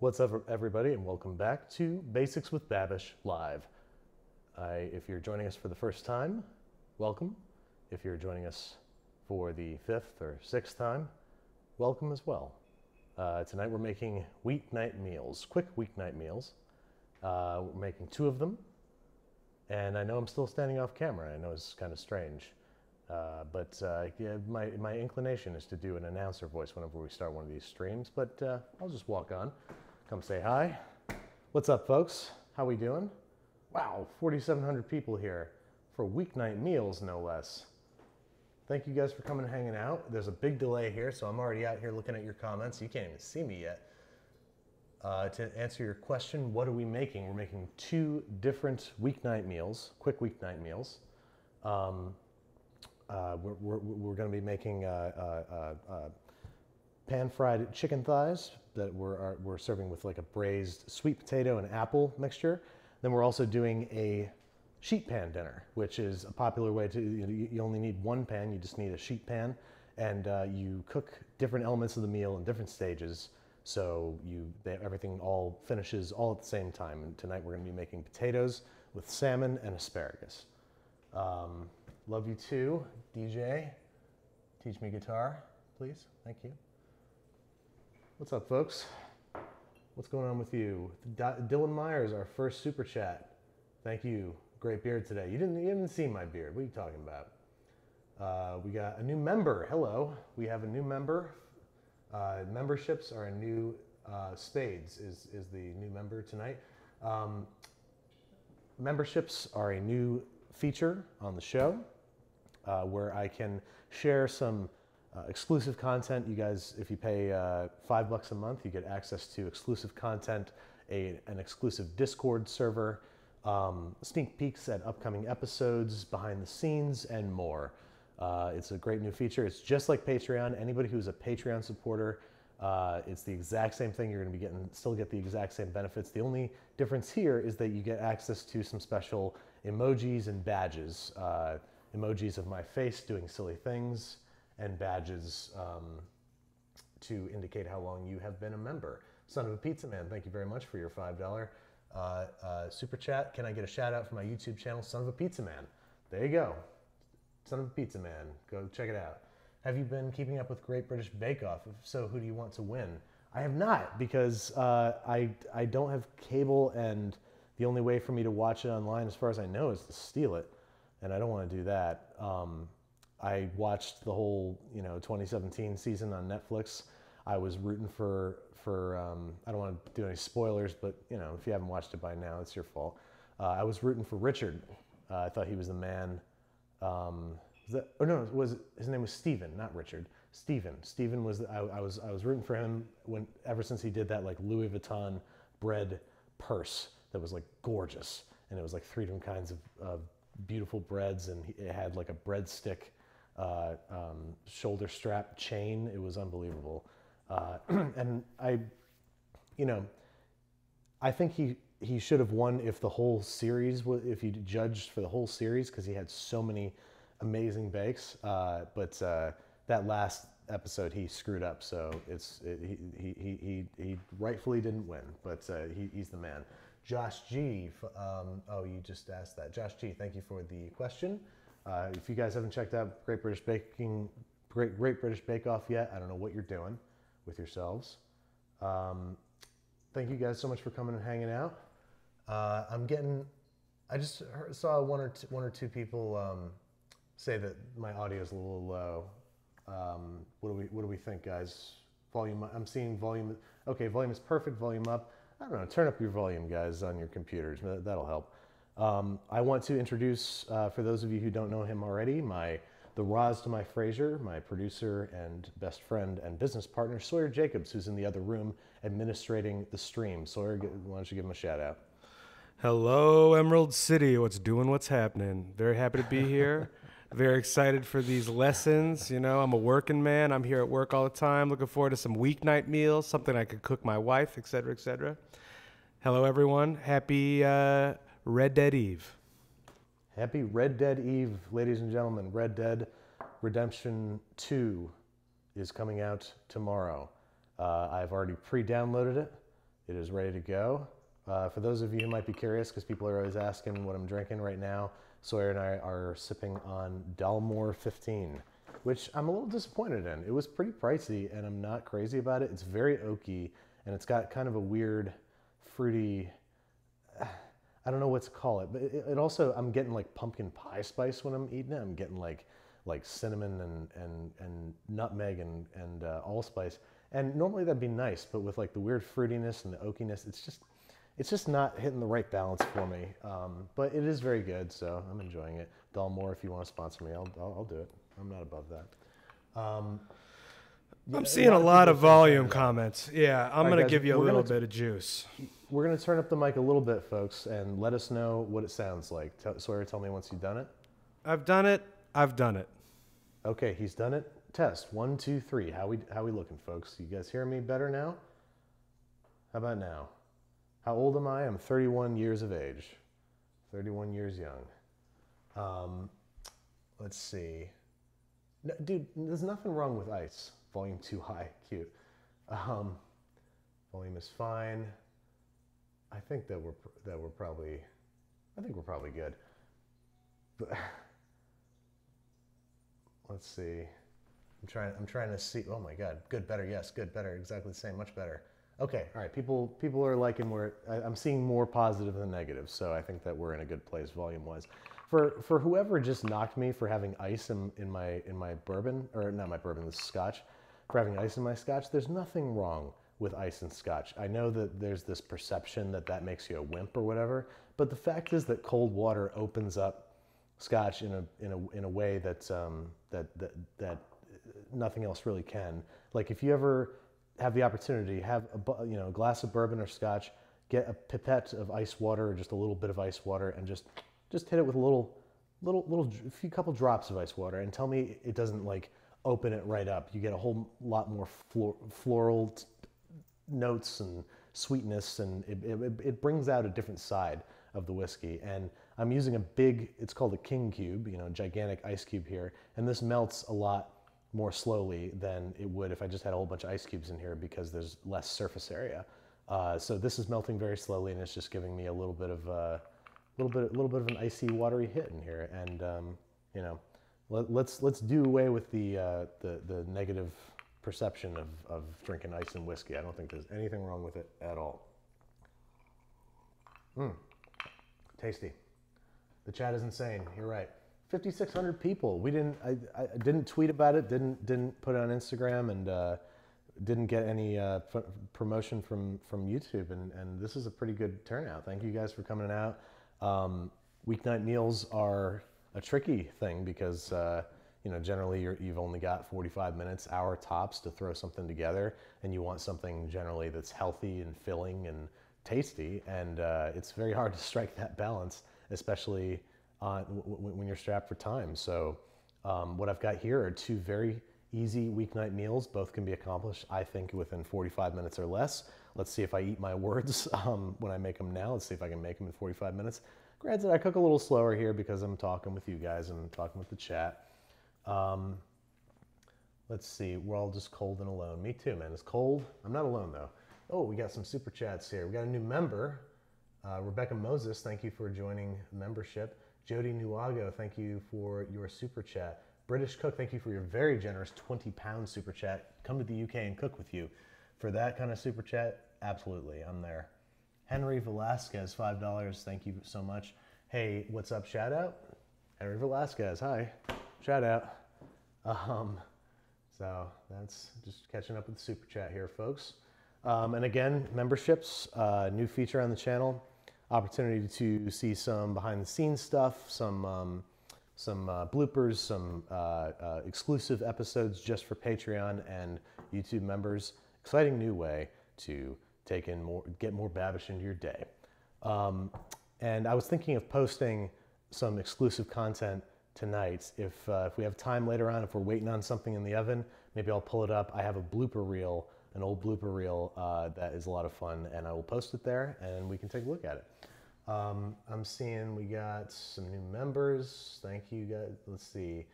What's up, everybody, and welcome back to Basics with Babish Live. I, if you're joining us for the first time, welcome. If you're joining us for the fifth or sixth time, welcome as well. Uh, tonight we're making weeknight meals, quick weeknight meals. Uh, we're making two of them, and I know I'm still standing off camera. I know it's kind of strange, uh, but uh, yeah, my my inclination is to do an announcer voice whenever we start one of these streams. But uh, I'll just walk on, come say hi. What's up, folks? How we doing? Wow, 4,700 people here for weeknight meals, no less. Thank you guys for coming and hanging out. There's a big delay here, so I'm already out here looking at your comments. You can't even see me yet. Uh, to answer your question, what are we making? We're making two different weeknight meals, quick weeknight meals. Um, uh, we're we're, we're going to be making uh, uh, uh, uh, pan fried chicken thighs that we're, are, we're serving with like a braised sweet potato and apple mixture. Then we're also doing a sheet pan dinner, which is a popular way to, you, you only need one pan, you just need a sheet pan, and uh, you cook different elements of the meal in different stages. So you, they, everything all finishes all at the same time. And tonight we're gonna be making potatoes with salmon and asparagus. Um, love you too, DJ. Teach me guitar, please. Thank you. What's up, folks? What's going on with you? D- Dylan Myers, our first super chat. Thank you. Great beard today. You didn't, didn't see my beard. What are you talking about? Uh, we got a new member. Hello. We have a new member. Uh, memberships are a new uh, Spades is, is the new member tonight. Um, memberships are a new feature on the show uh, where I can share some uh, exclusive content. You guys, if you pay uh, five bucks a month, you get access to exclusive content, a, an exclusive Discord server, um, sneak peeks at upcoming episodes, behind the scenes, and more. Uh, it's a great new feature. It's just like Patreon. Anybody who's a Patreon supporter, uh, it's the exact same thing. You're going to be getting, still get the exact same benefits. The only difference here is that you get access to some special emojis and badges. Uh, emojis of my face doing silly things, and badges um, to indicate how long you have been a member. Son of a Pizza Man, thank you very much for your $5 uh, uh, super chat. Can I get a shout out for my YouTube channel, Son of a Pizza Man? There you go. Son of a Pizza Man. Go check it out. Have you been keeping up with Great British Bake Off? If so, who do you want to win? I have not because uh, I, I don't have cable and the only way for me to watch it online, as far as I know, is to steal it. And I don't want to do that. Um, I watched the whole, you know, 2017 season on Netflix. I was rooting for for. Um, I don't want to do any spoilers, but you know, if you haven't watched it by now, it's your fault. Uh, I was rooting for Richard. Uh, I thought he was the man. Um, was that, oh no, was his name was Stephen, not Richard. Stephen. Steven was. I, I was. I was rooting for him when ever since he did that like Louis Vuitton bread purse that was like gorgeous, and it was like three different kinds of, of beautiful breads, and it had like a breadstick uh, um, shoulder strap chain. It was unbelievable. Uh, and I, you know, I think he he should have won if the whole series was if he judged for the whole series because he had so many amazing bakes. Uh, but uh, that last episode he screwed up, so it's it, he, he he he rightfully didn't win, but uh, he, he's the man. Josh G, um, oh you just asked that. Josh G, thank you for the question. Uh, if you guys haven't checked out Great British Baking, Great Great British Bake Off yet, I don't know what you're doing with yourselves. Um, thank you guys so much for coming and hanging out. Uh, I'm getting, I just heard, saw one or two, one or two people um, say that my audio is a little low. Um, what do we what do we think, guys? Volume. I'm seeing volume. Okay, volume is perfect. Volume up. I don't know. Turn up your volume, guys, on your computers. That'll help. Um, I want to introduce, uh, for those of you who don't know him already, my the Roz to my Frasier, my producer and best friend and business partner, Sawyer Jacobs, who's in the other room administrating the stream. Sawyer, why don't you give him a shout out? Hello, Emerald City. What's doing? What's happening? Very happy to be here. Very excited for these lessons. You know, I'm a working man. I'm here at work all the time. Looking forward to some weeknight meals, something I could cook my wife, etc., etc. Hello, everyone. Happy uh, Red Dead Eve. Happy Red Dead Eve, ladies and gentlemen. Red Dead Redemption 2 is coming out tomorrow. Uh, I've already pre downloaded it. It is ready to go. Uh, for those of you who might be curious, because people are always asking what I'm drinking right now, Sawyer and I are sipping on Dalmore 15, which I'm a little disappointed in. It was pretty pricey, and I'm not crazy about it. It's very oaky, and it's got kind of a weird, fruity. I don't know what to call it, but it, it also I'm getting like pumpkin pie spice when I'm eating it. I'm getting like like cinnamon and and and nutmeg and and uh, allspice. And normally that'd be nice, but with like the weird fruitiness and the oakiness, it's just it's just not hitting the right balance for me. Um, but it is very good, so I'm enjoying it. Dalmore, if you want to sponsor me, I'll, I'll, I'll do it. I'm not above that. Um, I'm yeah, seeing a of lot of are saying volume comments. Yeah, I'm right, gonna guys, give you a little gonna- bit of juice. We're going to turn up the mic a little bit, folks, and let us know what it sounds like. Tell, Sawyer, tell me once you've done it. I've done it. I've done it. Okay, he's done it. Test one, two, three. How we how we looking, folks? You guys hear me better now? How about now? How old am I? I'm 31 years of age. 31 years young. Um, let's see. No, dude, there's nothing wrong with ice. Volume too high. Cute. Um, volume is fine. I think that we're that we're probably. I think we're probably good. But let's see. I'm trying. I'm trying to see. Oh my God. Good. Better. Yes. Good. Better. Exactly the same. Much better. Okay. All right. People. People are liking where I'm seeing more positive than negative. So I think that we're in a good place volume wise. For for whoever just knocked me for having ice in, in my in my bourbon or not my bourbon, this scotch, for having ice in my scotch. There's nothing wrong with ice and scotch. I know that there's this perception that that makes you a wimp or whatever, but the fact is that cold water opens up scotch in a in a in a way that um, that that that nothing else really can. Like if you ever have the opportunity, have a you know a glass of bourbon or scotch, get a pipette of ice water or just a little bit of ice water, and just just hit it with a little little little a few couple drops of ice water, and tell me it doesn't like open it right up. You get a whole lot more flor- floral notes and sweetness, and it, it, it brings out a different side of the whiskey. And I'm using a big, it's called a king cube, you know, gigantic ice cube here, and this melts a lot more slowly than it would if I just had a whole bunch of ice cubes in here because there's less surface area. Uh, so this is melting very slowly, and it's just giving me a little bit of a little bit, a little bit of an icy, watery hit in here. And um, you know, let, let's let's do away with the uh, the the negative perception of, of drinking ice and whiskey. I don't think there's anything wrong with it at all. Mm. Tasty. The chat is insane. You're right. 5,600 people. We didn't. I, I didn't tweet about it. Didn't didn't put it on Instagram and uh, didn't get any uh, promotion from from YouTube. And and this is a pretty good turnout. Thank you guys for coming out. Um, weeknight meals are a tricky thing because uh, you know generally you're, you've only got 45 minutes, hour tops to throw something together, and you want something generally that's healthy and filling and tasty. And uh, it's very hard to strike that balance, especially when you're strapped for time. So um, what I've got here are two very easy weeknight meals. Both can be accomplished, I think, within 45 minutes or less. Let's see if I eat my words um, when I make them now. Let's see if I can make them in 45 minutes. Granted, I cook a little slower here because I'm talking with you guys and talking with the chat. Um, let's see, we're all just cold and alone. Me too, man. It's cold. I'm not alone though. Oh, we got some super chats here. We got a new member, uh, Rebecca Moses. Thank you for joining membership. Jody Nuago, thank you for your super chat. British Cook, thank you for your very generous 20 pound super chat. Come to the UK and cook with you. For that kind of super chat, absolutely, I'm there. Henry Velasquez, $5. Thank you so much. Hey, what's up? Shout out. Henry Velasquez, hi. Shout out. Um, so that's just catching up with the super chat here, folks. Um, and again, memberships, uh, new feature on the channel, opportunity to see some behind the scenes stuff, some um, some uh, bloopers, some uh, uh, exclusive episodes just for Patreon and YouTube members. Exciting new way to take in more, get more Babish into your day. Um, and I was thinking of posting some exclusive content tonight. If, uh, if we have time later on, if we're waiting on something in the oven, maybe I'll pull it up. I have a blooper reel, an old blooper reel uh, that is a lot of fun, and I will post it there and we can take a look at it. Um, I'm seeing we got some new members. Thank you guys. Let's see.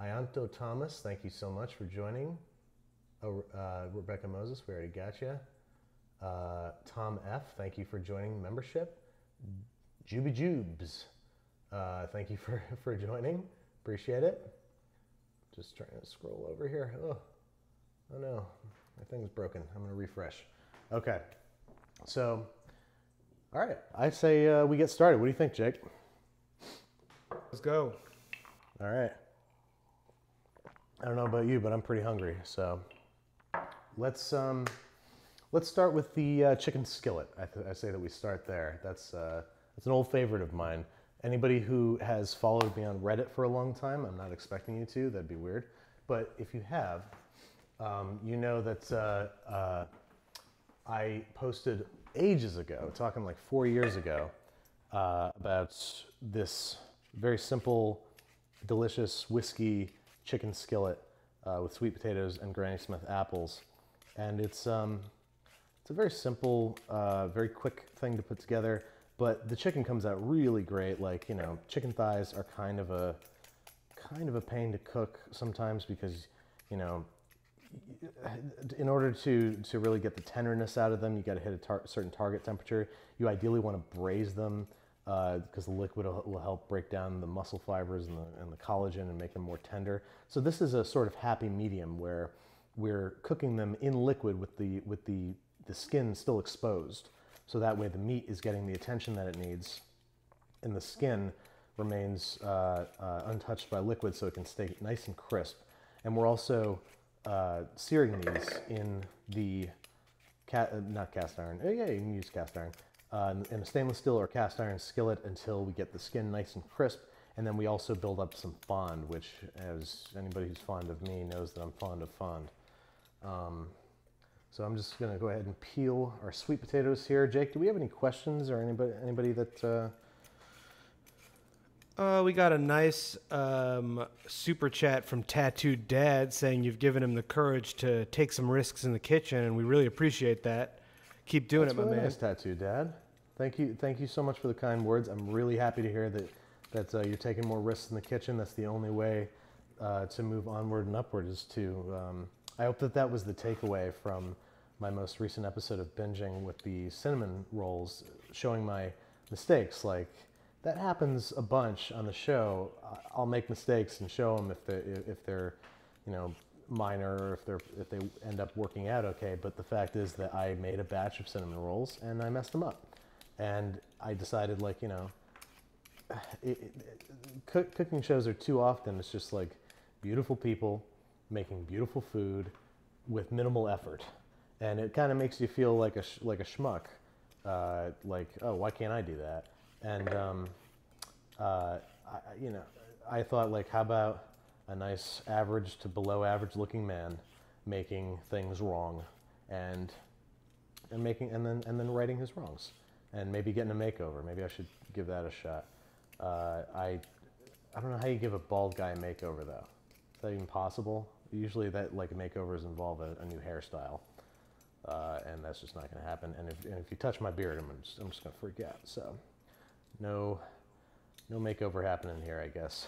Ianto Thomas, thank you so much for joining. Oh, uh, Rebecca Moses, we already got you. Uh, Tom F, thank you for joining membership. Juby Jubes, uh, thank you for, for joining. Appreciate it. Just trying to scroll over here. Oh, oh no, my thing's broken. I'm gonna refresh. Okay, so, all right, I say uh, we get started. What do you think, Jake? Let's go. All right. I don't know about you, but I'm pretty hungry. So let's um, let's start with the uh, chicken skillet. I, th- I say that we start there. That's uh, that's an old favorite of mine. Anybody who has followed me on Reddit for a long time, I'm not expecting you to. That'd be weird. But if you have, um, you know that uh, uh, I posted ages ago, talking like four years ago, uh, about this very simple, delicious whiskey chicken skillet uh, with sweet potatoes and Granny Smith apples. And it's, um, it's a very simple, uh, very quick thing to put together, but the chicken comes out really great. Like, you know, chicken thighs are kind of a, kind of a pain to cook sometimes because, you know, in order to, to really get the tenderness out of them, you got to hit a tar- certain target temperature. You ideally want to braise them because uh, the liquid will, will, help break down the muscle fibers and the, and the, collagen and make them more tender. So this is a sort of happy medium where we're cooking them in liquid with the, with the, the skin still exposed. So that way the meat is getting the attention that it needs and the skin remains uh, uh, untouched by liquid so it can stay nice and crisp. And we're also uh, searing these in the, ca- uh, not cast iron, yeah, you can use cast iron, uh, in a stainless steel or cast iron skillet until we get the skin nice and crisp. And then we also build up some fond, which, as anybody who's fond of me knows that I'm fond of fond. Um, so I'm just going to go ahead and peel our sweet potatoes here. Jake, do we have any questions or anybody anybody that? Uh... Uh, we got a nice um, super chat from Tattooed Dad saying you've given him the courage to take some risks in the kitchen, and we really appreciate that. Keep doing That's it, my really man. Nice tattoo, Dad. Thank you, thank you so much for the kind words. I'm really happy to hear that that uh, you're taking more risks in the kitchen. That's the only way uh, to move onward and upward is to. Um, I hope that that was the takeaway from my most recent episode of binging with the cinnamon rolls, showing my mistakes. Like that happens a bunch on the show. I'll make mistakes and show them if they if they're, you know, minor or if they're if they end up working out okay. But the fact is that I made a batch of cinnamon rolls and I messed them up, and I decided like you know, it, it, cook, cooking shows are too often it's just like beautiful people making beautiful food with minimal effort, and it kind of makes you feel like a sh- like a schmuck, uh, like oh why can't I do that? And um, uh, I, you know, I thought like how about a nice average to below average looking man making things wrong and and making and then and then righting his wrongs and maybe getting a makeover. Maybe i should give that a shot. Uh, i i don't know how you give a bald guy a makeover though. Is that even possible usually that like makeovers involve a, a new hairstyle uh, and that's just not going to happen and if, and if you touch my beard i'm just, I'm just going to freak out so no no makeover happening here i guess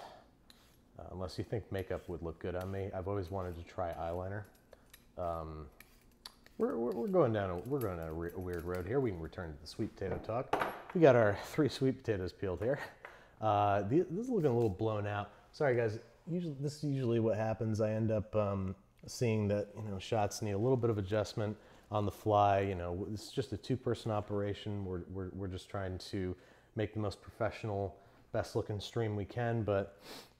uh, unless you think makeup would look good on me. I've always wanted to try eyeliner. Um, we're, we're, we're, going down a, we're going down a, re- a, weird road here. We can return to the sweet potato talk. We got our three sweet potatoes peeled here. Uh, this is looking a little blown out. Sorry guys. Usually, this is usually what happens. I end up um, seeing that you know shots need a little bit of adjustment on the fly. You know, it's just a two-person operation. We're, we're, we're just trying to make the most professional, best-looking stream we can, but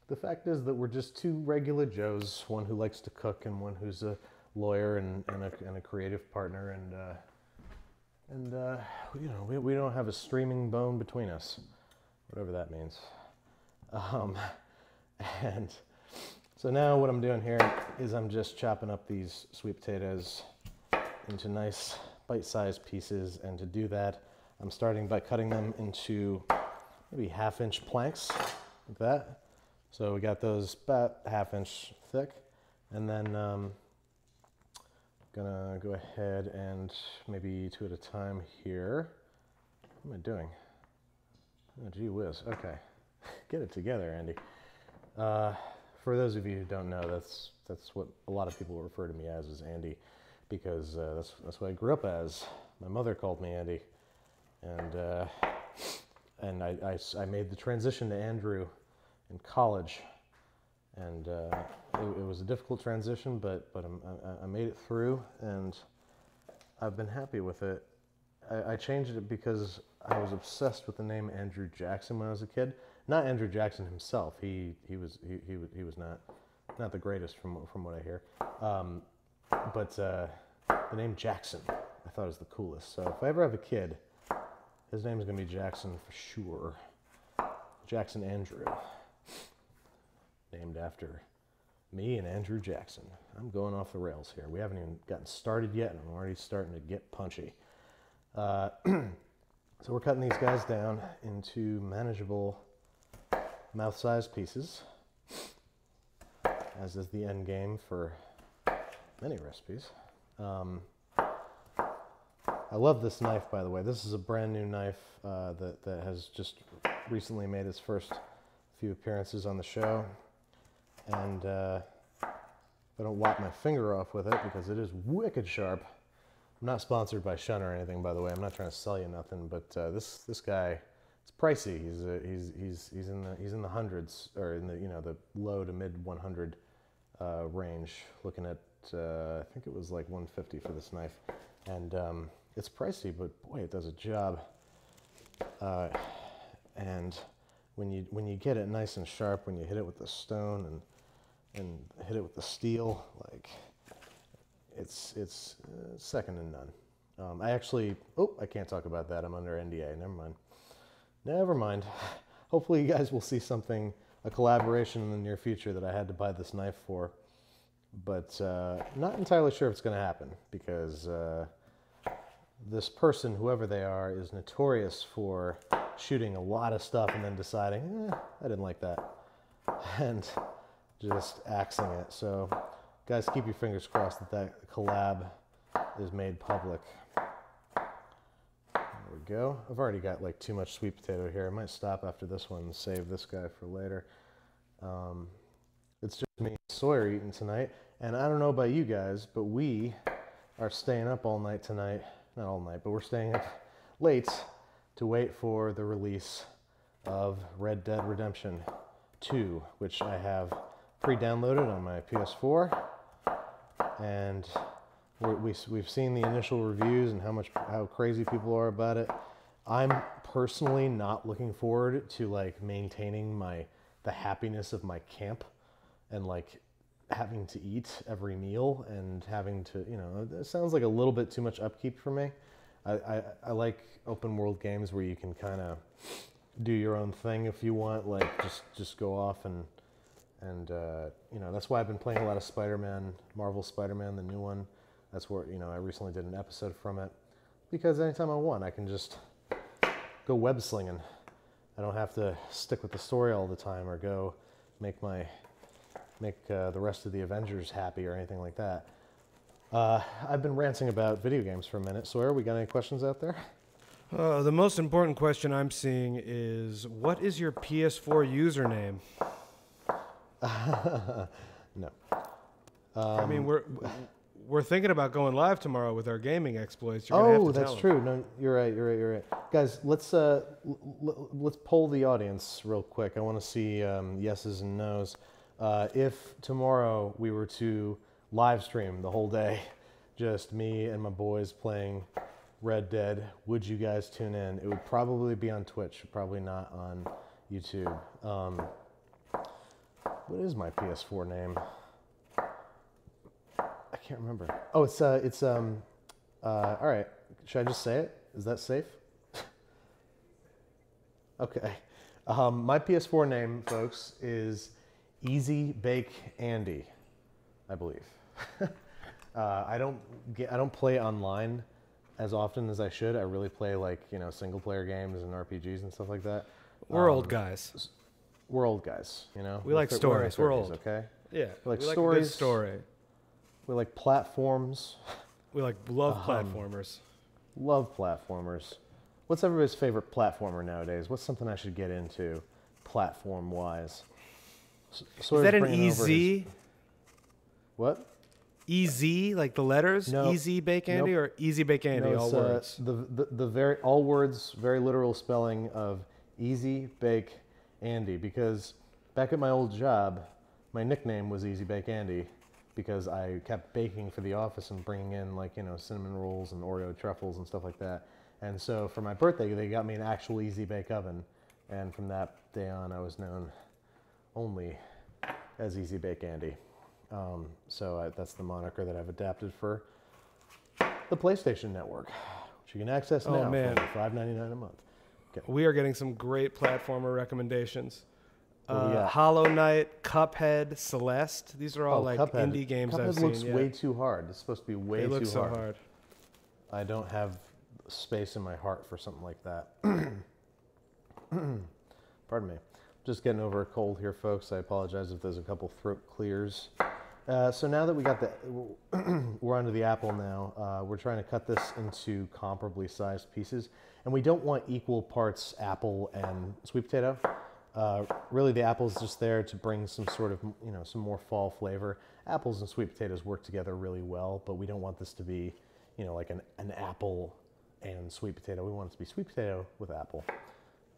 the fact is that we're just two regular Joes, one who likes to cook and one who's a lawyer and, and, a, and a creative partner. And, uh, and uh, you know, we, we don't have a streaming bone between us, whatever that means. Um, and so now what I'm doing here is I'm just chopping up these sweet potatoes into nice bite-sized pieces. And to do that, I'm starting by cutting them into maybe half inch planks like that. So we got those about half inch thick. And then um, I'm gonna go ahead and maybe two at a time here. What am I doing? Oh, gee whiz. Okay. Get it together, Andy. Uh, for those of you who don't know, that's that's what a lot of people refer to me as, is Andy, because uh, that's that's what I grew up as. my mother called me Andy, and uh, and I, I I made the transition to Andrew in college, and uh, it, it was a difficult transition, but but I, I made it through, and I've been happy with it. I, I changed it because I was obsessed with the name Andrew Jackson when I was a kid. Not Andrew Jackson himself. He he was he he, wa- he was not not the greatest from from what I hear. Um, but uh, the name Jackson I thought was the coolest. So if I ever have a kid, his name is gonna be Jackson for sure. Jackson Andrew, named after me and Andrew Jackson. I'm going off the rails here. We haven't even gotten started yet, and I'm already starting to get punchy. Uh, so we're cutting these guys down into manageable mouth-sized pieces, as is the end game for many recipes. Um, I love this knife, by the way. This is a brand new knife uh, that, that has just recently made its first few appearances on the show. And uh, I don't wipe my finger off with it because it is wicked sharp. I'm not sponsored by Shun or anything, by the way. I'm not trying to sell you nothing, but uh, this this guy, it's pricey. He's uh, he's he's he's in the he's in the hundreds or in the you know the low to mid 100 uh, range. Looking at uh, I think it was like 150 for this knife, and um, it's pricey, but boy, it does a job. Uh, and when you when you get it nice and sharp, when you hit it with the stone and and hit it with the steel, like it's it's uh, second to none. Um, I actually oh I can't talk about that. I'm under NDA. Never mind. Never mind. Hopefully you guys will see something a collaboration in the near future that I had to buy this knife for, but uh, not entirely sure if it's going to happen because uh, this person, whoever they are, is notorious for shooting a lot of stuff and then deciding, eh, I didn't like that, and just axing it. So, guys, keep your fingers crossed that that collab is made public. We go. I've already got like too much sweet potato here. I might stop after this one and save this guy for later. Um, it's just me and Sawyer eating tonight, and I don't know about you guys, but we are staying up all night tonight. Not all night, but we're staying up late to wait for the release of Red Dead Redemption 2, which I have pre-downloaded on my PS4, and we're, we, we've seen the initial reviews and how much how crazy people are about it. I'm personally not looking forward to like maintaining my the happiness of my camp and like having to eat every meal and having to you know it sounds like a little bit too much upkeep for me. I, I, I like open world games where you can kind of do your own thing if you want, like just just go off and and uh, you know that's why I've been playing a lot of Spider-Man, Marvel Spider-Man, the new one. That's where you know I recently did an episode from it because anytime I want, I can just go web slinging. I don't have to stick with the story all the time or go make my make uh, the rest of the Avengers happy or anything like that. Uh, I've been ranting about video games for a minute. Sawyer, we got any questions out there? Uh, the most important question I'm seeing is what is your PS4 username? no. I mean, we're we're thinking about going live tomorrow with our gaming exploits. You're Oh, to that's true. No, you're right. You're right. You're right. Guys, let's uh, let's poll the audience real quick. I want to see um, yeses and nos. Uh, if tomorrow we were to live stream the whole day, just me and my boys playing Red Dead, would you guys tune in? It would probably be on Twitch, probably not on YouTube. Um, what is my PS4 name? I can't remember. Oh, it's uh, it's um, uh, all right. Should I just say it? Is that safe? okay. Um, my PS4 name, folks, is Easy Bake Andy, I believe. uh, I don't get, I don't play online as often as I should. I really play like you know single player games and RPGs and stuff like that. We're Um, old guys. We're old guys, you know. We like thir- we're in our stories. We're old. Okay. Yeah, like we like good stories. story. We like platforms. We like love Um, platformers. Love platformers. What's everybody's favorite platformer nowadays? What's something I should get into, platform wise? Is that an EZ? What? EZ, like the letters? No. Easy Bake Andy Nope. or Easy Bake Andy, No, all uh, words? the, the the very all words, very literal spelling of Easy Bake Andy. Because back at my old job, my nickname was Easy Bake Andy because I kept baking for the office and bringing in like you know cinnamon rolls and Oreo truffles and stuff like that. And so for my birthday, they got me an actual Easy Bake oven, and from that day on, I was known only as Easy Bake Andy. Um, so I, that's the moniker that I've adapted for the PlayStation Network, which you can access Oh, now man. for five ninety nine a month. We are getting some great platformer recommendations. What do we Uh? Hollow Knight, Cuphead, Celeste. These are all Oh, like Cuphead. indie games Cuphead I've looks seen. Yeah. way too hard. It's supposed to be way they too look so hard. hard. I don't have space in my heart for something like that. Pardon me. Just getting over a cold here, folks. I apologize if there's a couple throat clears. Uh, so now that we got the, we're onto the apple now. Uh, we're trying to cut this into comparably sized pieces, and we don't want equal parts apple and sweet potato. Uh, really, the apple's just there to bring some sort of, you know, some more fall flavor. Apples and sweet potatoes work together really well, but we don't want this to be, you know, like an, an apple and sweet potato. We want it to be sweet potato with apple.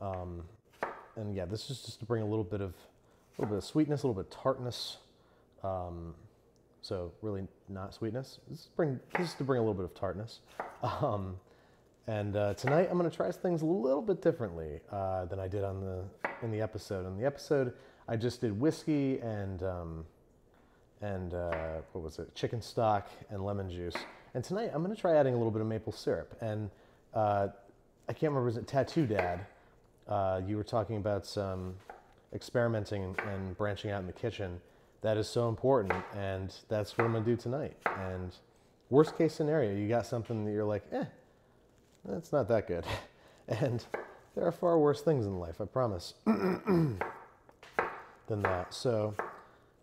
Um, and yeah, this is just to bring a little bit of, a little bit of sweetness, a little bit of tartness. Um, so really not sweetness. This is, bring, this is to bring a little bit of tartness. Um, and uh, tonight I'm going to try things a little bit differently uh, than I did on the in the episode. In the episode, I just did whiskey and um, and uh, what was it? Chicken stock and lemon juice. And tonight I'm going to try adding a little bit of maple syrup. And uh, I can't remember was it Tattoo Dad? Uh, you were talking about some experimenting and branching out in the kitchen. That is so important, and that's what I'm going to do tonight. And worst case scenario, you got something that you're like, eh, that's not that good. And there are far worse things in life, I promise, than that. So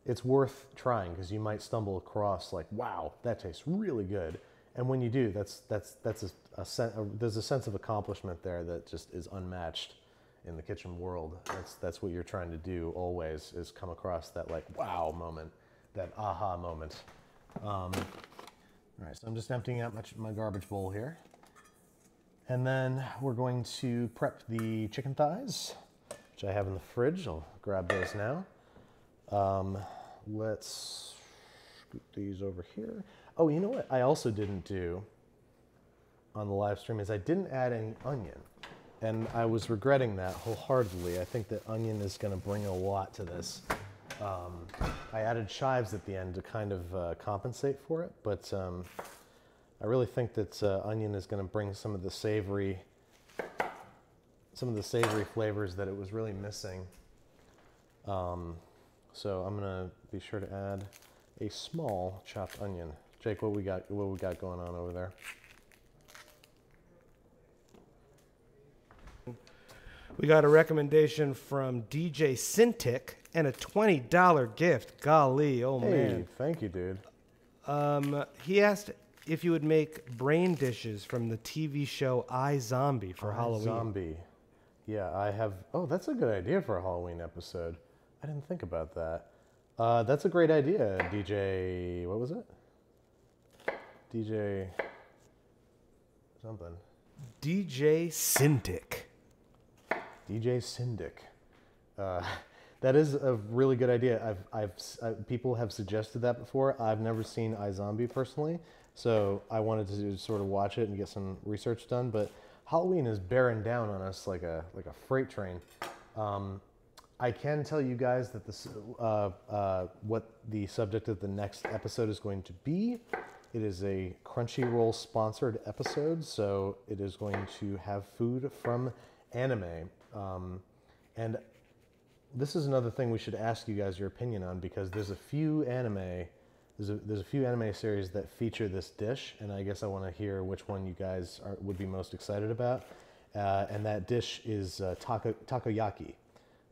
it's worth trying because you might stumble across like, wow, that tastes really good. And when you do, that's that's that's a, a, sen- a there's a sense of accomplishment there that just is unmatched in the kitchen world. That's that's what you're trying to do always is come across that like wow moment, that aha moment. Um, all right, so I'm just emptying out my, my garbage bowl here. And then we're going to prep the chicken thighs, which I have in the fridge. I'll grab those now. Um, let's scoot these over here. Oh, you know what I also didn't do on the live stream is I didn't add any onion. And I was regretting that wholeheartedly. I think that onion is going to bring a lot to this. Um, I added chives at the end to kind of uh, compensate for it, but um, I really think that uh, onion is going to bring some of the savory, some of the savory flavors that it was really missing. Um, so I'm going to be sure to add a small chopped onion. Jake, what we got? What we got going on over there? We got a recommendation from DJ Cintiq and a $20 gift. Golly, oh Hey, man. thank you, dude. Um, he asked if you would make brain dishes from the TV show iZombie for Halloween. Zombie. Yeah, I have. Oh, that's a good idea for a Halloween episode. I didn't think about that. Uh, that's a great idea, DJ. What was it? DJ. Something. DJ Syndic. DJ Syndic. Uh, that is a really good idea. I've, I've, uh, people have suggested that before. I've never seen iZombie personally, so I wanted to sort of watch it and get some research done. But Halloween is bearing down on us like a like a freight train. Um, I can tell you guys that this, uh, uh, what the subject of the next episode is going to be. It is a Crunchyroll sponsored episode, so it is going to have food from anime. Um, and this is another thing we should ask you guys your opinion on because there's a few anime, there's a, there's a few anime series that feature this dish, and I guess I want to hear which one you guys are, would be most excited about. Uh, and that dish is uh, tako, takoyaki,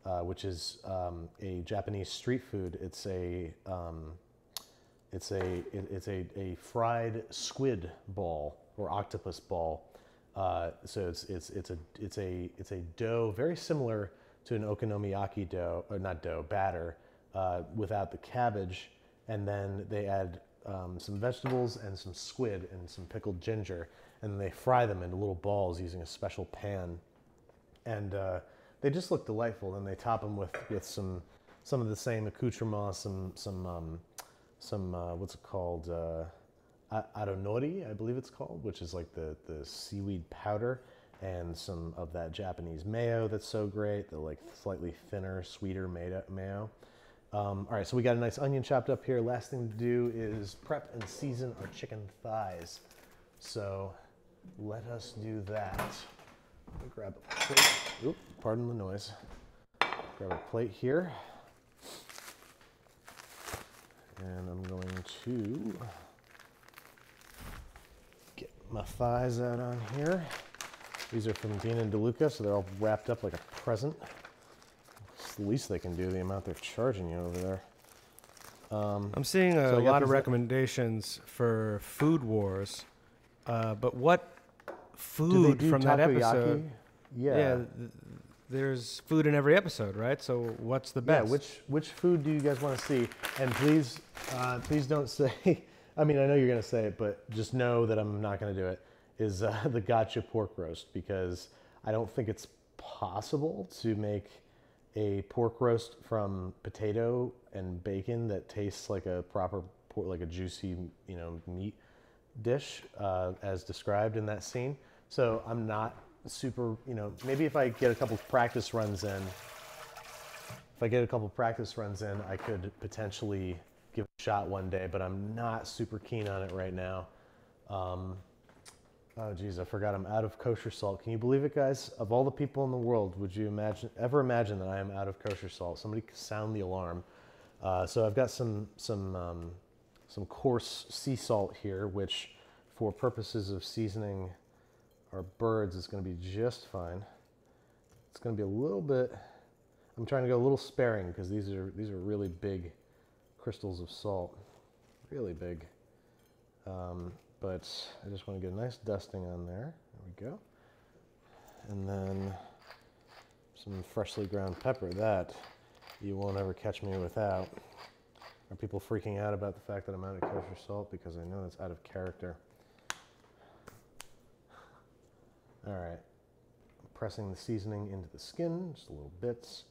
uh, which is um, a Japanese street food. It's a um, it's a it, it's a, a fried squid ball or octopus ball. Uh, so it's it's it's a it's a it's a dough very similar to an okonomiyaki dough or not dough batter uh, without the cabbage, and then they add um, some vegetables and some squid and some pickled ginger, and they fry them into little balls using a special pan, and uh, they just look delightful. And they top them with with some some of the same accoutrements, some some um, some uh, what's it called? Uh, a- aonori, I believe it's called, which is like the, the seaweed powder, and some of that Japanese mayo that's so great, the like slightly thinner, sweeter mayo. Um, all right, so we got a nice onion chopped up here. Last thing to do is prep and season our chicken thighs. So let us do that. Grab a plate. Oop, pardon the noise. Grab a plate here. And I'm going to get my thighs out on here. These are from Dean and DeLuca, so they're all wrapped up like a present. The least they can do, the amount they're charging you over there. Um, I'm seeing a So lot of these- recommendations for Food Wars, uh, but what food from that episode? Yeah. th- there's food in every episode, right? So what's the Yeah, best? which which food do you guys want to see? And please, uh, please don't say. I mean, I know you're gonna say it, but just know that I'm not gonna do it. Is uh, the gotcha pork roast because I don't think it's possible to make a pork roast from potato and bacon that tastes like a proper pork, like a juicy, you know, meat dish uh, as described in that scene. So I'm not super, you know, maybe if I get a couple practice runs in, if I get a couple practice runs in, I could potentially give it a shot one day, but I'm not super keen on it right now. Um, oh, geez, I forgot I'm out of kosher salt. Can you believe it, guys? Of all the people in the world, would you imagine, ever imagine that I am out of kosher salt? Somebody sound the alarm. Uh, so I've got some some um, some coarse sea salt here, which, for purposes of seasoning our birds, is going to be just fine. It's going to be a little bit. I'm trying to go a little sparing because these are these are really big crystals of salt, really big. Um, but I just want to get a nice dusting on there. There we go. And then some freshly ground pepper. That you won't ever catch me without. Are people freaking out about the fact that I'm out of kosher salt? Because I know that's out of character. All right pressing the seasoning into the skin, just little bits.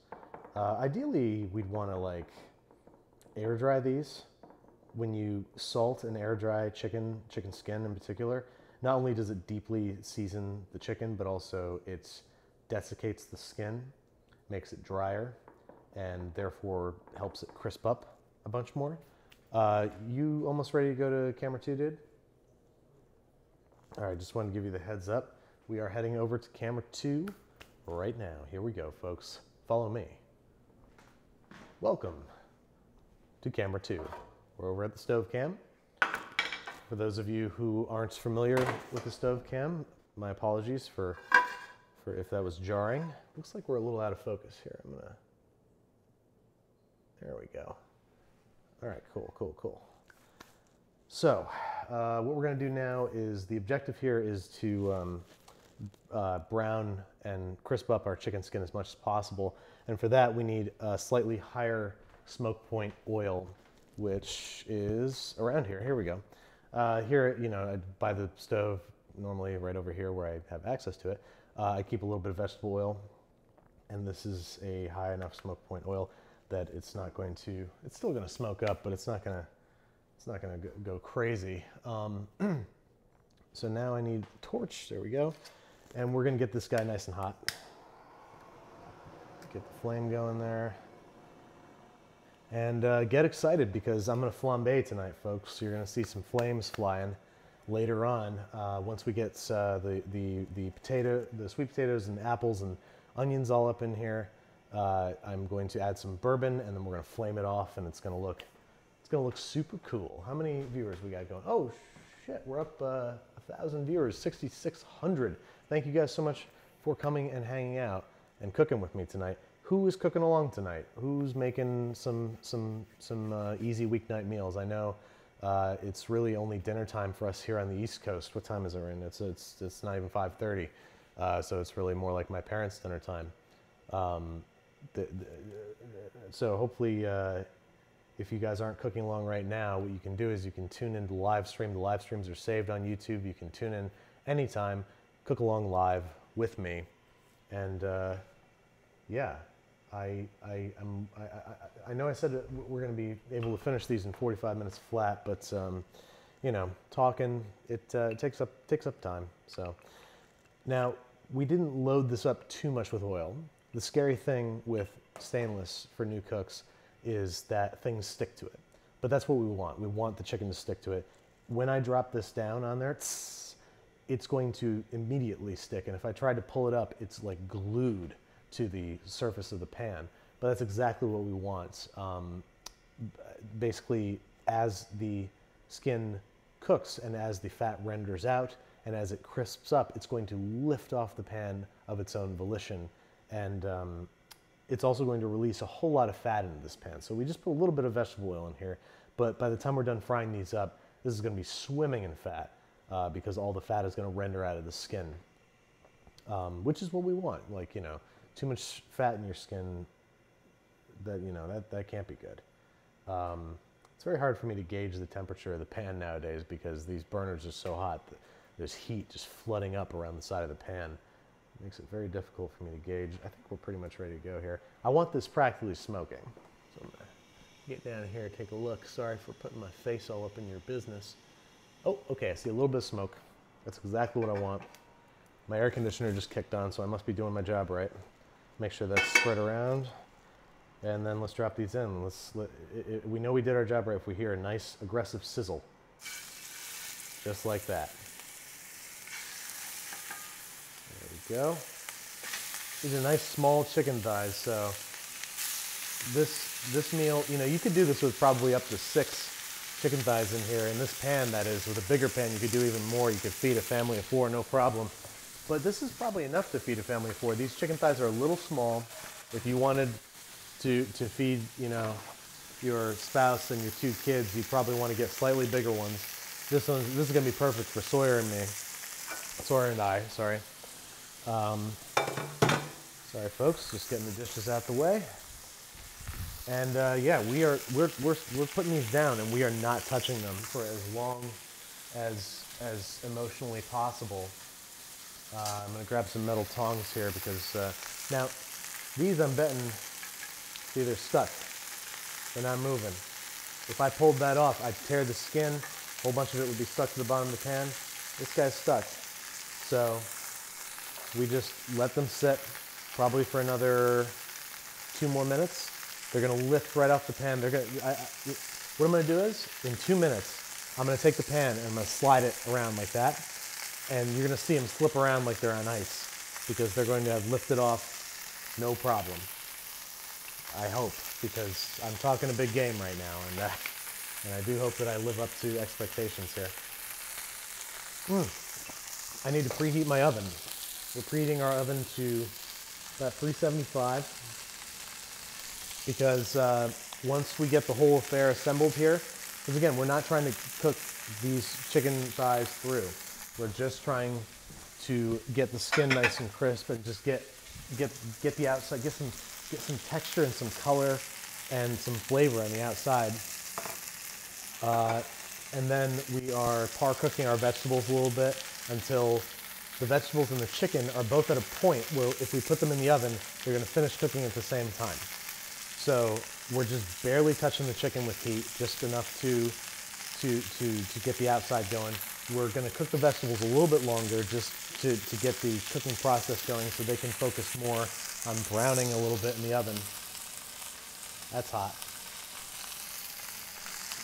Uh, ideally, we'd want to like air dry these. When you salt and air dry chicken, chicken skin in particular, not only does it deeply season the chicken, but also it desiccates the skin, makes it drier, and therefore helps it crisp up a bunch more. Uh, you almost ready to go to camera two, dude? All right, just wanted to give you the heads up. We are heading over to camera two right now. Here we go, folks. Follow me. Welcome to camera two. We're over at the stove cam. For those of you who aren't familiar with the stove cam, my apologies for, for if that was jarring. Looks like we're a little out of focus here. I'm gonna, there we go. All right, cool, cool, cool. So, uh, what we're to do now is the objective here is to um, uh, brown and crisp up our chicken skin as much as possible. And for that, we need a slightly higher smoke point oil, which is around here. Here we go. Uh, here, you know, by the stove, normally right over here where I have access to it, uh, I keep a little bit of vegetable oil. And this is a high enough smoke point oil that it's not going to, it's still going to smoke up, but it's not going to, it's not going to go crazy. Um, so now I need torch. There we go. And we're gonna get this guy nice and hot. Get the flame going there. And uh, get excited because I'm gonna flambe tonight, folks. You're gonna see some flames flying later on uh, once we get uh, the, the, the potato, the sweet potatoes and apples and onions all up in here. Uh, I'm going to add some bourbon and then we're gonna flame it off and it's gonna look, it's gonna look super cool. How many viewers we got going? Oh shit, we're up uh, a thousand viewers, 6,600. Thank you guys so much for coming and hanging out and cooking with me tonight. Who is cooking along tonight? Who's making some some some uh, easy weeknight meals? I know uh, it's really only dinner time for us here on the East Coast. What time is it in? It's it's it's not even 5:30, uh, so it's really more like my parents' dinner time. Um, the, the, so hopefully uh, if you guys aren't cooking along right now, what you can do is you can tune into the live stream. The live streams are saved on YouTube. You can tune in anytime, cook along live with me, and uh, yeah, I I am I, I, I know I said we're going to be able to finish these in 45 minutes flat, but um, you know, talking it, uh, takes up takes up time. So now we didn't load this up too much with oil. The scary thing with stainless for new cooks is that things stick to it. But that's what we want. We want the chicken to stick to it. When I drop this down on there, it's going to immediately stick. And if I try to pull it up, it's like glued to the surface of the pan. But that's exactly what we want. Um, basically, as the skin cooks and as the fat renders out and as it crisps up, it's going to lift off the pan of its own volition. And um, it's also going to release a whole lot of fat into this pan. So we just put a little bit of vegetable oil in here, but by the time we're done frying these up, this is going to be swimming in fat uh, because all the fat is going to render out of the skin, um, which is what we want. Like, you know, too much fat in your skin, that, you know, that, that can't be good. Um, it's very hard for me to gauge the temperature of the pan nowadays because these burners are so hot. There's heat just flooding up around the side of the pan. It makes it very difficult for me to gauge. I think we're pretty much ready to go here. I want this practically smoking. So I'm gonna get down here take a look. Sorry for putting my face all up in your business. Oh, okay, I see a little bit of smoke. That's exactly what I want. My air conditioner just kicked on, so I must be doing my job right. Make sure that's spread around. And then let's drop these in. Let's, let, it, it, we know we did our job right if we hear a nice aggressive sizzle. Just like that. There we go. These are nice small chicken thighs, so this, this meal, you know, you could do this with probably up to six chicken thighs in here. In this pan, that is, with a bigger pan, you could do even more. You could feed a family of four, no problem. But this is probably enough to feed a family of four. These chicken thighs are a little small. If you wanted to, to feed, you know, your spouse and your two kids, you probably want to get slightly bigger ones. This one, this is going to be perfect for Sawyer and me. Sawyer and I, sorry. Um, sorry, folks, just getting the dishes out the way. And uh, yeah, we are we're, we're, we're putting these down, and we are not touching them for as long as as emotionally possible. Uh, I'm going to grab some metal tongs here because uh, now these I'm betting See, they're stuck. They're not moving. If I pulled that off, I'd tear the skin. A whole bunch of it would be stuck to the bottom of the pan. This guy's stuck. So we just let them sit probably for another two more minutes. They're gonna lift right off the pan. They're gonna, I, I, what I'm gonna do is, in two minutes, I'm gonna take the pan and I'm gonna slide it around like that. And you're gonna see them slip around like they're on ice because they're going to have lifted off no problem. I hope, because I'm talking a big game right now, and, uh, and I do hope that I live up to expectations here. Mm. I need to preheat my oven. We're preheating our oven to about 375 because uh, once we get the whole affair assembled here, because again, we're not trying to cook these chicken thighs through. We're just trying to get the skin nice and crisp and just get get get the outside, get some get some texture and some color and some flavor on the outside. Uh, and then we are par cooking our vegetables a little bit until the vegetables and the chicken are both at a point where if we put them in the oven, they're gonna finish cooking at the same time. So we're just barely touching the chicken with heat, just enough to, to, to, to get the outside going. We're gonna cook the vegetables a little bit longer just to, to get the cooking process going so they can focus more I'm browning a little bit in the oven. That's hot.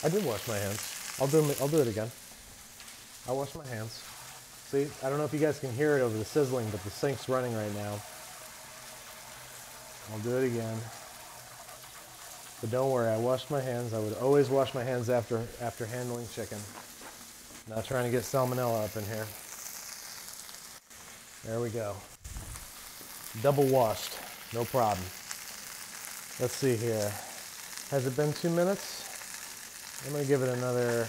I did wash my hands. I'll do, I'll do it again. I'll wash my hands. See, I don't know if you guys can hear it over the sizzling, but the sink's running right now. I'll do it again. But don't worry, I washed my hands. I would always wash my hands after, after handling chicken. Not trying to get salmonella up in here. There we go double washed, no problem. Let's see here. Has it been two minutes? I'm gonna give it another,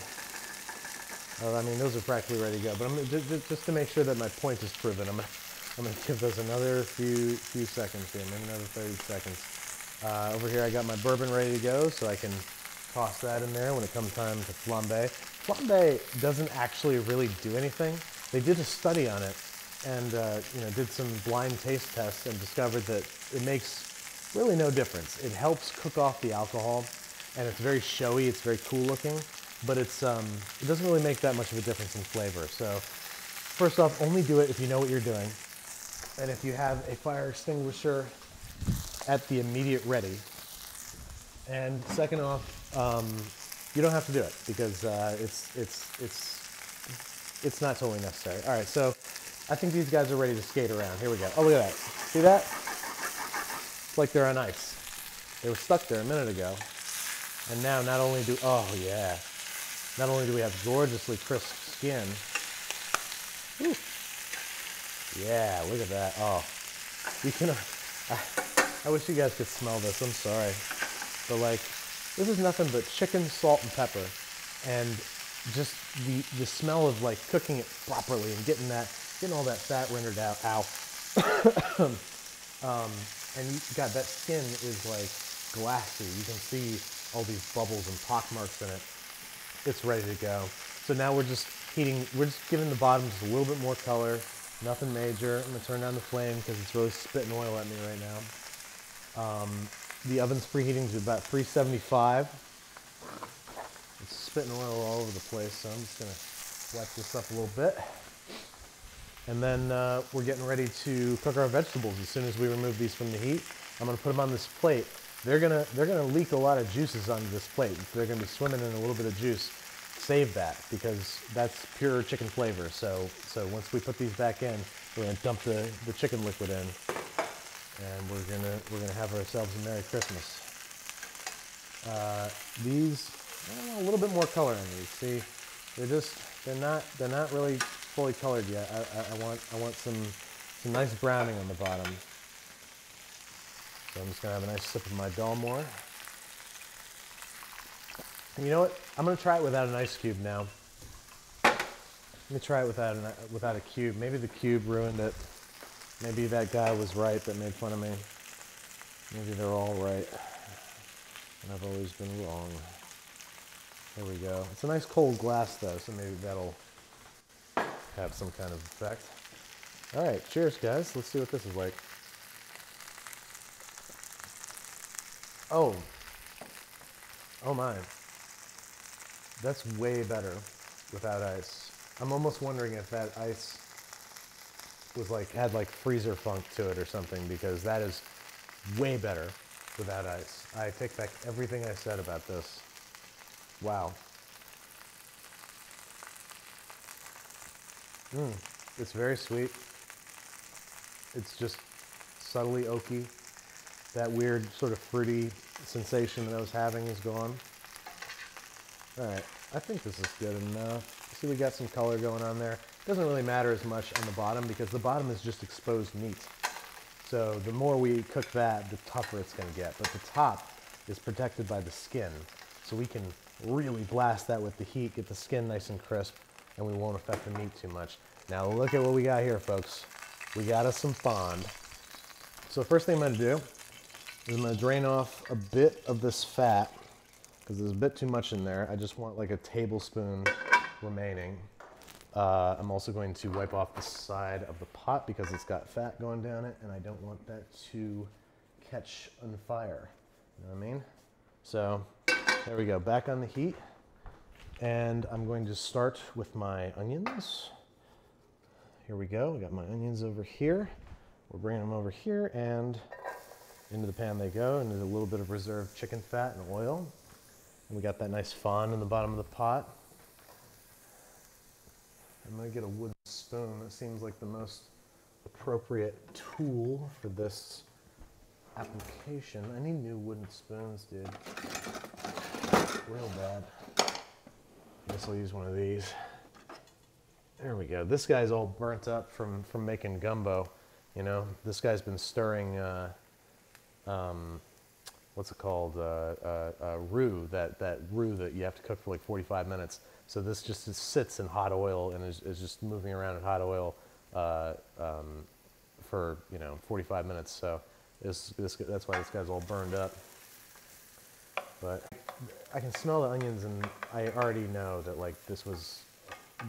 oh, I mean, those are practically ready to go, but I'm just, just to make sure that my point is proven, I'm gonna, I'm gonna give those another few, few seconds here, maybe another 30 seconds. Uh, over here I got my bourbon ready to go so I can toss that in there when it comes time to flambe. Flambe doesn't actually really do anything. They did a study on it and uh, you know did some blind taste tests and discovered that it makes really no difference. It helps cook off the alcohol, and it's very showy. It's very cool looking, but it's um, it doesn't really make that much of a difference in flavor. So first off, only do it if you know what you're doing, and if you have a fire extinguisher at the immediate ready. And second off, um, you don't have to do it because uh, it's it's it's it's not totally necessary. All right, so I think these guys are ready to skate around. Here we go. Oh, look at that. See that? It's like they're on ice. They were stuck there a minute ago. And now not only do, oh yeah, not only do we have gorgeously crisp skin. Yeah, look at that. Oh, you can, I, I wish you guys could smell this. I'm sorry. But like, this is nothing but chicken, salt, and pepper. And just the, the smell of like cooking it properly and getting that getting all that fat rendered out. Ow. um, and you, God, that skin is like glassy. You can see all these bubbles and pock marks in it. It's ready to go. So now we're just heating, we're just giving the bottom just a little bit more color. Nothing major. I'm gonna turn down the flame because it's really spitting oil at me right now. Um, the oven's preheating to about 375. It's spitting oil all over the place, so I'm just gonna wipe this up a little bit. And then uh, we're getting ready to cook our vegetables as soon as we remove these from the heat. I'm gonna put them on this plate. They're gonna, they're gonna leak a lot of juices onto this plate. They're gonna be swimming in a little bit of juice. Save that because that's pure chicken flavor. So, so once we put these back in, we're gonna dump the, the chicken liquid in and we're gonna, we're gonna have ourselves a Merry Christmas. Uh, these, a little bit more color in these. See, they're just, they're not, they're not really fully colored yet. I, I, I, want I want some some nice browning on the bottom. So I'm just gonna have a nice sip of my Dalmore. And you know what? I'm gonna try it without an ice cube now. Let me try it without an, without a cube. Maybe the cube ruined it. Maybe that guy was right that made fun of me. Maybe they're all right. And I've always been wrong. There we go. It's a nice cold glass though, so maybe that'll have some kind of effect. All right, cheers, guys. Let's see what this is like. Oh, oh my. That's way better without ice. I'm almost wondering if that ice was like, had like freezer funk to it or something because that is way better without ice. I take back everything I said about this. Wow. Mm, it's very sweet. It's just subtly oaky. That weird sort of fruity sensation that I was having is gone. All right, I think this is good enough. See, we got some color going on there. Doesn't really matter as much on the bottom because the bottom is just exposed meat. So the more we cook that, the tougher it's gonna get. But the top is protected by the skin. So we can really blast that with the heat, get the skin nice and crisp, and we won't affect the meat too much. Now look at what we got here, folks. We got us some fond. So first thing I'm gonna do is I'm gonna drain off a bit of this fat because there's a bit too much in there. I just want like a tablespoon remaining. Uh, I'm also going to wipe off the side of the pot because it's got fat going down it and I don't want that to catch on fire. You know what I mean? So there we go, back on the heat. And I'm going to start with my onions. Here we go. I got my onions over here. We're bringing them over here and into the pan they go. And there's a little bit of reserved chicken fat and oil. And we got that nice fond in the bottom of the pot. I'm gonna get a wooden spoon. That seems like the most appropriate tool for this application. I need new wooden spoons, dude. Real bad. I guess I'll use one of these. There we go. This guy's all burnt up from, from making gumbo. You know, this guy's been stirring, uh, um, what's it called, uh, uh, uh, roux, that, that roux that you have to cook for like 45 minutes. So this just sits in hot oil and is, is just moving around in hot oil um, for, you know, 45 minutes. So this, this, that's why this guy's all burned up. But I can smell the onions, and I already know that like this was,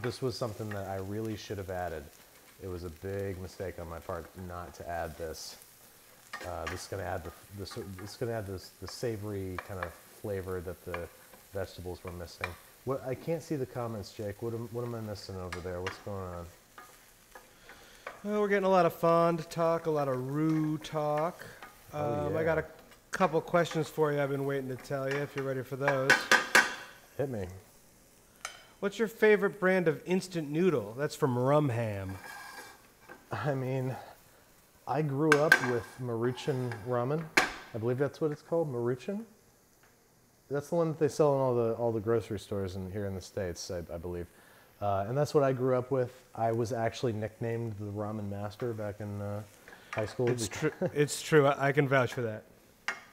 this was something that I really should have added. It was a big mistake on my part not to add this. Uh, this is going to add the this, this is going to add this the savory kind of flavor that the vegetables were missing. What I can't see the comments, Jake. What am what am I missing over there? What's going on? Well, we're getting a lot of fond talk, a lot of roux talk. Oh, um, I got a couple questions for you. I've been waiting to tell you if you're ready for those. Hit me. What's your favorite brand of instant noodle? That's from Rumham. I mean, I grew up with Maruchan ramen. I believe that's what it's called, Maruchan. That's the one that they sell in all the all the grocery stores in here in the states, I, I believe. Uh, and that's what I grew up with. I was actually nicknamed the ramen master back in uh, high school. It's true. it's true. I, I can vouch for that.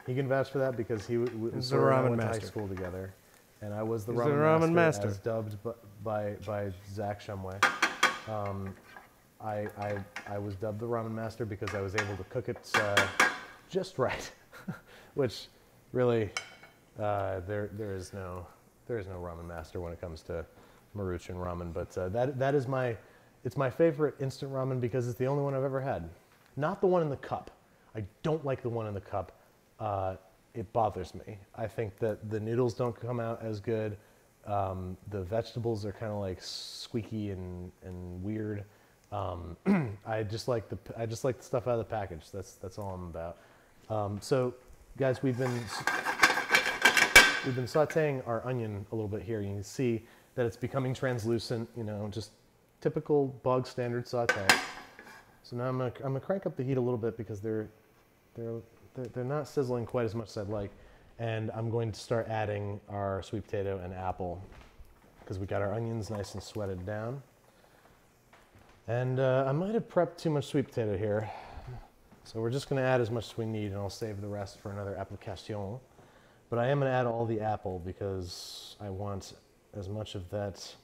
He can vouch for that because he w- w- He's so the ramen went to high school together, and I was the He's the ramen, ramen master, master. as dubbed by by Zach Shumway. Um, I, I I was dubbed the ramen master because I was able to cook it uh, just right, which really uh, there there is no there is no ramen master when it comes to Maruchan ramen, but uh, that that is my it's my favorite instant ramen because it's the only one I've ever had. Not the one in the cup. I don't like the one in the cup. Uh, it bothers me. I think that the noodles don't come out as good. Um, the vegetables are kind of like squeaky and, and weird. Um, I just like the I just like the stuff out of the package. That's that's all I'm about. Um, so, guys, we've been we've been sautéing our onion a little bit here. You can see that it's becoming translucent. You know, just typical bog standard sauté. So now I'm gonna I'm gonna crank up the heat a little bit because they're they're they're, they're not sizzling quite as much as I'd like, and I'm going to start adding our sweet potato and apple because we got our onions nice and sweated down. And uh, I might have prepped too much sweet potato here, so we're just gonna add as much as we need, and I'll save the rest for another application. But I am gonna add all the apple because I want as much of that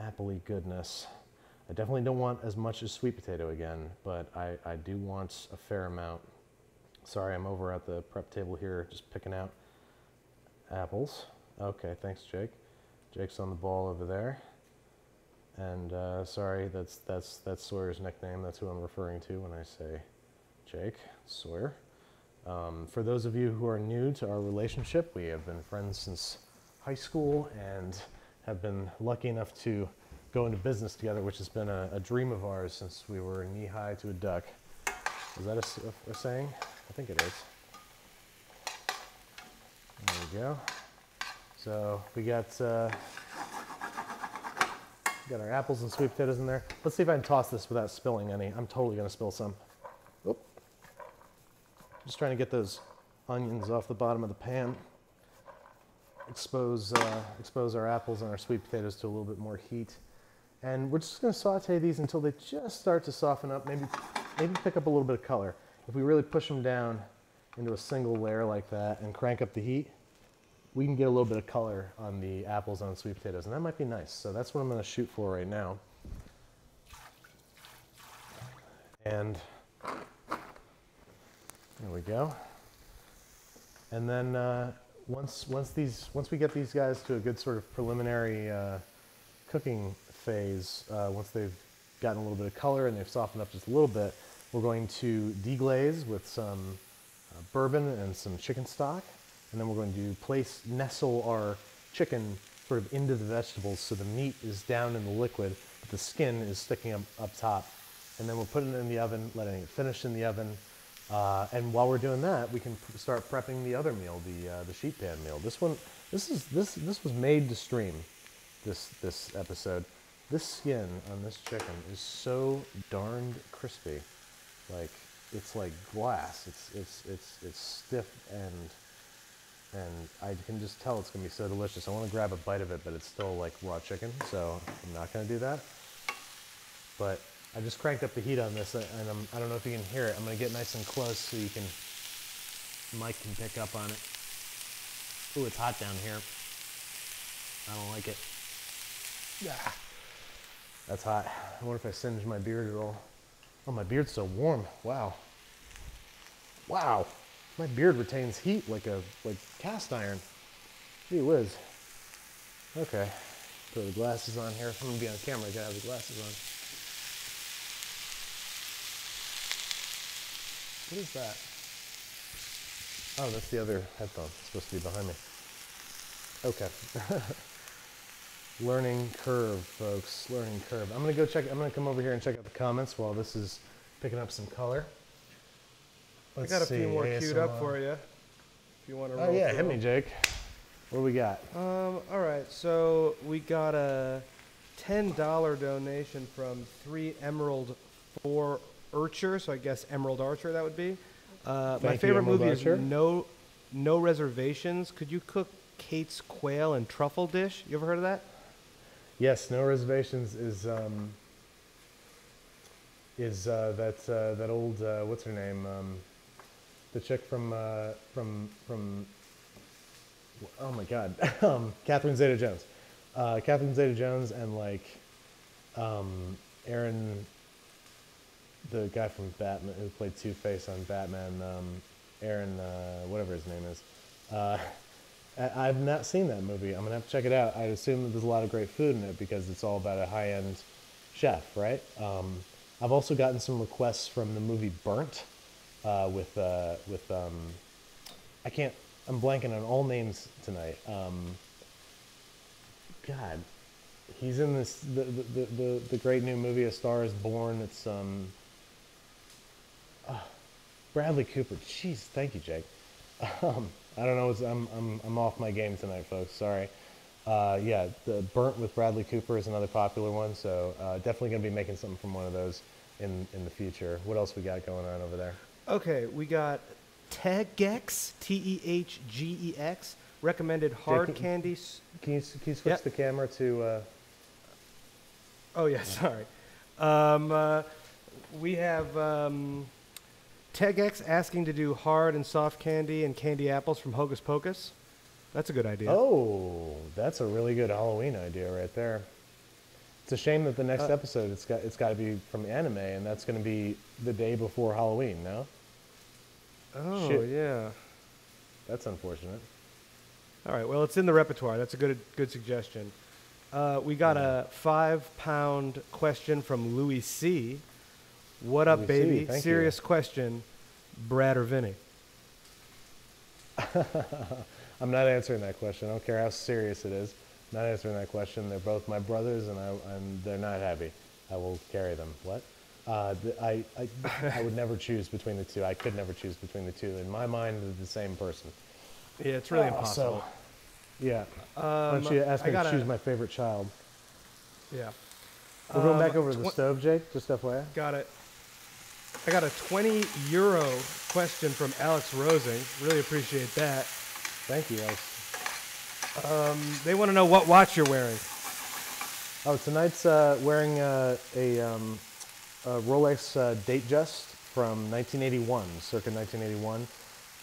appley goodness. I definitely don't want as much as sweet potato again, but I, I do want a fair amount. Sorry, I'm over at the prep table here just picking out apples. Okay, thanks, Jake. Jake's on the ball over there. And uh, sorry, that's that's that's Sawyer's nickname. That's who I'm referring to when I say Jake Sawyer. Um, for those of you who are new to our relationship, we have been friends since high school and have been lucky enough to go into business together, which has been a, a dream of ours since we were knee high to a duck. Is that a saying? I think it is. There we go. So we got uh, got our apples and sweet potatoes in there. Let's see if I can toss this without spilling any. I'm totally gonna spill some. Oop. Just trying to get those onions off the bottom of the pan. Expose uh, expose our apples and our sweet potatoes to a little bit more heat. And we're just gonna saute these until they just start to soften up, maybe, maybe pick up a little bit of color. If we really push them down into a single layer like that and crank up the heat, we can get a little bit of color on the apples on sweet potatoes, and that might be nice. So that's what I'm gonna shoot for right now. And there we go. And then uh, once once these once we get these guys to a good sort of preliminary uh, cooking phase, uh, once they've gotten a little bit of color and they've softened up just a little bit, we're going to deglaze with some uh, bourbon and some chicken stock, and then we're going to place nestle our chicken sort of into the vegetables so the meat is down in the liquid, but the skin is sticking up, up top. And then we'll put it in the oven, letting it finish in the oven. Uh, and while we're doing that, we can start prepping the other meal, the uh, the sheet pan meal. This one, this is this this was made to stream. This this episode, this skin on this chicken is so darned crispy, like it's like glass. It's it's it's it's stiff and and I can just tell it's gonna be so delicious. I want to grab a bite of it, but it's still like raw chicken, so I'm not gonna do that. But I just cranked up the heat on this, and I'm, I don't know if you can hear it. I'm gonna get nice and close so you can, Mike can pick up on it. Ooh, it's hot down here. I don't like it. Yeah. That's hot. I wonder if I singe my beard at all. Oh, my beard's so warm. Wow. Wow. My beard retains heat like a like cast iron. Gee whiz. Okay. Put the glasses on here. I'm gonna be on camera, I gotta have the glasses on. What is that? Oh, that's the other headphone. It's supposed to be behind me. Okay. Learning curve, folks. Learning curve. I'm gonna go check. I'm gonna come over here and check out the comments while this is picking up some color. I Let's got a see, few more queued up for you. If you want to. Oh yeah, hit me, Jake. What do we got? Um. All right. So we got a ten dollar donation from three Emerald Four Archer. So I guess Emerald Archer that would be. Uh, my you, favorite Emerald movie Archer. is No No Reservations. Could you cook Kate's quail and truffle dish? You ever heard of that? Yes, no reservations is um, is uh, that uh, that old uh, what's her name? Um, the chick from uh, from from oh my god, um, Catherine Zeta-Jones. Uh, Catherine Zeta-Jones and like um, Aaron, the guy from Batman who played Two Face on Batman. Um, Aaron, uh, whatever his name is. Uh, I've not seen that movie. I'm gonna have to check it out. I assume that there's a lot of great food in it because it's all about a high-end chef, right? Um, I've also gotten some requests from the movie Burnt uh, with uh, with um, I can't. I'm blanking on all names tonight. Um, God, he's in this the the, the, the, great new movie A Star Is Born. It's um, ah, Bradley Cooper. Jeez, thank you, Jake. Um, I don't know. I'm, I'm, I'm off my game tonight, folks. Sorry. Uh, yeah, the Burnt with Bradley Cooper is another popular one. So uh, definitely going to be making something from one of those in, in the future. What else we got going on over there? Okay, we got Tehgex, T E H G E X, recommended hard can- candy. Can you, can you switch Yep. the camera to? Uh, Oh, yeah, sorry. Um, uh, we have um, Tehgex asking to do hard and soft candy and candy apples from Hocus Pocus. That's a good idea. Oh, that's a really good Halloween idea right there. It's a shame that the next Uh, episode it's got it's got to be from anime, and that's going to be the day before Halloween. No, Oh, shit. yeah. that's unfortunate. All right, well, it's in the repertoire. That's a good, good suggestion. Uh, we got a five pound question from Louis C. What up, Louis C., baby? thank you. Serious question. Brad or Vinny? I'm not answering that question. I don't care how serious it is. I'm not answering that question. They're both my brothers, and I and they're not happy. I will carry them. What? Uh, I, I I would never choose between the two. I could never choose between the two. In my mind, they're the same person. Yeah, it's really Oh, impossible. So, yeah. Why Um, don't you ask me got to choose my favorite child? Yeah. We're going Um, back over to the stove, Jake. Just FYI. Got it. I got a 20 euro question from Alex Rosing. Really appreciate that. Thank you. Alex. Um, they want to know what watch you're wearing. Oh, tonight's uh, wearing uh, a, um, a Rolex uh, Datejust from 1981, circa 1981.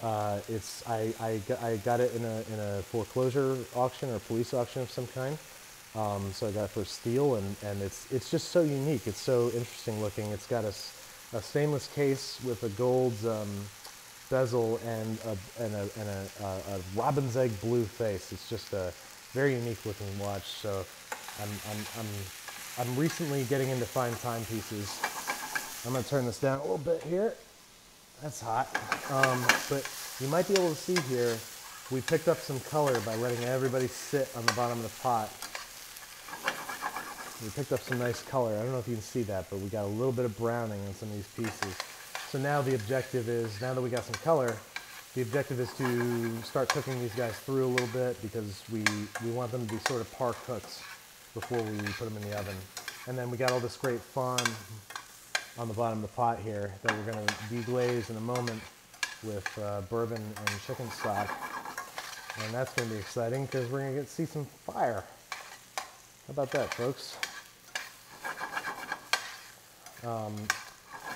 Uh, it's I, I, got, I got it in a, in a foreclosure auction or police auction of some kind. Um, so I got it for steel, and, and it's it's just so unique. It's so interesting looking. It's got a, a stainless case with a gold um, bezel and a, and, a, and a, a, a robin's egg blue face. It's just a very unique looking watch. So I'm, I'm, I'm, I'm recently getting into fine timepieces. I'm gonna turn this down a little bit here. That's hot. Um, but you might be able to see here, we picked up some color by letting everybody sit on the bottom of the pot. We picked up some nice color. I don't know if you can see that, but we got a little bit of browning on some of these pieces. So now the objective is, now that we got some color, the objective is to start cooking these guys through a little bit because we, we want them to be sort of par cooked before we put them in the oven. And then we got all this great fond on the bottom of the pot here that we're going to deglaze in a moment with uh, bourbon and chicken stock. And that's going to be exciting because we're going to get see some fire. How about that, folks? Um,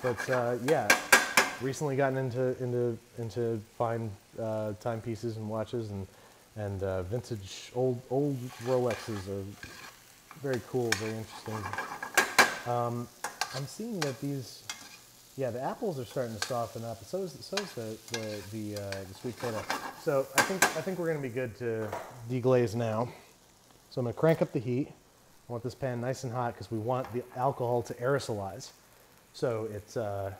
but uh, yeah, recently gotten into into into fine uh, timepieces and watches and and uh, vintage old old Rolexes are very cool, very interesting. Um, I'm seeing that these Yeah, the apples are starting to soften up. So is so is the the the, uh, the sweet potato. So I think I think we're gonna be good to deglaze now. So I'm gonna crank up the heat. I want this pan nice and hot because we want the alcohol to aerosolize. So it's uh,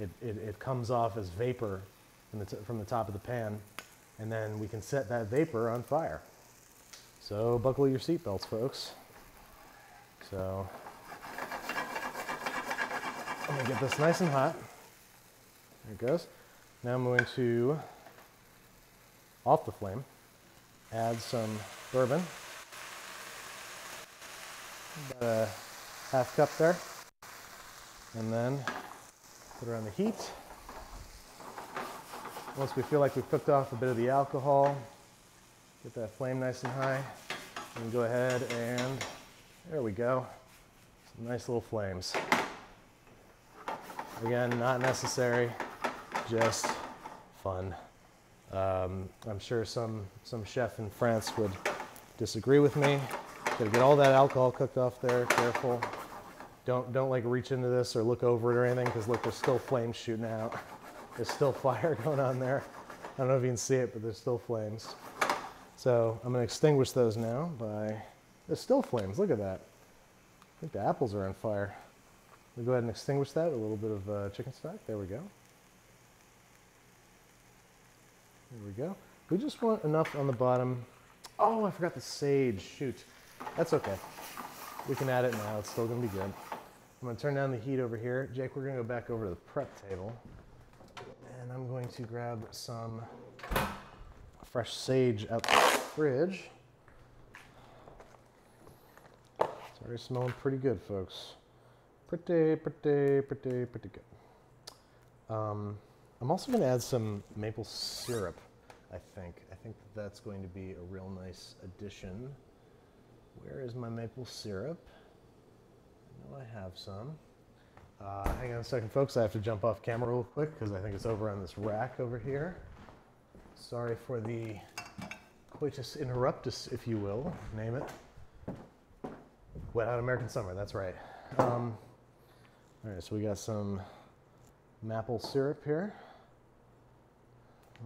it, it it comes off as vapor from the from the top of the pan, and then we can set that vapor on fire. So buckle your seatbelts, folks. So I'm gonna get this nice and hot. There it goes. Now I'm going to off the flame, add some bourbon, about a half cup there, and then put it on the heat. Once we feel like we've cooked off a bit of the alcohol, get that flame nice and high, and go ahead and there we go. Some nice little flames. Again, not necessary, just fun. Um, I'm sure some, some chef in France would disagree with me. Gotta get all that alcohol cooked off there, careful. Don't, don't like reach into this or look over it or anything because look, there's still flames shooting out. There's still fire going on there. I don't know if you can see it, but there's still flames. So I'm gonna extinguish those now by, there's still flames, look at that. I think the apples are on fire. We'll go ahead and extinguish that with a little bit of uh, chicken stock. There we go. There we go. We just want enough on the bottom. Oh, I forgot the sage. Shoot. That's okay. We can add it now. It's still going to be good. I'm going to turn down the heat over here. Jake, we're going to go back over to the prep table. And I'm going to grab some fresh sage out the fridge. It's already smelling pretty good, folks. Pretty, pretty, pretty, pretty good. Um, I'm also going to add some maple syrup, I think. I think that that's going to be a real nice addition. Where is my maple syrup? I know I have some. Uh, hang on a second, folks. I have to jump off camera real quick because I think it's over on this rack over here. Sorry for the coitus interruptus, if you will, name it. Wet Hot American Summer, that's right. Um, all right, so we got some maple syrup here.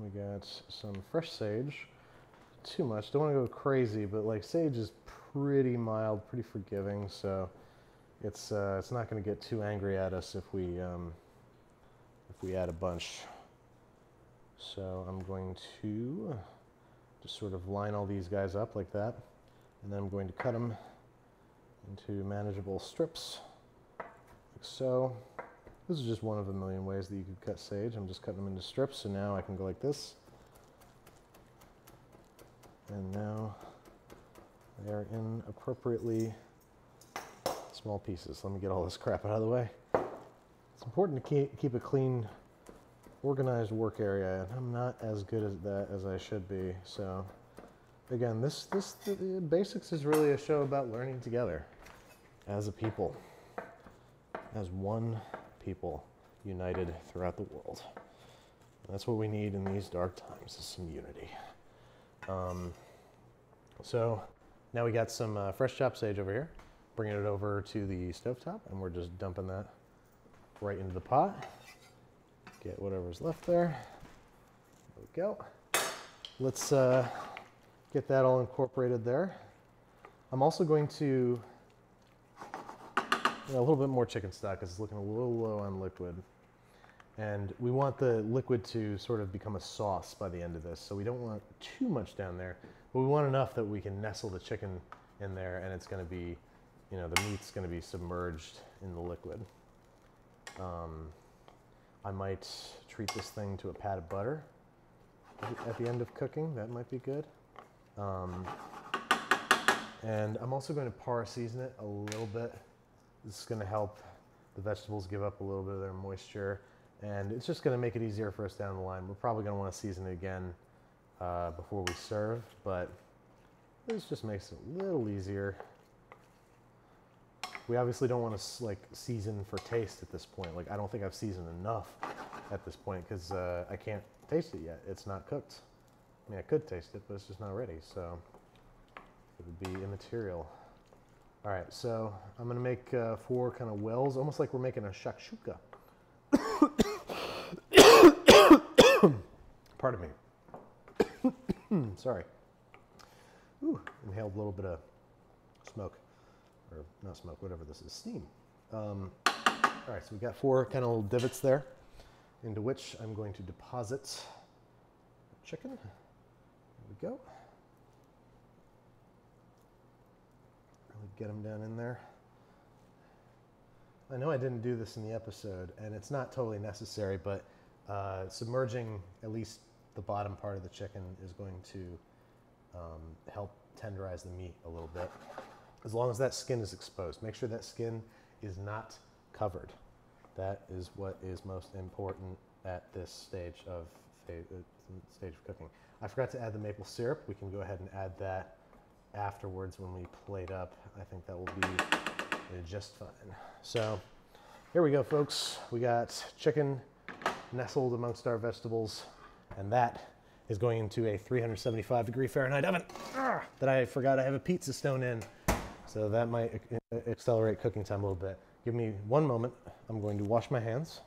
We got some fresh sage. Too much, don't want to go crazy, but like sage is pretty mild, pretty forgiving, so it's uh, it's not going to get too angry at us if we um, if we add a bunch. So I'm going to just sort of line all these guys up like that, and then I'm going to cut them into manageable strips, like so. This is just one of a million ways that you could cut sage. I'm just cutting them into strips, so now I can go like this. And now they are in appropriately small pieces. Let me get all this crap out of the way. It's important to keep, a clean, organized work area, and I'm not as good at that as I should be. So, again, this this the, the basics is really a show about learning together as a people, as one people united throughout the world. That's what we need in these dark times: is some unity. Um, so now we got some uh, fresh chopped sage over here. Bringing it over to the stovetop, and we're just dumping that right into the pot. Get whatever's left there. There we go. Let's uh, get that all incorporated there. I'm also going to a little bit more chicken stock because it's looking a little low on liquid. And we want the liquid to sort of become a sauce by the end of this. So we don't want too much down there, but we want enough that we can nestle the chicken in there and it's going to be, you know, the meat's going to be submerged in the liquid. Um, I might treat this thing to a pat of butter at the end of cooking. That might be good. Um, and I'm also going to par season it a little bit. This is going to help the vegetables give up a little bit of their moisture. And it's just going to make it easier for us down the line. We're probably going to want to season it again uh, before we serve, but this just makes it a little easier. We obviously don't want to like season for taste at this point. Like I don't think I've seasoned enough at this point because uh, I can't taste it yet. It's not cooked. I mean, I could taste it, but it's just not ready. So it would be immaterial. All right, so I'm gonna make uh, four kind of wells, almost like we're making a shakshuka. Pardon me. Sorry. Ooh, inhaled a little bit of smoke, or not smoke, whatever this is, steam. Um, all right, so we got four kind of little divots there, into which I'm going to deposit chicken. There we go. Get them down in there. I know I didn't do this in the episode, and it's not totally necessary, but uh, submerging at least the bottom part of the chicken is going to um, help tenderize the meat a little bit. As long as that skin is exposed, make sure that skin is not covered. That is what is most important at this stage of uh, stage of cooking. I forgot to add the maple syrup. We can go ahead and add that afterwards when we plate up. I think that will be just fine. So here we go, folks. We got chicken nestled amongst our vegetables, and that is going into a 375 degree Fahrenheit oven ah, that I forgot I have a pizza stone in. So that might accelerate cooking time a little bit. Give me one moment. I'm going to wash my hands.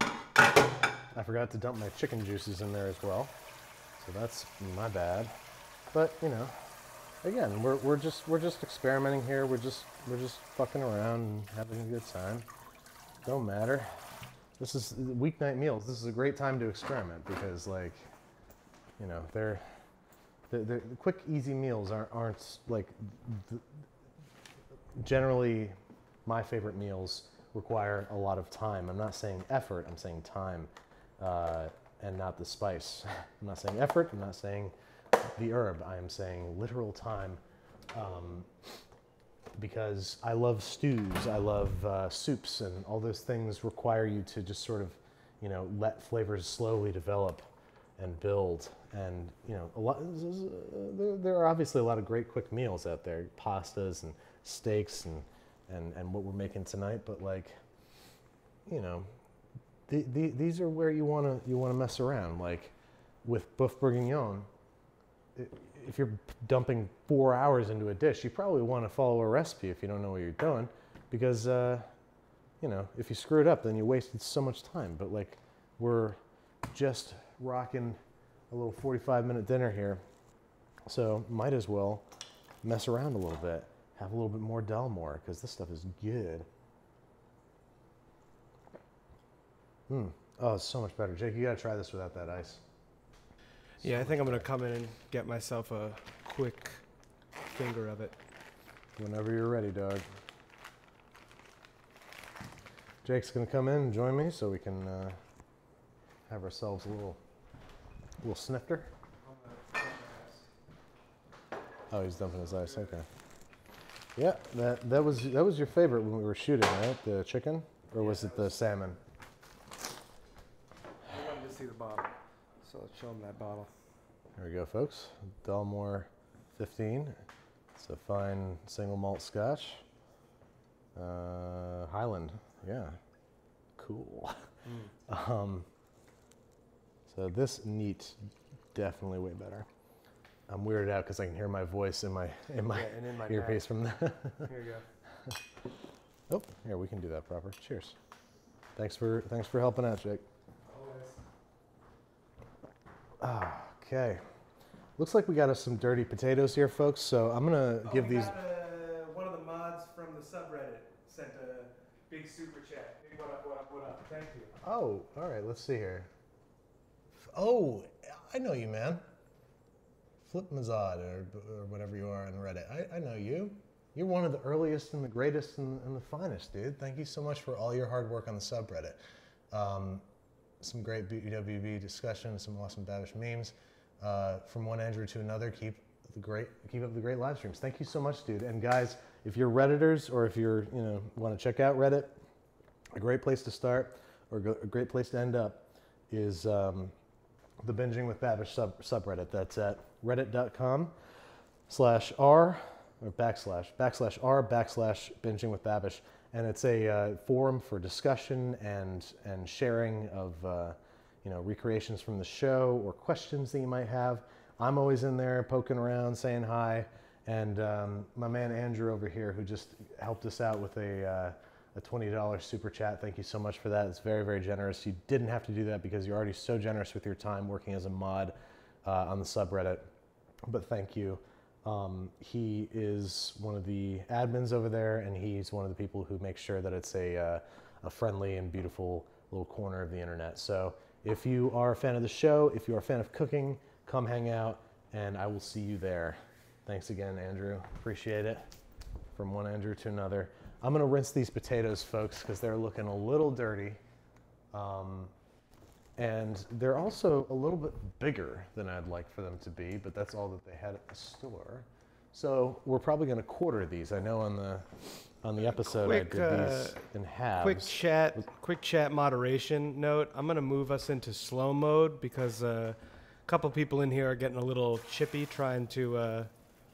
I forgot to dump my chicken juices in there as well. So that's my bad. But, you know, again, we're, we're just we're just experimenting here. We're just we're just fucking around and having a good time. Don't matter. This is weeknight meals. This is a great time to experiment because, like, you know, they're the, the, quick, easy meals aren't, aren't like the, generally my favorite meals require a lot of time. I'm not saying effort. I'm saying time, uh, and not the spice. I'm not saying effort. I'm not saying the herb. I am saying literal time. Um, because I love stews, I love uh, soups, and all those things require you to just sort of, you know, let flavors slowly develop and build. And you know, a lot. There, are obviously a lot of great quick meals out there, pastas and steaks and and and what we're making tonight. But like, you know, the, the, these are where you wanna you wanna mess around. Like with boeuf bourguignon, if you're dumping four hours into a dish, you probably want to follow a recipe if you don't know what you're doing, because uh, you know if you screw it up, then you wasted so much time. But like we're just rocking a little 45 minute dinner here, so might as well mess around a little bit, have a little bit more Dalmore, because this stuff is good. Hmm. Oh, it's so much better. Jake, you gotta try this without that ice. Yeah, I think I'm gonna come in and get myself a quick finger of it. Whenever you're ready, dog. Jake's gonna come in and join me so we can uh, have ourselves a little, little snifter. Oh, he's dumping his ice. Okay. Yeah, that that was that was your favorite when we were shooting, right? The chicken, or was it the salmon? I wanted to see the bottom. So let's show them that bottle. Here we go, folks. Dalmore 15. It's a fine single malt scotch. Uh, Highland, yeah. Cool. Mm. um, so this neat, definitely way better. I'm weirded out because I can hear my voice in my in my, yeah, in my earpiece from the. here you go. oh, here we can do that proper. Cheers. Thanks for thanks for helping out, Jake. Okay. Looks like we got us some dirty potatoes here, folks. So I'm gonna oh, give these. Got, uh, one of the mods from the subreddit sent a big super chat. Big what up, what up, what up? Thank you. Oh, all right. Let's see here. Oh, I know you, man. Flip Mazad or, or whatever you are on Reddit. I, I know you. You're one of the earliest and the greatest and, and, the finest, dude. Thank you so much for all your hard work on the subreddit. Um, some great BWB discussion, some awesome Babish memes. Uh, from one Andrew to another, keep the great, keep up the great live streams. Thank you so much, dude. And guys, if you're Redditors or if you're, you know, want to check out Reddit, a great place to start or a great place to end up is um, the Binging with Babish sub, subreddit. That's at reddit.com slash r or backslash backslash r backslash binging with Babish and it's a uh, forum for discussion and and sharing of uh, you know recreations from the show or questions that you might have. I'm always in there poking around, saying hi, and um, my man Andrew over here, who just helped us out with a, uh, a $20 super chat. Thank you so much for that. It's very, very generous. You didn't have to do that because you're already so generous with your time working as a mod uh, on the subreddit. But thank you. Um, he is one of the admins over there, and he's one of the people who makes sure that it's a, uh, a friendly and beautiful little corner of the internet. So if you are a fan of the show, if you are a fan of cooking, come hang out, and I will see you there. Thanks again, Andrew. Appreciate it. From one Andrew to another. I'm gonna rinse these potatoes, folks, because they're looking a little dirty. Um, and they're also a little bit bigger than I'd like for them to be, but that's all that they had at the store. So we're probably gonna quarter these. I know on the on the episode Quick, I did these uh, in halves. Quick chat, quick chat moderation note. I'm gonna move us into slow mode because uh, a couple people in here are getting a little chippy, trying to uh,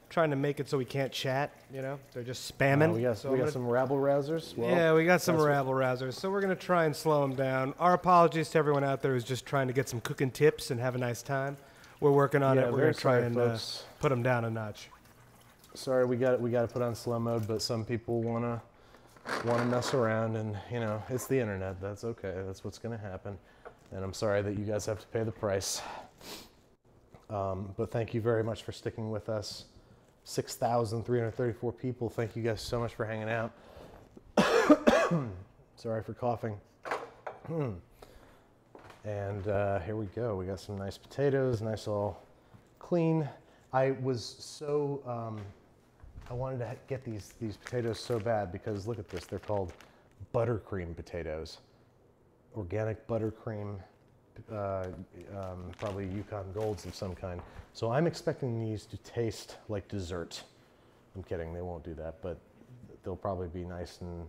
trying to make it so we can't chat. You know, they're just Uh, spamming. we got, so we got gonna- some rabble rousers. Well, yeah, we got some rabble rousers, so we're gonna try and slow them down. Our apologies to everyone out there who's just trying to get some cooking tips and have a nice time. We're working on yeah, it. We're gonna try sorry, and uh, put them down a notch. sorry we got we got to put on slow mode but some people want to want to mess around and you know it's the internet that's okay that's what's going to happen and i'm sorry that you guys have to pay the price um, but thank you very much for sticking with us 6334 people. Thank you guys so much for hanging out. Sorry for coughing. And uh, here we go. We got some nice potatoes nice all clean. I was so um, I wanted to get these these potatoes so bad because look at this. They're called buttercream potatoes, organic buttercream, uh, um, probably Yukon Golds of some kind. So I'm expecting these to taste like dessert. I'm kidding. They won't do that, but they'll probably be nice and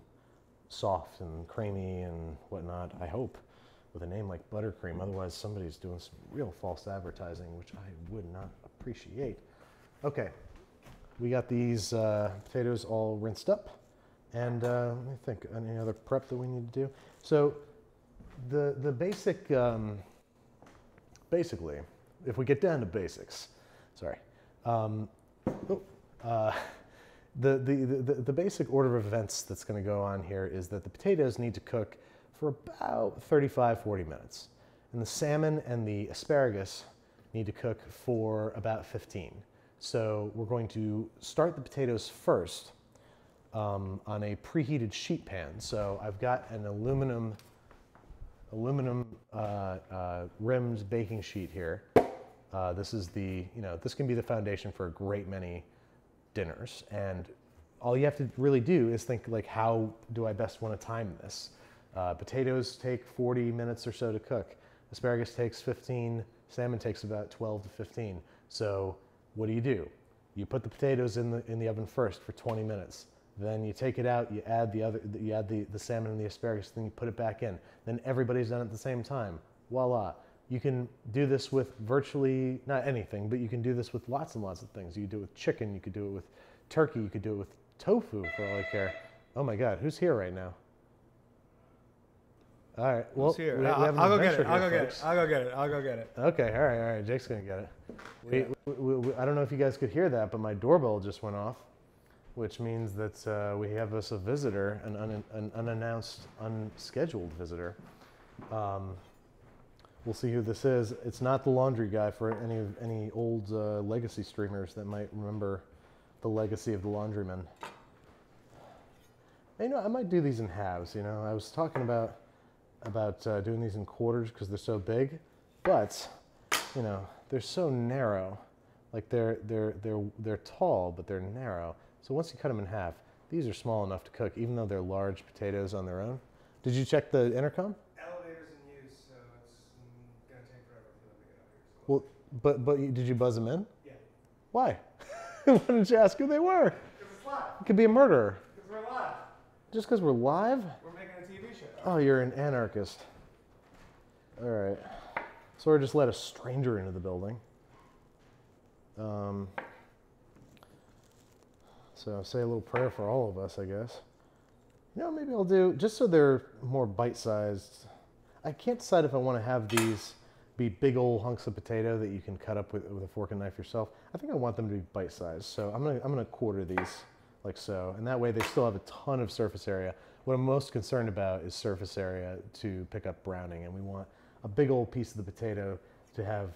soft and creamy and whatnot. I hope with a name like buttercream. Otherwise, somebody's doing some real false advertising, which I would not appreciate. Okay, we got these uh, potatoes all rinsed up. And uh, let me think, any other prep that we need to do? So the, the basic, um, basically, if we get down to basics, sorry, um, oh, uh, the, the, the, the basic order of events that's going to go on here is that the potatoes need to cook for about 35, 40 minutes. And the salmon and the asparagus need to cook for about 15. So we're going to start the potatoes first um, on a preheated sheet pan. So I've got an aluminum aluminum uh, uh, rimmed baking sheet here. Uh, this is the, you know, this can be the foundation for a great many dinners. And all you have to really do is think like, how do I best want to time this? Uh, potatoes take 40 minutes or so to cook. Asparagus takes 15. Salmon takes about 12 to 15. So what do you do? You put the potatoes in the in the oven first for 20 minutes. Then you take it out. You add the other. You add the, the salmon and the asparagus. Then you put it back in. Then everybody's done at the same time. Voila! You can do this with virtually not anything, but you can do this with lots and lots of things. You could do it with chicken. You could do it with turkey. You could do it with tofu for all I care. Oh my God, who's here right now? All right. Well, Who's here? we- we I'll, I'll go get it. I'll here, go get it. I'll go get it. I'll go get it. Okay, all right, all right. Jake's gonna get it. We, we, I don't know if you guys could hear that, but my doorbell just went off, which means that uh, we have us a visitor, an, un, an unannounced, unscheduled visitor. Um, we'll see who this is. It's not the laundry guy for any of any old uh, legacy streamers that might remember the legacy of the laundryman. You know, I might do these in halves. You know, I was talking about about uh, doing these in quarters because they're so big, but you know they're so narrow. Like they're they're they're they're tall, but they're narrow. So once you cut them in half, these are small enough to cook, even though they're large potatoes on their own. Did you check the intercom? Elevator's in use, so it's gonna take forever for them to get up here. Well, but but you, did you buzz them in? Yeah. Why? Why didn't you ask who they were? Because it's live. It could be a murderer. Because we're live. Just because we're live? We're making a TV show. Oh, you're an anarchist. All right. So we just let a stranger into the building. Um, so say a little prayer for all of us, I guess. You know, maybe I'll do just so they're more bite-sized. I can't decide if I want to have these be big old hunks of potato that you can cut up with, with a fork and knife yourself. I think I want them to be bite-sized. So I'm gonna I'm gonna quarter these like so, and that way they still have a ton of surface area what I'm most concerned about is surface area to pick up browning, and we want a big old piece of the potato to have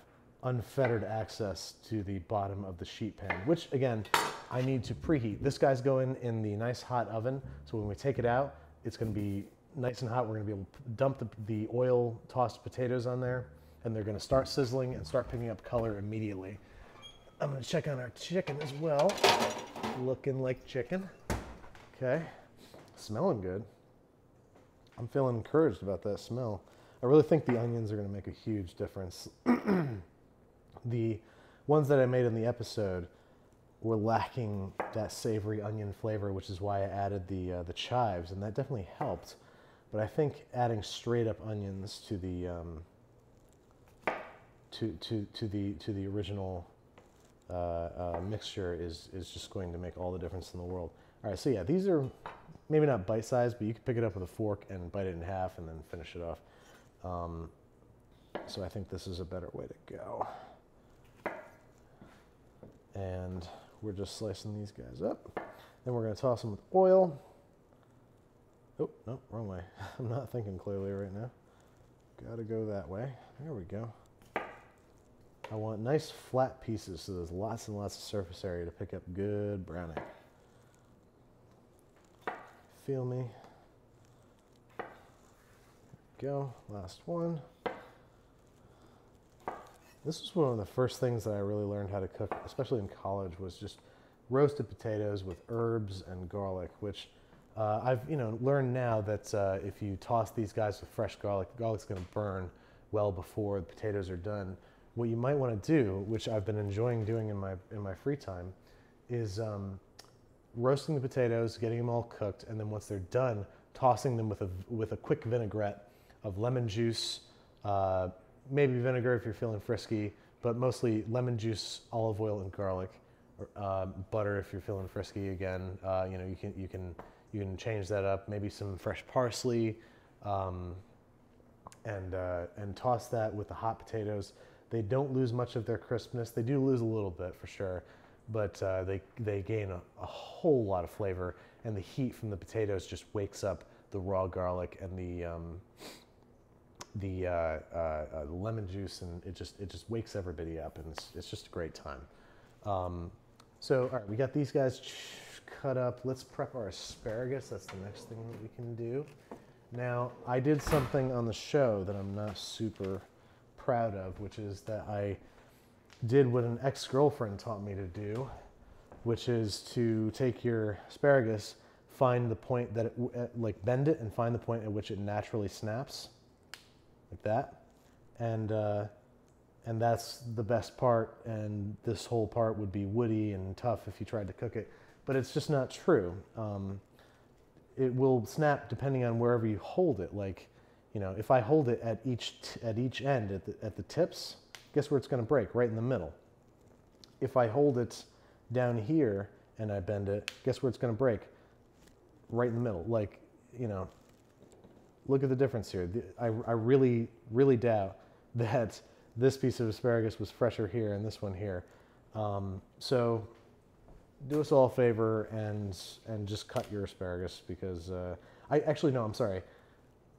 unfettered access to the bottom of the sheet pan, which again, I need to preheat. This guy's going in the nice hot oven, so when we take it out, it's gonna be nice and hot. We're gonna be able to dump the, the oil tossed potatoes on there, and they're gonna start sizzling and start picking up color immediately. I'm gonna check on our chicken as well. Looking like chicken. Okay, smelling good. I'm feeling encouraged about that smell. I really think the onions are gonna make a huge difference. the ones that I made in the episode were lacking that savory onion flavor, which is why I added the uh, the chives, and that definitely helped. But I think adding straight up onions to the um, to, to, to the to the original uh, uh, mixture is is just going to make all the difference in the world. All right, so yeah, these are maybe not bite sized, but you can pick it up with a fork and bite it in half and then finish it off. Um, so I think this is a better way to go. And we're just slicing these guys up. Then we're going to toss them with oil. Oh, no, wrong way. I'm not thinking clearly right now. Got to go that way. There we go. I want nice flat pieces so there's lots and lots of surface area to pick up good browning. Feel me? Go, last one. This was one of the first things that I really learned how to cook, especially in college, was just roasted potatoes with herbs and garlic, which uh, I've you know learned now that uh, if you toss these guys with fresh garlic, the garlic's going to burn well before the potatoes are done. What you might want to do, which I've been enjoying doing in my in my free time, is um, roasting the potatoes, getting them all cooked, and then once they're done, tossing them with a with a quick vinaigrette of lemon juice, uh, maybe vinegar if you're feeling frisky, but mostly lemon juice, olive oil, and garlic. Uh, butter if you're feeling frisky again. Uh, you know you can you can you can change that up. Maybe some fresh parsley, um, and uh, and toss that with the hot potatoes. They don't lose much of their crispness. They do lose a little bit for sure, but uh, they they gain a, a whole lot of flavor. And the heat from the potatoes just wakes up the raw garlic and the um, the uh, uh, uh, lemon juice, and it just it just wakes everybody up, and it's, it's just a great time. Um, so, all right, we got these guys cut up. Let's prep our asparagus. That's the next thing that we can do. Now, I did something on the show that I'm not super proud of, which is that I did what an ex-girlfriend taught me to do, which is to take your asparagus, find the point that it, like bend it and find the point at which it naturally snaps like that. And, uh, and that's the best part. And this whole part would be woody and tough if you tried to cook it. But it's just not true. Um, it will snap depending on wherever you hold it. Like, you know, if I hold it at each, at each end, at the, at the tips, guess where it's going to break? Right in the middle. If I hold it down here and I bend it, guess where it's going to break? Right in the middle. Like, you know, look at the difference here. I, I really, really doubt that this piece of asparagus was fresher here and this one here. Um, so do us all a favor and, and just cut your asparagus because uh, I actually, no, I'm sorry.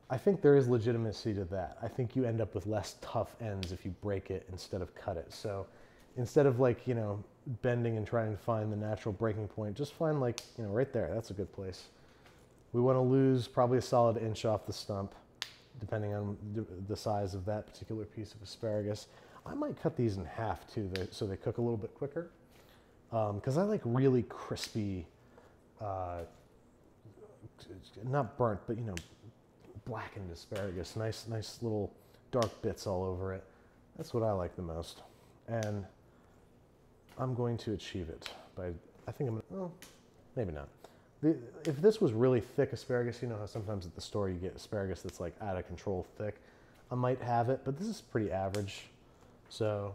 I think there is legitimacy to that. I think you end up with less tough ends if you break it instead of cut it. So instead of like, you know, bending and trying to find the natural breaking point, just find like, you know, right there. That's a good place. We want to lose probably a solid inch off the stump, depending on the size of that particular piece of asparagus. I might cut these in half too, so they cook a little bit quicker. Because um, I like really crispy, uh, not burnt, but you know, blackened asparagus. Nice, nice little dark bits all over it. That's what I like the most. And I'm going to achieve it by, I think I'm, well, maybe not. The, if this was really thick asparagus, you know how sometimes at the store you get asparagus that's like out of control thick, I might have it, but this is pretty average. So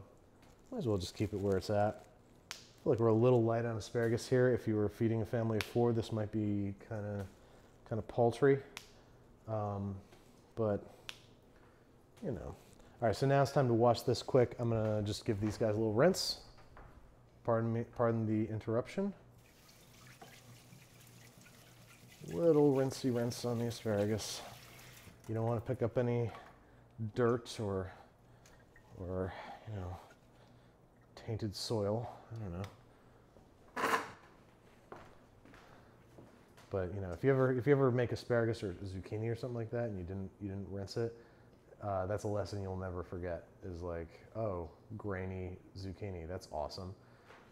might as well just keep it where it's at. I feel like we're a little light on asparagus here. If you were feeding a family of four, this might be kind of kind of paltry. Um, but you know. All right, so now it's time to wash this quick. I'm gonna just give these guys a little rinse. Pardon me, pardon the interruption. Little rinsey rinse on the asparagus. You don't want to pick up any dirt or, or you know, tainted soil. I don't know. But you know, if you ever if you ever make asparagus or zucchini or something like that, and you didn't you didn't rinse it, uh, that's a lesson you'll never forget. Is like, oh, grainy zucchini. That's awesome.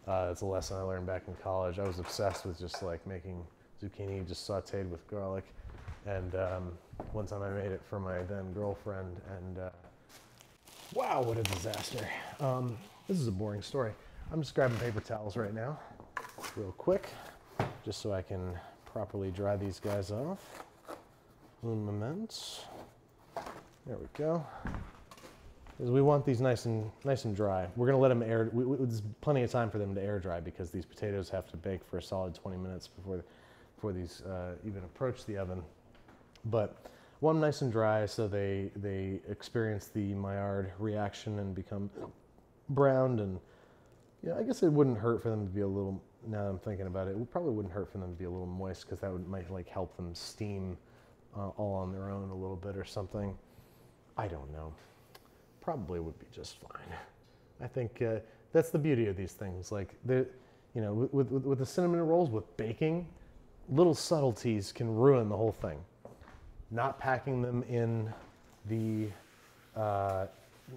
Uh, that's a lesson I learned back in college. I was obsessed with just like making zucchini just sautéed with garlic. And um, one time I made it for my then girlfriend, and uh, wow, what a disaster. Um, this is a boring story. I'm just grabbing paper towels right now, real quick, just so I can properly dry these guys off. Un moment. There we go. Because we want these nice and nice and dry. We're gonna let them air. We, we, there's plenty of time for them to air dry because these potatoes have to bake for a solid 20 minutes before before these uh, even approach the oven. But one nice and dry so they they experience the Maillard reaction and become browned. And yeah, I guess it wouldn't hurt for them to be a little. Now I'm thinking about it, it probably wouldn't hurt for them to be a little moist because that would might like help them steam uh, all on their own a little bit or something. I don't know probably would be just fine. I think uh, that's the beauty of these things. Like the, you know, with, with, with the cinnamon rolls with baking, little subtleties can ruin the whole thing. Not packing them in the, uh,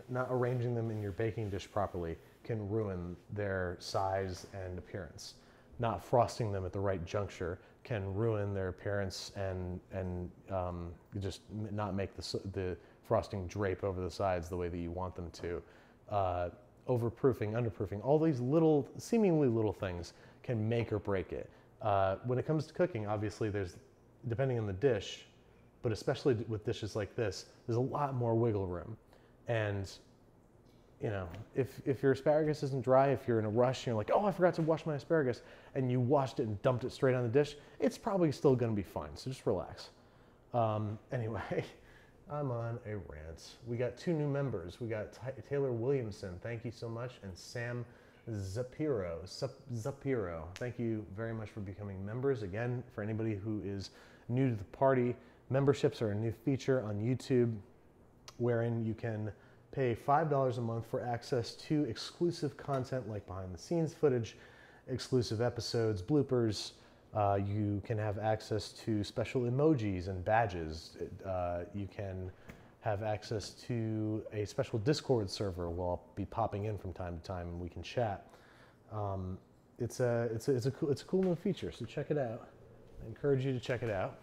not arranging them in your baking dish properly can ruin their size and appearance. Not frosting them at the right juncture can ruin their appearance and and um, just not make the the frosting drape over the sides the way that you want them to. Uh, overproofing, underproofing, all these little, seemingly little things can make or break it. Uh, when it comes to cooking, obviously there's, depending on the dish, but especially with dishes like this, there's a lot more wiggle room. And, you know, if, if your asparagus isn't dry, if you're in a rush and you're like, oh, I forgot to wash my asparagus, and you washed it and dumped it straight on the dish, it's probably still gonna be fine, so just relax. Um, anyway, I'm on a rant. We got two new members. We got Ty- Taylor Williamson. Thank you so much. And Sam Zapiro. Zapiro. Thank you very much for becoming members. Again, for anybody who is new to the party, memberships are a new feature on YouTube wherein you can pay $5 a month for access to exclusive content like behind the scenes footage, exclusive episodes, bloopers, uh, you can have access to special emojis and badges. Uh, you can have access to a special Discord server where I'll be popping in from time to time and we can chat. Um, it's, a, it's, a, it's, a cool, it's a cool new feature, so check it out. I encourage you to check it out.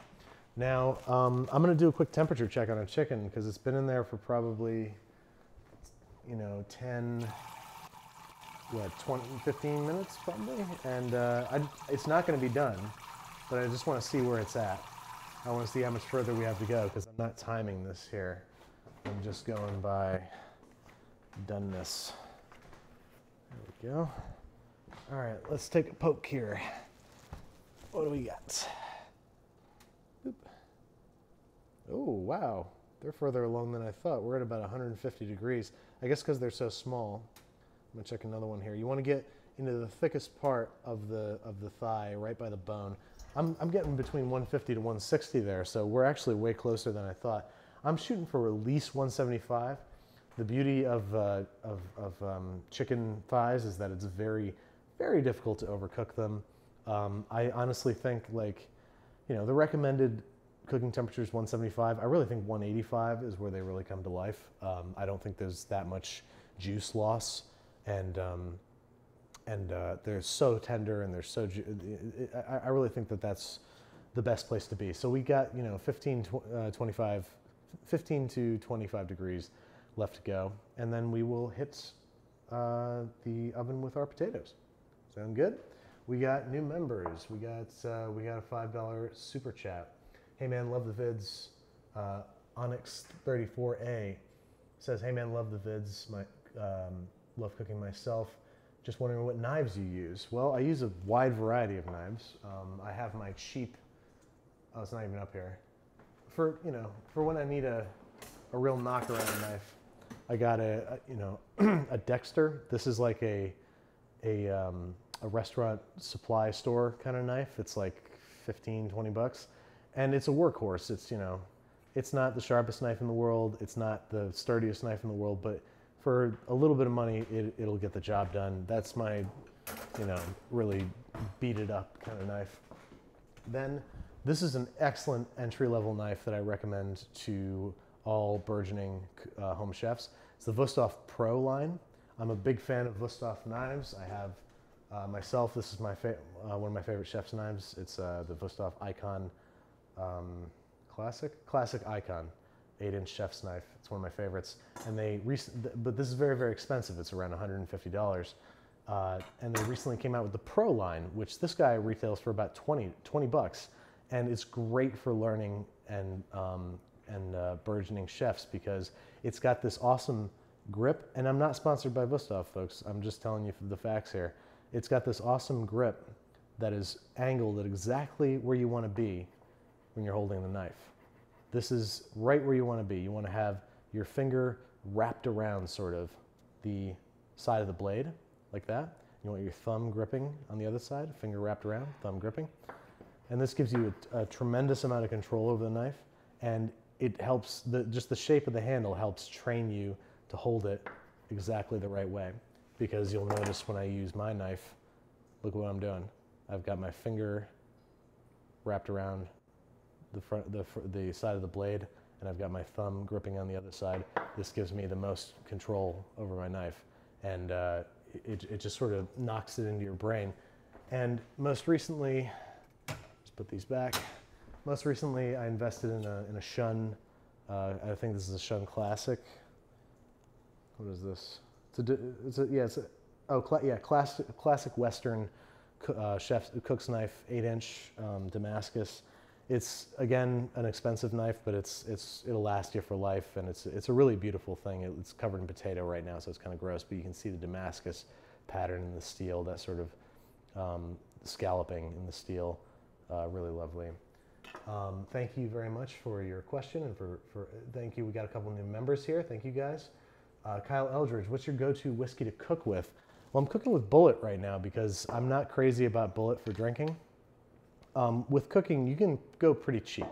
Now, um, I'm going to do a quick temperature check on a chicken because it's been in there for probably, you know, 10, what, 20, 15 minutes probably. And uh, I, it's not going to be done, but I just want to see where it's at. I want to see how much further we have to go because I'm not timing this here. I'm just going by doneness. There we go. All right, let's take a poke here. What do we got? Oh, wow. They're further along than I thought. We're at about 150 degrees. I guess because they're so small. I'm gonna check another one here. You wanna get into the thickest part of the, of the thigh, right by the bone. I'm, I'm getting between 150 to 160 there, so we're actually way closer than I thought. I'm shooting for at least 175. The beauty of, uh, of, of um, chicken thighs is that it's very, very difficult to overcook them. Um, I honestly think like, you know, the recommended cooking temperature is 175. I really think 185 is where they really come to life. Um, I don't think there's that much juice loss and um, and uh, they're so tender and they're so. Ju- I, I, really think that that's the best place to be. So we got you know 15, tw- uh, 25, 15 to 25 degrees left to go, and then we will hit uh, the oven with our potatoes. Sound good? We got new members. We got uh, we got a five dollar super chat. Hey man, love the vids. Uh, Onyx 34A says, "Hey man, love the vids. My um, love cooking myself. Just wondering what knives you use. Well, I use a wide variety of knives. Um, I have my cheap, oh, it's not even up here. For, you know, for when I need a, a real knock around knife, I got a, a you know, a Dexter. This is like a, a, um, a restaurant supply store kind of knife. It's like 15, 20 bucks. and it's a workhorse. It's you know, it's not the sharpest knife in the world. It's not the sturdiest knife in the world, but for a little bit of money, it, it'll get the job done. That's my, you know, really beat it up kind of knife. Then this is an excellent entry level knife that I recommend to all burgeoning uh, home chefs. It's the Wüsthof Pro line. I'm a big fan of Wüsthof knives. I have uh, myself, this is my uh, one of my favorite chef's knives. It's uh, the Wüsthof Icon um, Classic, Classic Icon, eight inch chef's knife. It's one of my favorites. And they, rec- but this is very, very expensive. It's around $150. Uh, and they recently came out with the Pro line, which this guy retails for about 20, 20 bucks. And it's great for learning and, um, and uh, burgeoning chefs because it's got this awesome grip. And I'm not sponsored by Wüsthof, folks. I'm just telling you the facts here. It's got this awesome grip that is angled at exactly where you want to be when you're holding the knife. This is right where you want to be. You want to have your finger wrapped around sort of the side of the blade like that. You want your thumb gripping on the other side, finger wrapped around, thumb gripping. And this gives you a, a tremendous amount of control over the knife and it helps, the, just the shape of the handle helps train you to hold it exactly the right way because you'll notice when I use my knife, look what I'm doing. I've got my finger wrapped around the front, the, the side of the blade, and I've got my thumb gripping on the other side. This gives me the most control over my knife, and uh, it, it just sort of knocks it into your brain. And most recently, let's put these back. Most recently, I invested in a, in a Shun. Uh, I think this is a Shun Classic. What is this? It's a, it's a yeah, it's a, oh, cl- yeah, classic, classic Western uh, cook's knife, eight inch um, Damascus. It's again an expensive knife, but it's it's it'll last you for life, and it's it's a really beautiful thing. It's covered in potato right now, so it's kind of gross, but you can see the Damascus pattern in the steel, that sort of um, scalloping in the steel, uh, really lovely. Um, thank you very much for your question and for, for thank you. We got a couple new members here. Thank you guys. Uh, Kyle Eldridge, what's your go-to whiskey to cook with? Well, I'm cooking with Bulleit right now because I'm not crazy about Bulleit for drinking. Um, with cooking, you can go pretty cheap.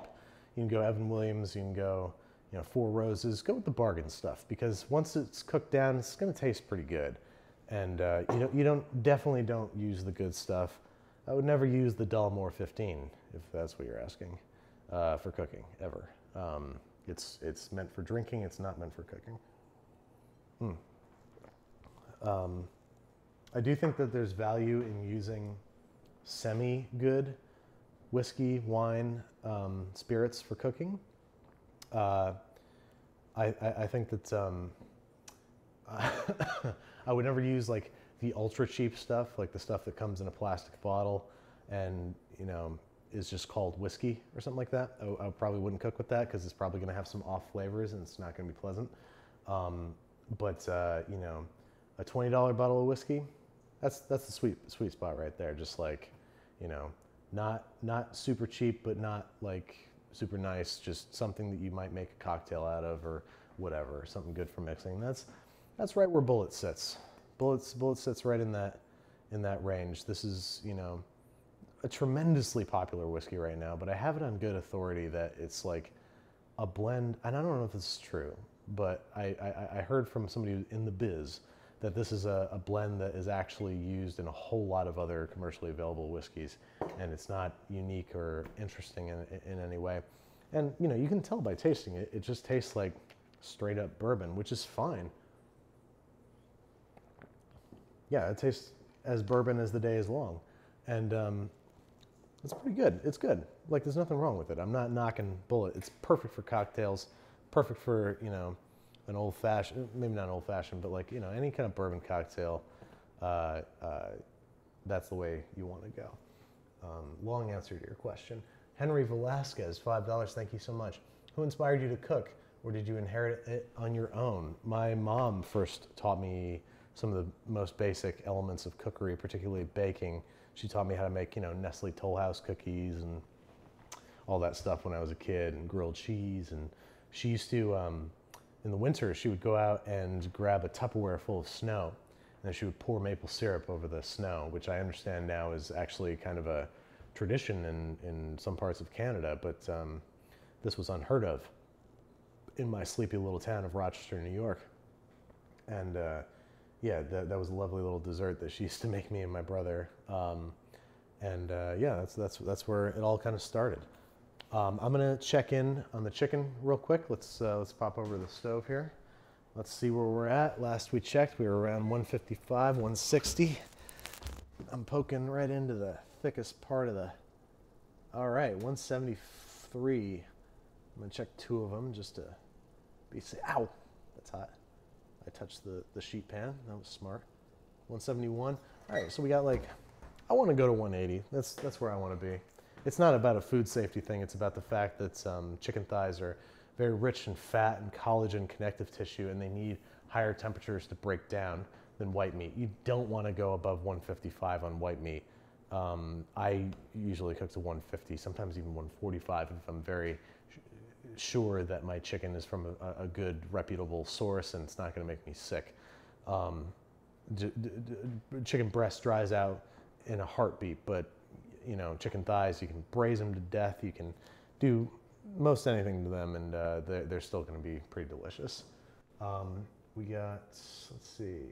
You can go Evan Williams, you can go, you know, Four Roses. Go with the bargain stuff because once it's cooked down, it's going to taste pretty good. And uh, you know, you don't definitely don't use the good stuff. I would never use the Dalmore 15 if that's what you're asking uh, for cooking ever. Um, it's it's meant for drinking. It's not meant for cooking. Hmm. Um, I do think that there's value in using semi good whiskey, wine, um, spirits for cooking. Uh, I, I, I, think that um, I would never use like the ultra cheap stuff, like the stuff that comes in a plastic bottle and you know is just called whiskey or something like that. I, I probably wouldn't cook with that because it's probably going to have some off flavors and it's not going to be pleasant. Um, but uh, you know, a twenty dollar bottle of whiskey, that's that's the sweet sweet spot right there. Just like, you know, not not super cheap, but not like super nice. Just something that you might make a cocktail out of or whatever, something good for mixing. That's that's right where Bulleit sits. Bulleit's Bulleit sits right in that in that range. This is you know a tremendously popular whiskey right now, but I have it on good authority that it's like a blend, and I don't know if this is true, but I, I, I heard from somebody in the biz that this is a, a, blend that is actually used in a whole lot of other commercially available whiskeys, and it's not unique or interesting in, in any way. And you know, you can tell by tasting it, it just tastes like straight up bourbon, which is fine. Yeah, it tastes as bourbon as the day is long. And um, it's pretty good. It's good. Like, there's nothing wrong with it. I'm not knocking Bulleit. It's perfect for cocktails, perfect for, you know, an old fashioned, maybe not old fashioned, but like, you know, any kind of bourbon cocktail, uh, uh, that's the way you want to go. Um, long answer to your question. Henry Velasquez, $5. Thank you so much. Who inspired you to cook, or did you inherit it on your own? My mom first taught me some of the most basic elements of cookery, particularly baking. She taught me how to make, you know, Nestle Toll House cookies and all that stuff when I was a kid, and grilled cheese. And she used to, um, in the winter, she would go out and grab a Tupperware full of snow, and then she would pour maple syrup over the snow, which I understand now is actually kind of a tradition in, in some parts of Canada, but um, this was unheard of in my sleepy little town of Rochester, New York. And uh, yeah, that, that was a lovely little dessert that she used to make me and my brother. Um, and uh, yeah, that's, that's, that's where it all kind of started. Um, I'm gonna check in on the chicken real quick. Let's, uh, let's pop over to the stove here. Let's see where we're at. Last we checked, we were around 155, 160. I'm poking right into the thickest part of the. All right, 173. I'm gonna check two of them just to be safe. Ow, that's hot. I touched the, the sheet pan. That was smart. 171. All right, so we got like, I want to go to 180. That's that's where I want to be. It's not about a food safety thing. It's about the fact that um, chicken thighs are very rich in fat and collagen connective tissue, and they need higher temperatures to break down than white meat. You don't want to go above 155 on white meat. Um, I usually cook to 150, sometimes even 145 if I'm very sure that my chicken is from a, a good, reputable source and it's not going to make me sick. Um, chicken breast dries out in a heartbeat, but you know, chicken thighs, you can braise them to death. You can do most anything to them, and uh, they're, they're, still going to be pretty delicious. Um, we got, let's see.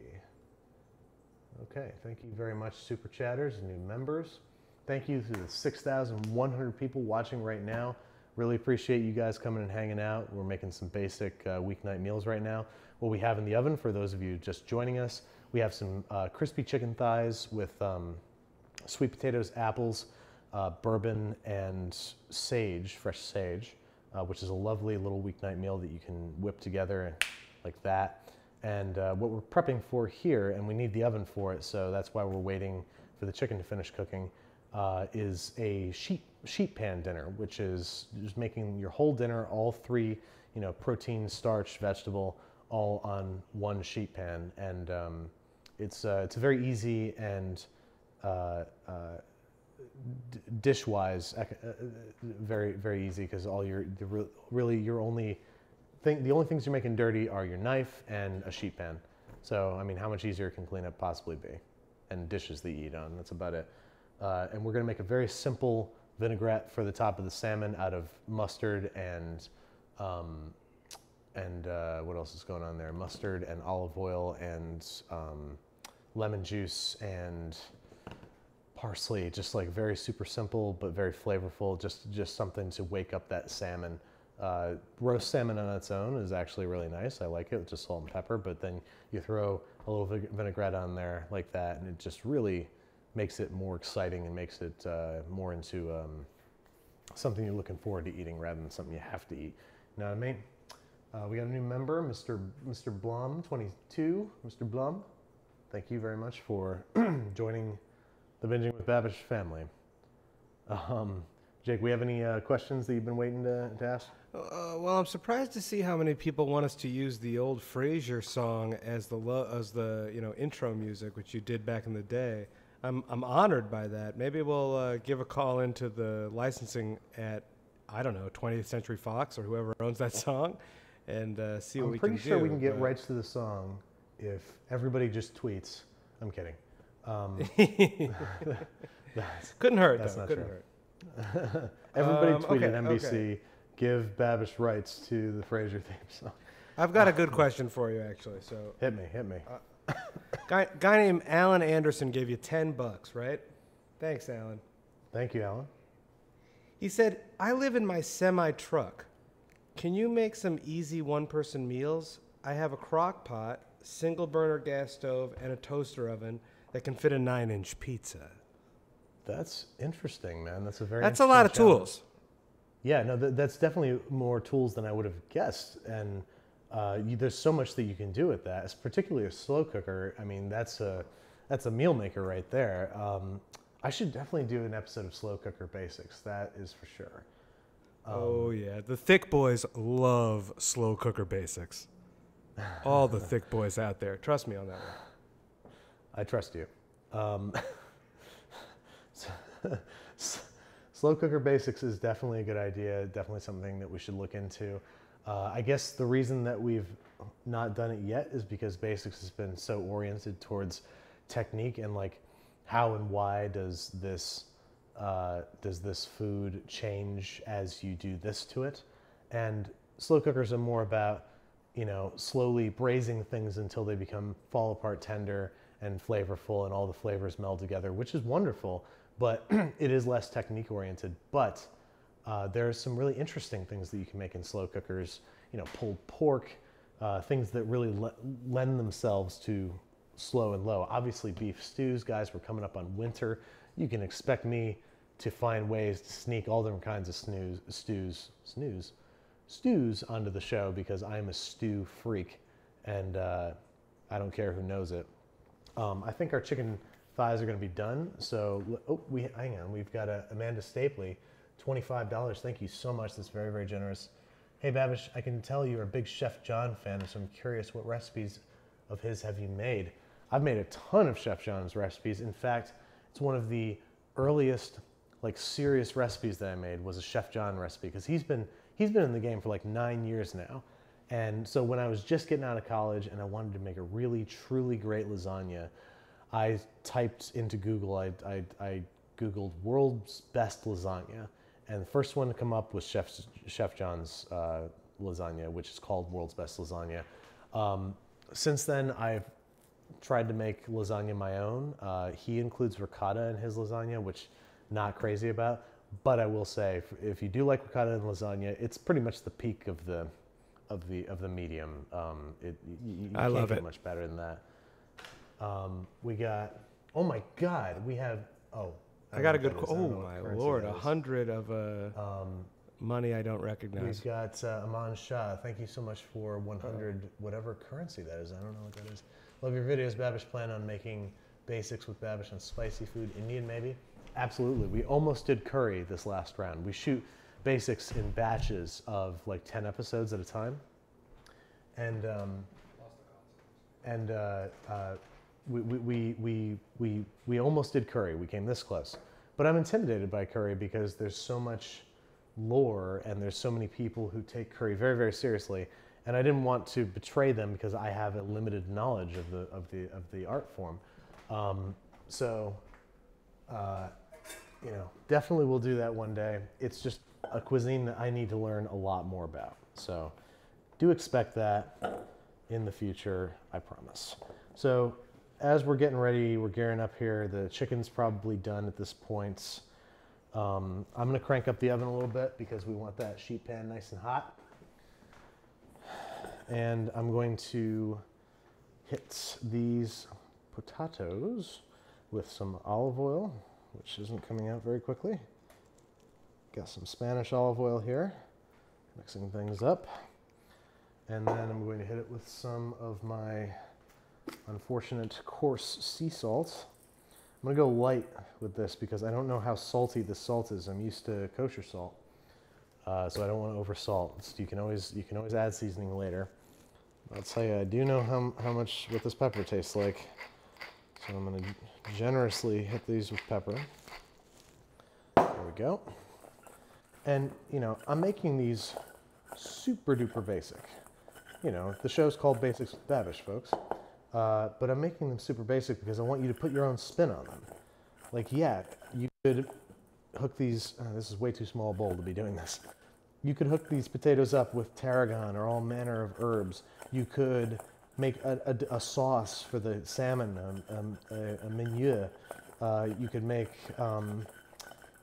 Okay, thank you very much, Super Chatters new members. Thank you to the 6,100 people watching right now. Really appreciate you guys coming and hanging out. We're making some basic uh, weeknight meals right now. What we have in the oven, for those of you just joining us, we have some uh, crispy chicken thighs with um, sweet potatoes, apples, uh, bourbon, and sage, fresh sage, uh, which is a lovely little weeknight meal that you can whip together like that. And uh, what we're prepping for here, and we need the oven for it, so that's why we're waiting for the chicken to finish cooking, uh, is a sheet sheet pan dinner, which is just making your whole dinner, all three, you know, protein, starch, vegetable, all on one sheet pan, and um, it's uh, it's very easy and uh, uh, dish-wise, uh, very very easy because all your really your only thing, the only things you're making dirty are your knife and a sheet pan. So I mean, how much easier can cleanup possibly be? And dishes they eat on. That's about it. Uh, and we're going to make a very simple vinaigrette for the top of the salmon out of mustard and um, and uh, what else is going on there? Mustard and olive oil and um, lemon juice and parsley. Just like very super simple but very flavorful. Just just something to wake up that salmon. Uh, roast salmon on its own is actually really nice. I like it with just salt and pepper. But then you throw a little vinaigrette on there like that, and it just really makes it more exciting and makes it uh, more into um, something you're looking forward to eating rather than something you have to eat. You know what I mean? Uh, we got a new member, Mr. Mr. Blum, 22. Mr. Blum, thank you very much for joining the Binging with Babish family. Um, Jake, we have any uh, questions that you've been waiting to, to ask? Uh, well, I'm surprised to see how many people want us to use the old Frasier song as the lo- as the you know intro music, which you did back in the day. I'm I'm honored by that. Maybe we'll uh, give a call into the licensing at I don't know 20th Century Fox or whoever owns that song, and uh, see what I'm we can do. I'm pretty sure we can get rights to the song if everybody just tweets. I'm kidding. Um, Couldn't hurt. That's though. not Couldn't true. hurt. everybody um, tweeted okay, NBC. Okay. Give Babish rights to the Frasier theme song. I've got a good question for you, actually. So hit me, hit me. Uh, guy, guy named Alan Anderson gave you 10 bucks, right? Thanks, Alan. Thank you, Alan. He said, I live in my semi truck. Can you make some easy one person meals? I have a crock pot, single burner gas stove, and a toaster oven that can fit a nine inch pizza. That's interesting, man. That's a very That's a lot of challenge. tools. Yeah, no, th- that's definitely more tools than I would have guessed. And uh, you, there's so much that you can do with that. It's particularly a slow cooker. I mean, that's a that's a meal maker right there. Um, I should definitely do an episode of Slow Cooker Basics. That is for sure. Um, oh yeah, the thick boys love slow cooker basics. All the thick boys out there, trust me on that one. I trust you. Um, slow cooker basics is definitely a good idea. Definitely something that we should look into. Uh, I guess the reason that we've not done it yet is because basics has been so oriented towards technique and like how and why does this uh, does this food change as you do this to it? And slow cookers are more about, you know, slowly braising things until they become fall apart tender and flavorful and all the flavors meld together, which is wonderful, but it is less technique oriented. But uh, there's some really interesting things that you can make in slow cookers, you know, pulled pork, uh, things that really le- lend themselves to slow and low. Obviously, beef stews, guys, we're coming up on winter. You can expect me to find ways to sneak all different kinds of snooze, stews, snooze, stews onto the show because I'm a stew freak and uh, I don't care who knows it. Um, I think our chicken thighs are going to be done. So, oh, we hang on. We've got a Amanda Stapley, twenty-five dollars. Thank you so much. That's very, very generous. Hey, Babish, I can tell you're a big Chef John fan, so I'm curious what recipes of his have you made? I've made a ton of Chef John's recipes. In fact, it's one of the earliest, like, serious recipes that I made was a Chef John recipe because he's been he's been in the game for like nine years now. And so when I was just getting out of college and I wanted to make a really, truly great lasagna, I typed into Google, I, I, I Googled world's best lasagna. And the first one to come up was Chef, Chef John's uh, lasagna, which is called World's Best Lasagna. Um, since then, I've tried to make lasagna my own. Uh, he includes ricotta in his lasagna, which not crazy about. But I will say, if, you do like ricotta in lasagna, it's pretty much the peak of the of the of the medium. Um, it, you, you I can't love get it. much better than that. Um, we got. Oh my God, we have. Oh, I got a good. what qu- that is. I Oh don't know what my lord, a hundred of uh, Um, money I don't recognize. We've got uh, Aman Shah. Thank you so much for 100, whatever currency that is. I don't know what that is. Love your videos. Babish plan on making basics with Babish on spicy food. Indian, maybe? Absolutely. We almost did curry this last round. We shoot basics in batches of like 10 episodes at a time. And, um, and uh, uh, we, we, we, we, we, almost did curry. We came this close. But I'm intimidated by curry because there's so much lore and there's so many people who take curry very, very seriously. And I didn't want to betray them because I have a limited knowledge of the, of the, of the art form. Um, so, uh, you know, definitely we'll do that one day. It's just a cuisine that I need to learn a lot more about. So, do expect that in the future, I promise. So, as we're getting ready, we're gearing up here. The chicken's probably done at this point. Um, I'm to crank up the oven a little bit because we want that sheet pan nice and hot. And I'm going to hit these potatoes with some olive oil, which isn't coming out very quickly. Got some Spanish olive oil here, mixing things up. And then I'm going to hit it with some of my unfortunate coarse sea salt. I'm gonna go light with this because I don't know how salty the salt is. I'm used to kosher salt, uh, so I don't want to over salt. You can always you can always add seasoning later. I'll tell you, I do know how how much what this pepper tastes like, so I'm gonna generously hit these with pepper. There we go. And you know, I'm making these super duper basic. You know, the show's called Basics with Babish, folks. Uh, but I'm making them super basic because I want you to put your own spin on them. Like, yeah, you could hook these. Uh, this is way too small a bowl to be doing this. You could hook these potatoes up with tarragon or all manner of herbs. You could make a, a- a sauce for the salmon, um, um, a, a menu. Uh, you could make. Um,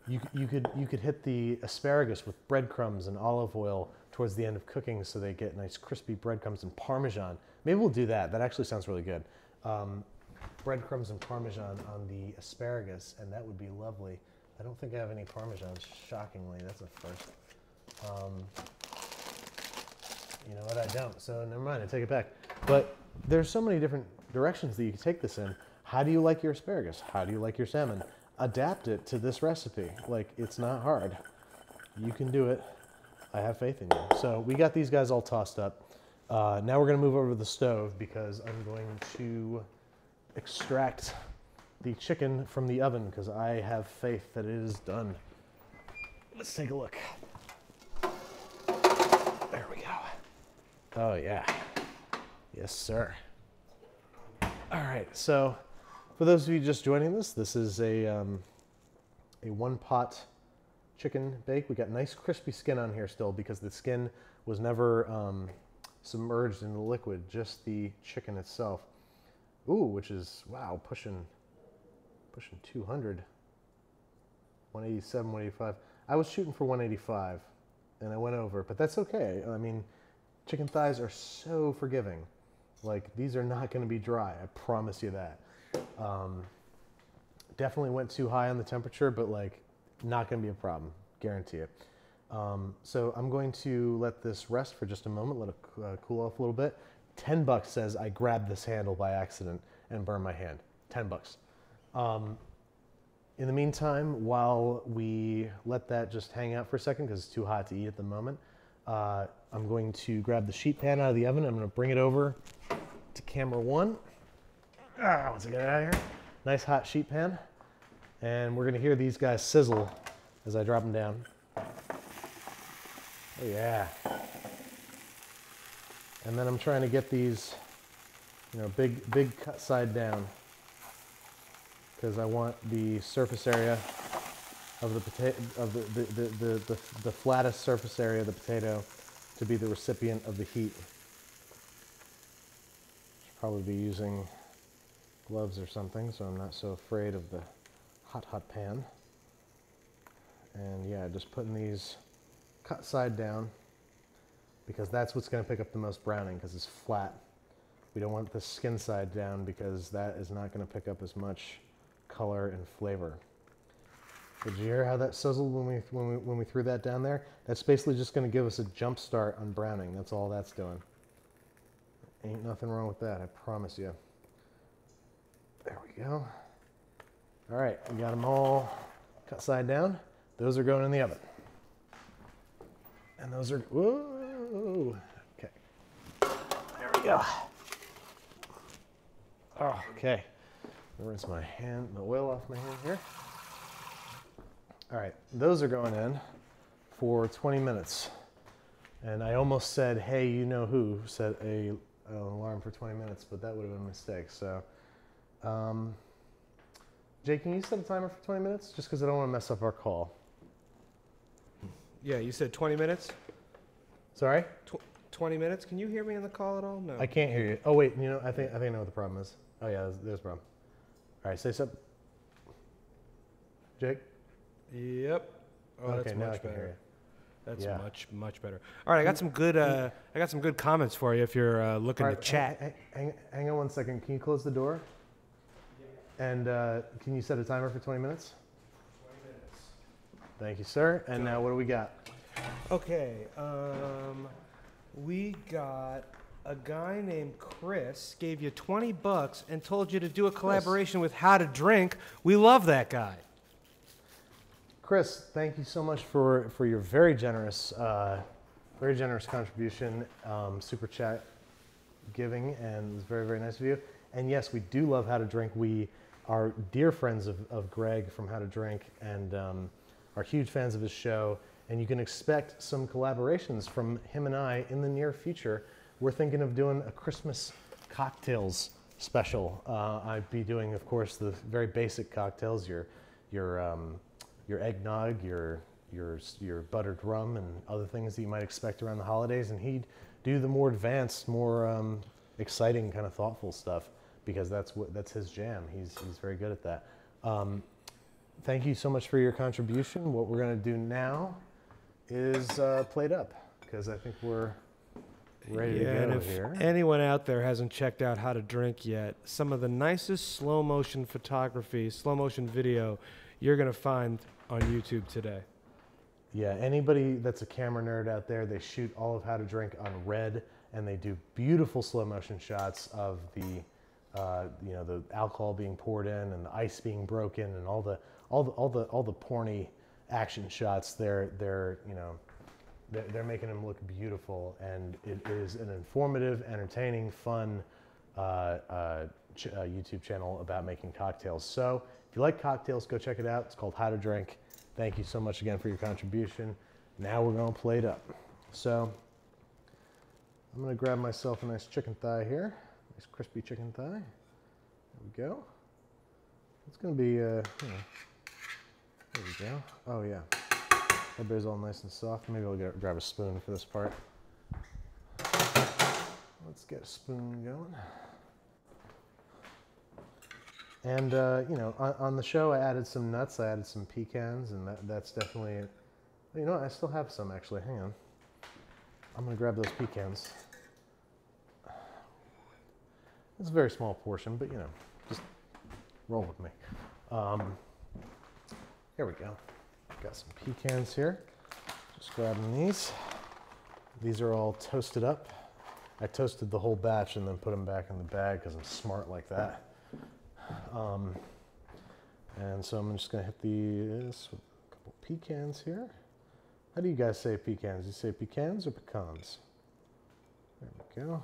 you, you could you could hit the asparagus with breadcrumbs and olive oil towards the end of cooking, so they get nice crispy breadcrumbs and parmesan. Maybe we'll do that. That actually sounds really good. Um, breadcrumbs and parmesan on the asparagus, and that would be lovely. I don't think I have any parmesan. Shockingly, that's a first. Um, you know what? I don't. So never mind. I take it back. But there's so many different directions that you can take this in. How do you like your asparagus? How do you like your salmon? Adapt it to this recipe. Like it's not hard. You can do it. I have faith in you. So we got these guys all tossed up. Uh, now we're gonna move over to the stove because I'm going to extract the chicken from the oven because I have faith that it is done. Let's take a look. There we go. Oh, yeah. Yes, sir. All right. So, for those of you just joining us, this is a um, a one pot chicken bake. We got nice crispy skin on here still because the skin was never um, submerged in the liquid, just the chicken itself. Ooh, which is wow, pushing pushing 200. 187, 185. I was shooting for 185 and I went over, but that's okay. I mean, chicken thighs are so forgiving. Like these are not going to be dry. I promise you that. Um, definitely went too high on the temperature, but like not going to be a problem. Guarantee it. Um, so I'm going to let this rest for just a moment, let it uh, cool off a little bit. 10 bucks says I grabbed this handle by accident and burned my hand. 10 bucks. Um, in the meantime, while we let that just hang out for a second because it's too hot to eat at the moment, uh, I'm going to grab the sheet pan out of the oven. I'm going to bring it over to camera one. Ah, once I get it out of here. Nice hot sheet pan. And we're going to hear these guys sizzle as I drop them down. Oh, yeah. And then I'm trying to get these, you know, big, big cut side down because I want the surface area of the potato, of the, the, the, the, the, the flattest surface area of the potato to be the recipient of the heat. Should probably be using gloves or something so I'm not so afraid of the hot, hot pan. And yeah, just putting these cut side down because that's what's going to pick up the most browning because it's flat. We don't want the skin side down because that is not going to pick up as much color and flavor. Did you hear how that sizzled when we, when we, when we threw that down there? That's basically just going to give us a jump start on browning. That's all that's doing. Ain't nothing wrong with that, I promise you. There we go. All right, we got them all cut side down. Those are going in the oven. And those are, whoa, okay. There we go. Oh, okay. Rinse my hand, the oil off my hand here. All right, those are going in for 20 minutes. And I almost said, hey, you know who set a, an alarm for 20 minutes, but that would have been a mistake. So, um, Jake, can you set a timer for 20 minutes? Just because I don't want to mess up our call. Yeah, you said 20 minutes? Sorry? Tw- 20 minutes? Can you hear me in the call at all? No. I can't hear you. Oh, wait, you know, I think, I think I know what the problem is. Oh, yeah, there's, there's a problem. All right, say something. Jake? Yep. Oh, okay, that's now I much can hear better. you. That's Yeah. much much better. All right, I got some good uh, I got some good comments for you if you're uh, looking All to chat. Hang, hang, hang on one second. Can you close the door? And uh, can you set a timer for 20 minutes? 20 minutes. Thank you, sir. And now what do we got? Okay, um, we got a guy named Chris gave you 20 bucks and told you to do a collaboration with How to Drink. We love that guy. Chris, thank you so much for, for your very generous, uh, very generous contribution, um, super chat giving, and it was very, very nice of you. And yes, we do love How to Drink. We are dear friends of, of Greg from How to Drink and um, are huge fans of his show. And you can expect some collaborations from him and I in the near future. We're thinking of doing a Christmas cocktails special. Uh, I'd be doing, of course, the very basic cocktails, your, your, um, your eggnog, your, your, your buttered rum, and other things that you might expect around the holidays. And he'd do the more advanced, more um, exciting, kind of thoughtful stuff because that's what that's his jam. He's he's very good at that. Um, thank you so much for your contribution. What we're gonna do now is uh, play it up because I think we're ready yeah, to and go if here. anyone out there hasn't checked out How to Drink yet, some of the nicest slow motion photography, slow motion video you're going to find on YouTube today. Yeah, anybody that's a camera nerd out there, they shoot all of How to Drink on red, and they do beautiful slow motion shots of the, uh, you know, the alcohol being poured in and the ice being broken and all the, all the, all the, all the porny action shots. They're, they're, you know, they're, they're making them look beautiful, and it is an informative, entertaining, fun uh, uh, ch- uh, YouTube channel about making cocktails. So you like cocktails, go check it out. It's called How to Drink. Thank you so much again for your contribution. Now we're going to plate up. So I'm going to grab myself a nice chicken thigh here, nice crispy chicken thigh. There we go. It's going to be, uh, you know, There we go. Oh yeah. That beer's all nice and soft. Maybe I'll get, grab a spoon for this part. Let's get a spoon going. And uh, you know, on, on, the show, I added some nuts. I added some pecans, and that, that's definitely. You know, I still have some actually. Hang on. I'm gonna grab those pecans. It's a very small portion, but you know, just roll with me. Um, here we go. Got some pecans here. Just grabbing these. These are all toasted up. I toasted the whole batch and then put them back in the bag because I'm smart like that. Um, and so I'm just gonna hit these with a couple pecans here. How do you guys say pecans? You say pecans or pecans? There we go.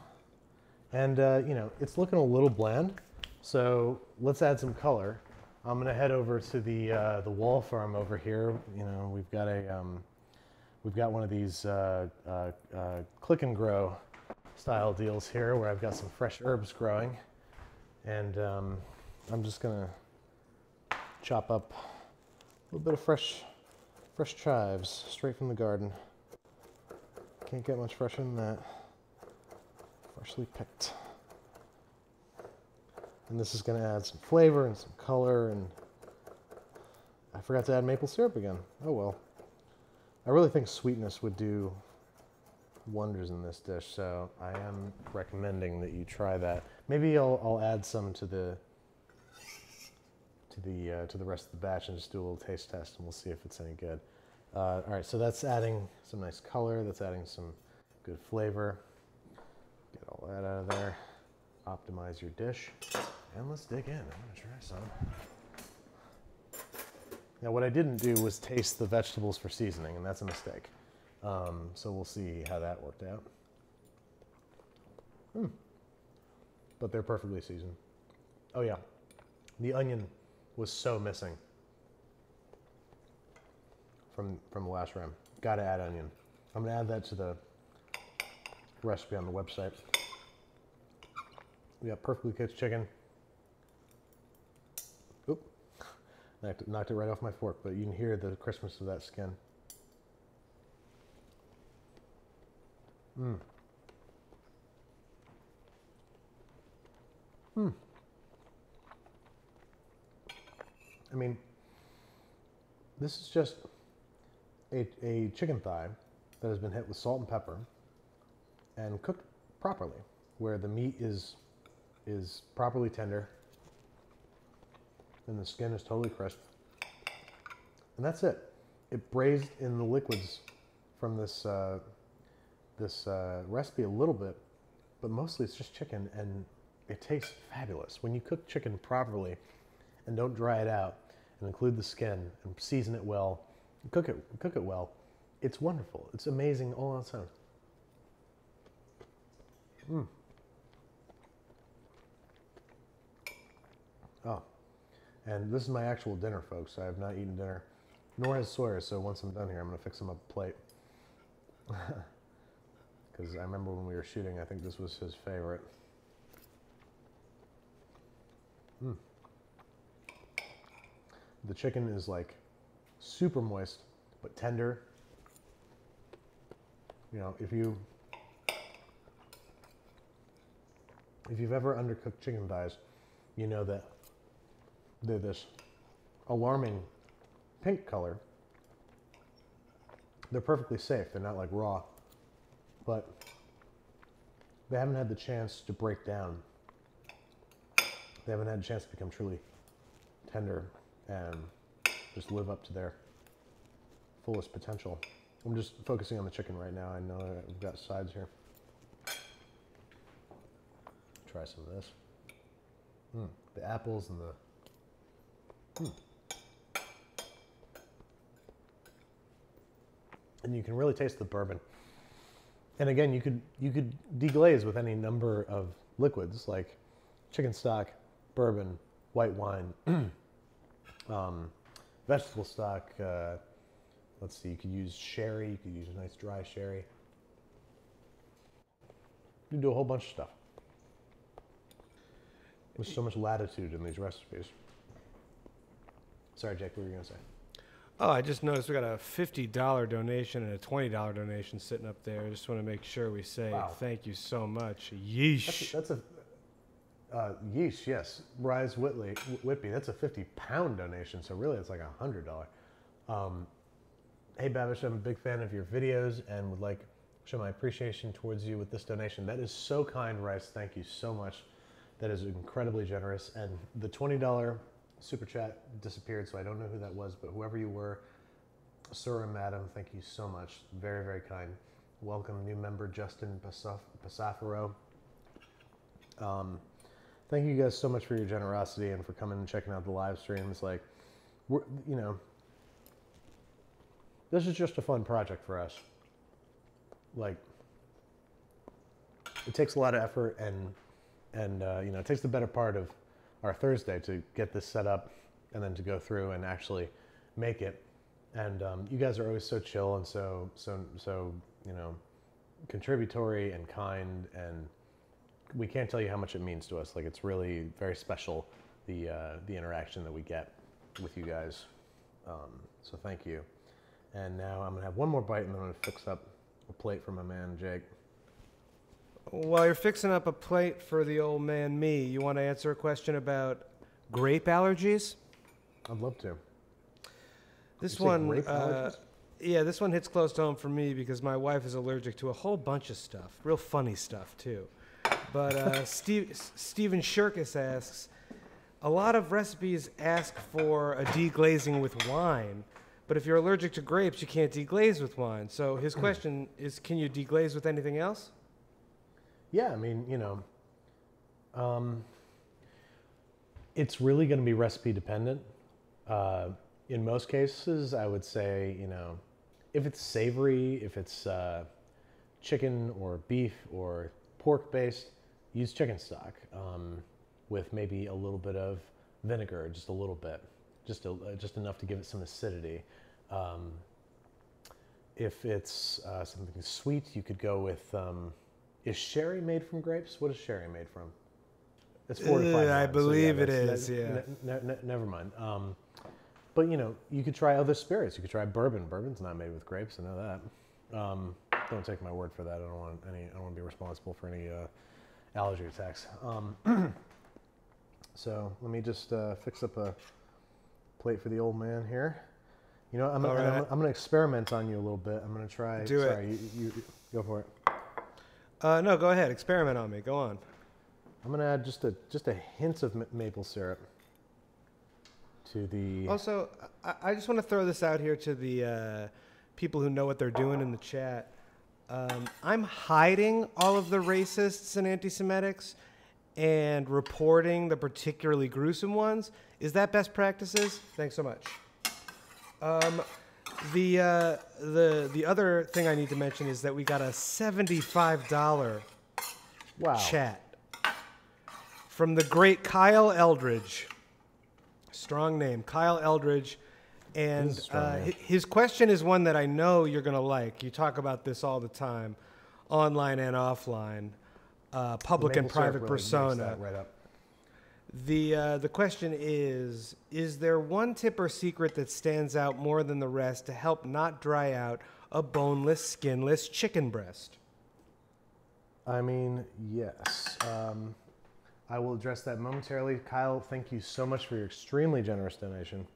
And uh, you know, it's looking a little bland, so let's add some color. I'm gonna head over to the uh, the wall farm over here. You know, we've got a um, we've got one of these uh, uh, uh click and grow style deals here where I've got some fresh herbs growing, and um, I'm just gonna chop up a little bit of fresh fresh chives straight from the garden. Can't get much fresher than that. Freshly picked. And this is to add some flavor and some color. And I forgot to add maple syrup again. Oh well. I really think sweetness would do wonders in this dish, so I am recommending that you try that. Maybe I'll, I'll add some to the to the uh, to the rest of the batch and just do a little taste test, and we'll see if it's any good. Uh, all right, so that's adding some nice color. That's adding some good flavor. Get all that out of there. Optimize your dish. And let's dig in. I'm gonna try some. Now what I didn't do was taste the vegetables for seasoning, and that's a mistake. Um, so we'll see how that worked out. Hmm. But they're perfectly seasoned. Oh yeah, the onion was so missing from from the last round. Got to add onion. I'm gonna add that to the recipe on the website. We got perfectly cooked chicken. Oop, knocked, knocked it right off my fork, but you can hear the crispness of that skin. Mmm. Hmm. I mean, this is just a, a chicken thigh that has been hit with salt and pepper and cooked properly, where the meat is is properly tender and the skin is totally crisp. And that's it. It braised in the liquids from this uh, this uh, recipe a little bit, but mostly it's just chicken and it tastes fabulous. When you cook chicken properly and don't dry it out and include the skin and season it well, cook it cook it well, it's wonderful. It's amazing all on its own. Mm. Oh, and this is my actual dinner, folks. I have not eaten dinner, nor has Sawyer. So once I'm done here, I'm to fix him up a plate. Because I remember when we were shooting, I think this was his favorite. Mm. The chicken is like super moist, but tender. You know, if you if you've ever undercooked chicken thighs, you know that they're this alarming pink color. They're perfectly safe. They're not like raw, but they haven't had the chance to break down. They haven't had a chance to become truly tender and just live up to their fullest potential. I'm just focusing on the chicken right now. I know we've got sides here. Try some of this. Mm, the apples and the Hmm. And you can really taste the bourbon. And again, you could you could deglaze with any number of liquids like chicken stock, bourbon, white wine, um, vegetable stock. Uh, let's see, you could use sherry. You could use a nice dry sherry. You can do a whole bunch of stuff. There's so much latitude in these recipes. Sorry, Jack, what were you going to say? Oh, I just noticed we got a fifty dollar donation and a twenty dollar donation sitting up there. I just want to make sure we say Wow. thank you so much. That's, Yeesh. that's a uh, yeesh. Yes, Rise Whitley Whitby. That's a fifty pound donation. So really, it's like a hundred dollar. Um, hey Babish, I'm a big fan of your videos and would like to show my appreciation towards you with this donation. That is so kind, Rice. Thank you so much. That is incredibly generous. And the twenty dollar super chat disappeared, so I don't know who that was, but whoever you were, sir or madam, thank you so much. Very, very kind. Welcome, new member Justin Pasafaro. Um, thank you guys so much for your generosity and for coming and checking out the live streams. Like, we're, you know, this is just a fun project for us. Like, it takes a lot of effort and and uh, you know it takes the better part of our Thursday to get this set up and then to go through and actually make it. And um, you guys are always so chill and so so so you know contributory and kind and we can't tell you how much it means to us. Like it's really very special the uh, the interaction that we get with you guys. Um, so thank you. And now I'm gonna have one more bite and then I'm gonna fix up a plate for my man Jake. While you're fixing up a plate for the old man me, you want to answer a question about grape allergies? I'd love to. This You one, uh, yeah, this one hits close to home for me because my wife is allergic to a whole bunch of stuff, real funny stuff too. But uh, Steve, Steven Shirkus asks, a lot of recipes ask for a deglazing with wine, but if you're allergic to grapes, you can't deglaze with wine. So his question is, can you deglaze with anything else? Yeah, I mean, you know, um, it's really going to be recipe dependent. Uh, in most cases, I would say, you know, if it's savory, if it's uh, chicken or beef or pork based, use chicken stock um, with maybe a little bit of vinegar, just a little bit, just a, uh, just enough to give it some acidity. Um, if it's uh, something sweet, you could go with. Um, is sherry made from grapes? What is sherry made from? It's fortified. Uh, I wine, so believe it is. ne- yeah. ne- ne- never mind. Um, but you know, you could try other spirits. You could try bourbon. Bourbon's not made with grapes. I know that. Um, don't take my word for that. I don't want any. I don't want to be responsible for any uh, allergy attacks. Um, so let me just uh, fix up a plate for the old man here. You know, I'm, I'm, right. I'm going to experiment on you a little bit. I'm going to try. Do it. sorry, You, you, you go for it. Uh, no, go ahead. Experiment on me. Go on. I'm gonna add just a just a hint of ma- maple syrup to the. Also, I, I just want to throw this out here to the uh, people who know what they're doing in the chat. Um, I'm hiding all of the racists and anti-Semitics and reporting the particularly gruesome ones. Is that best practices? Thanks so much. Um, the uh, the the other thing I need to mention is that we got a seventy-five dollar wow. chat from the great Kyle Eldridge. Strong name, Kyle Eldridge. And This is a strong uh, his question is one that I know you're going to like. You talk about this all the time, online and offline, uh, public and private really persona. right up. The uh, the question is: Is there one tip or secret that stands out more than the rest to help not dry out a boneless, skinless chicken breast? I mean, yes. Um, I will address that momentarily. Kyle, thank you so much for your extremely generous donation.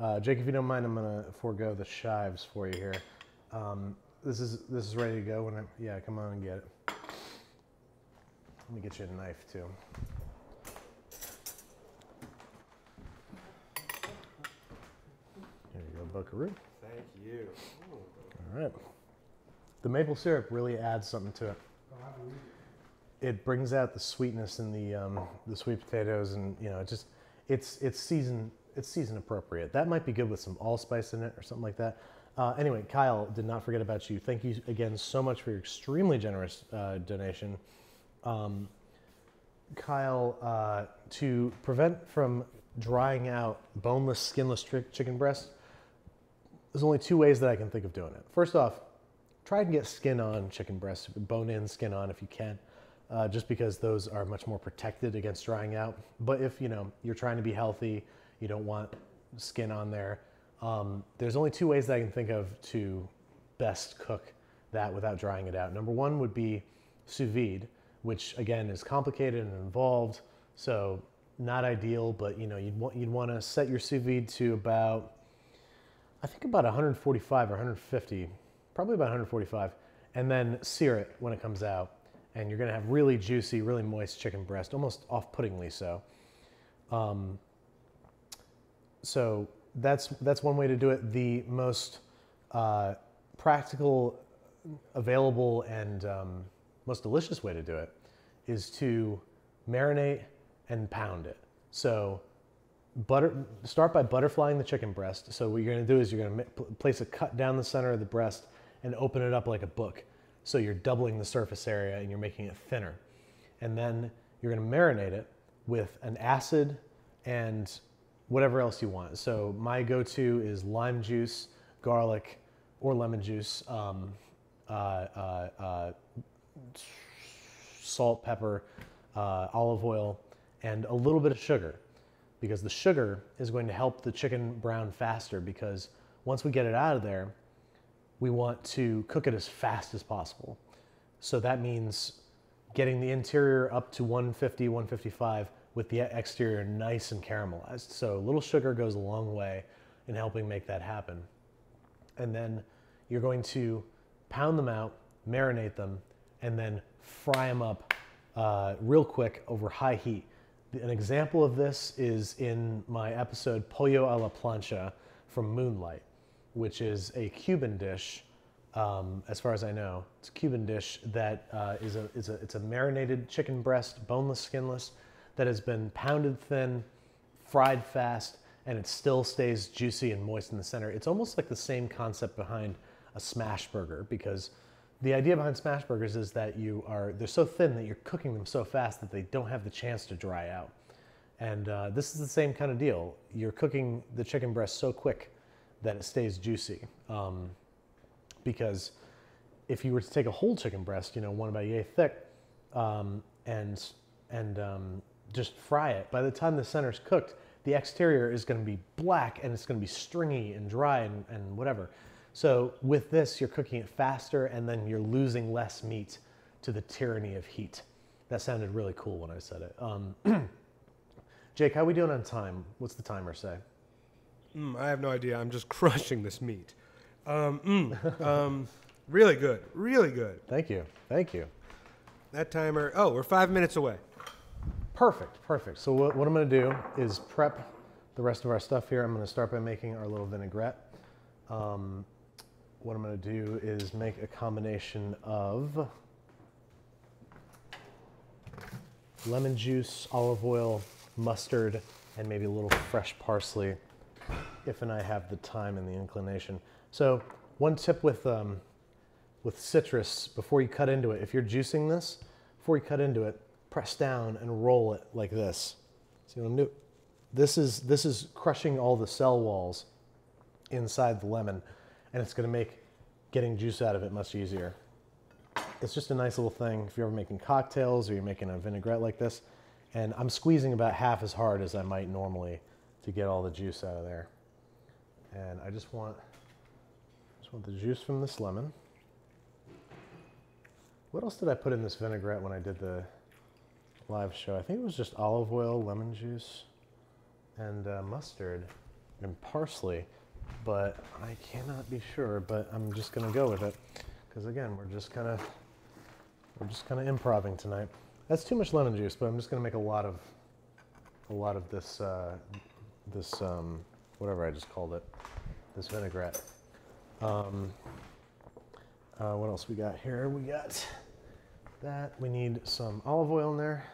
Uh, Jake, if you don't mind, I'm gonna forego the chives for you here. Um, this is this is ready to go. When I, yeah, come on and get it. Let me get you a knife too. There you go, Buckaroo. Thank you. All right. The maple syrup really adds something to it. It brings out the sweetness in the um, the sweet potatoes, and you know, it just it's it's season it's season appropriate. That might be good with some allspice in it or something like that. Uh, anyway, Kyle, did not forget about you. Thank you again so much for your extremely generous uh, donation. Um, Kyle, uh, to prevent from drying out boneless, skinless chicken breast, there's only two ways that I can think of doing it. First off, try and get skin on chicken breast, bone in, skin on if you can, uh, just because those are much more protected against drying out. But if you know you're trying to be healthy, you don't want skin on there. Um, there's only two ways that I can think of to best cook that without drying it out. Number one would be sous vide, which again is complicated and involved, so not ideal. But you know, you'd want you'd want to set your sous vide to about, I think about 145 or 150, probably about 145, and then sear it when it comes out, and you're gonna have really juicy, really moist chicken breast, almost off-puttingly so. Um, so that's that's one way to do it. The most uh, practical, available, and um, most delicious way to do it is to marinate and pound it. So butter start by butterflying the chicken breast. So what you're going to do is you're going to place a cut down the center of the breast and open it up like a book. So you're doubling the surface area and you're making it thinner. And then you're going to marinate it with an acid and whatever else you want. So my go-to is lime juice, garlic, or lemon juice, um, uh, uh, uh, salt, pepper, uh, olive oil, and a little bit of sugar because the sugar is going to help the chicken brown faster because once we get it out of there, we want to cook it as fast as possible. So that means getting the interior up to 150, 155 with the exterior nice and caramelized. So a little sugar goes a long way in helping make that happen. And then you're going to pound them out, marinate them, and then fry them up uh, real quick over high heat. An example of this is in my episode Pollo a la Plancha from Moonlight, which is a Cuban dish, um, as far as I know. It's a Cuban dish that uh, is a, is a, it's a marinated chicken breast, boneless, skinless, that has been pounded thin, fried fast, and it still stays juicy and moist in the center. It's almost like the same concept behind a smash burger because the idea behind smash burgers is that you are they're so thin that you're cooking them so fast that they don't have the chance to dry out. And uh, this is the same kind of deal. You're cooking the chicken breast so quick that it stays juicy. Um, because if you were to take a whole chicken breast, you know, one about yay thick, um, and and um, just fry it. By the time the center's cooked, the exterior is going to be black and it's going to be stringy and dry and, and whatever. So with this, you're cooking it faster and then you're losing less meat to the tyranny of heat. That sounded really cool when I said it. Um, Jake, how are we doing on time? What's the timer say? Mm, I have no idea. I'm just crushing this meat. Um, mm, um, really good. Really good. Thank you. Thank you. That timer. Oh, we're five minutes away. Perfect, perfect. So what, what I'm gonna do is prep the rest of our stuff here. I'm gonna start by making our little vinaigrette. Um, what I'm gonna do is make a combination of lemon juice, olive oil, mustard, and maybe a little fresh parsley if and I have the time and the inclination. So one tip with, um, with citrus, before you cut into it, if you're juicing this, before you cut into it, press down and roll it like this. See what I'm doing? This is, this is crushing all the cell walls inside the lemon, and it's gonna make getting juice out of it much easier. It's just a nice little thing if you're ever making cocktails or you're making a vinaigrette like this. And I'm squeezing about half as hard as I might normally to get all the juice out of there. And I just want, just want the juice from this lemon. What else did I put in this vinaigrette when I did the live show. I think it was just olive oil, lemon juice, and uh, mustard and parsley, but I cannot be sure. But I'm just gonna go with it because again, we're just kind of we're just kind of improvising tonight. That's too much lemon juice, but I'm just gonna make a lot of a lot of this uh, this um, whatever I just called it, this vinaigrette. Um, uh, what else we got here? We got that. We need some olive oil in there.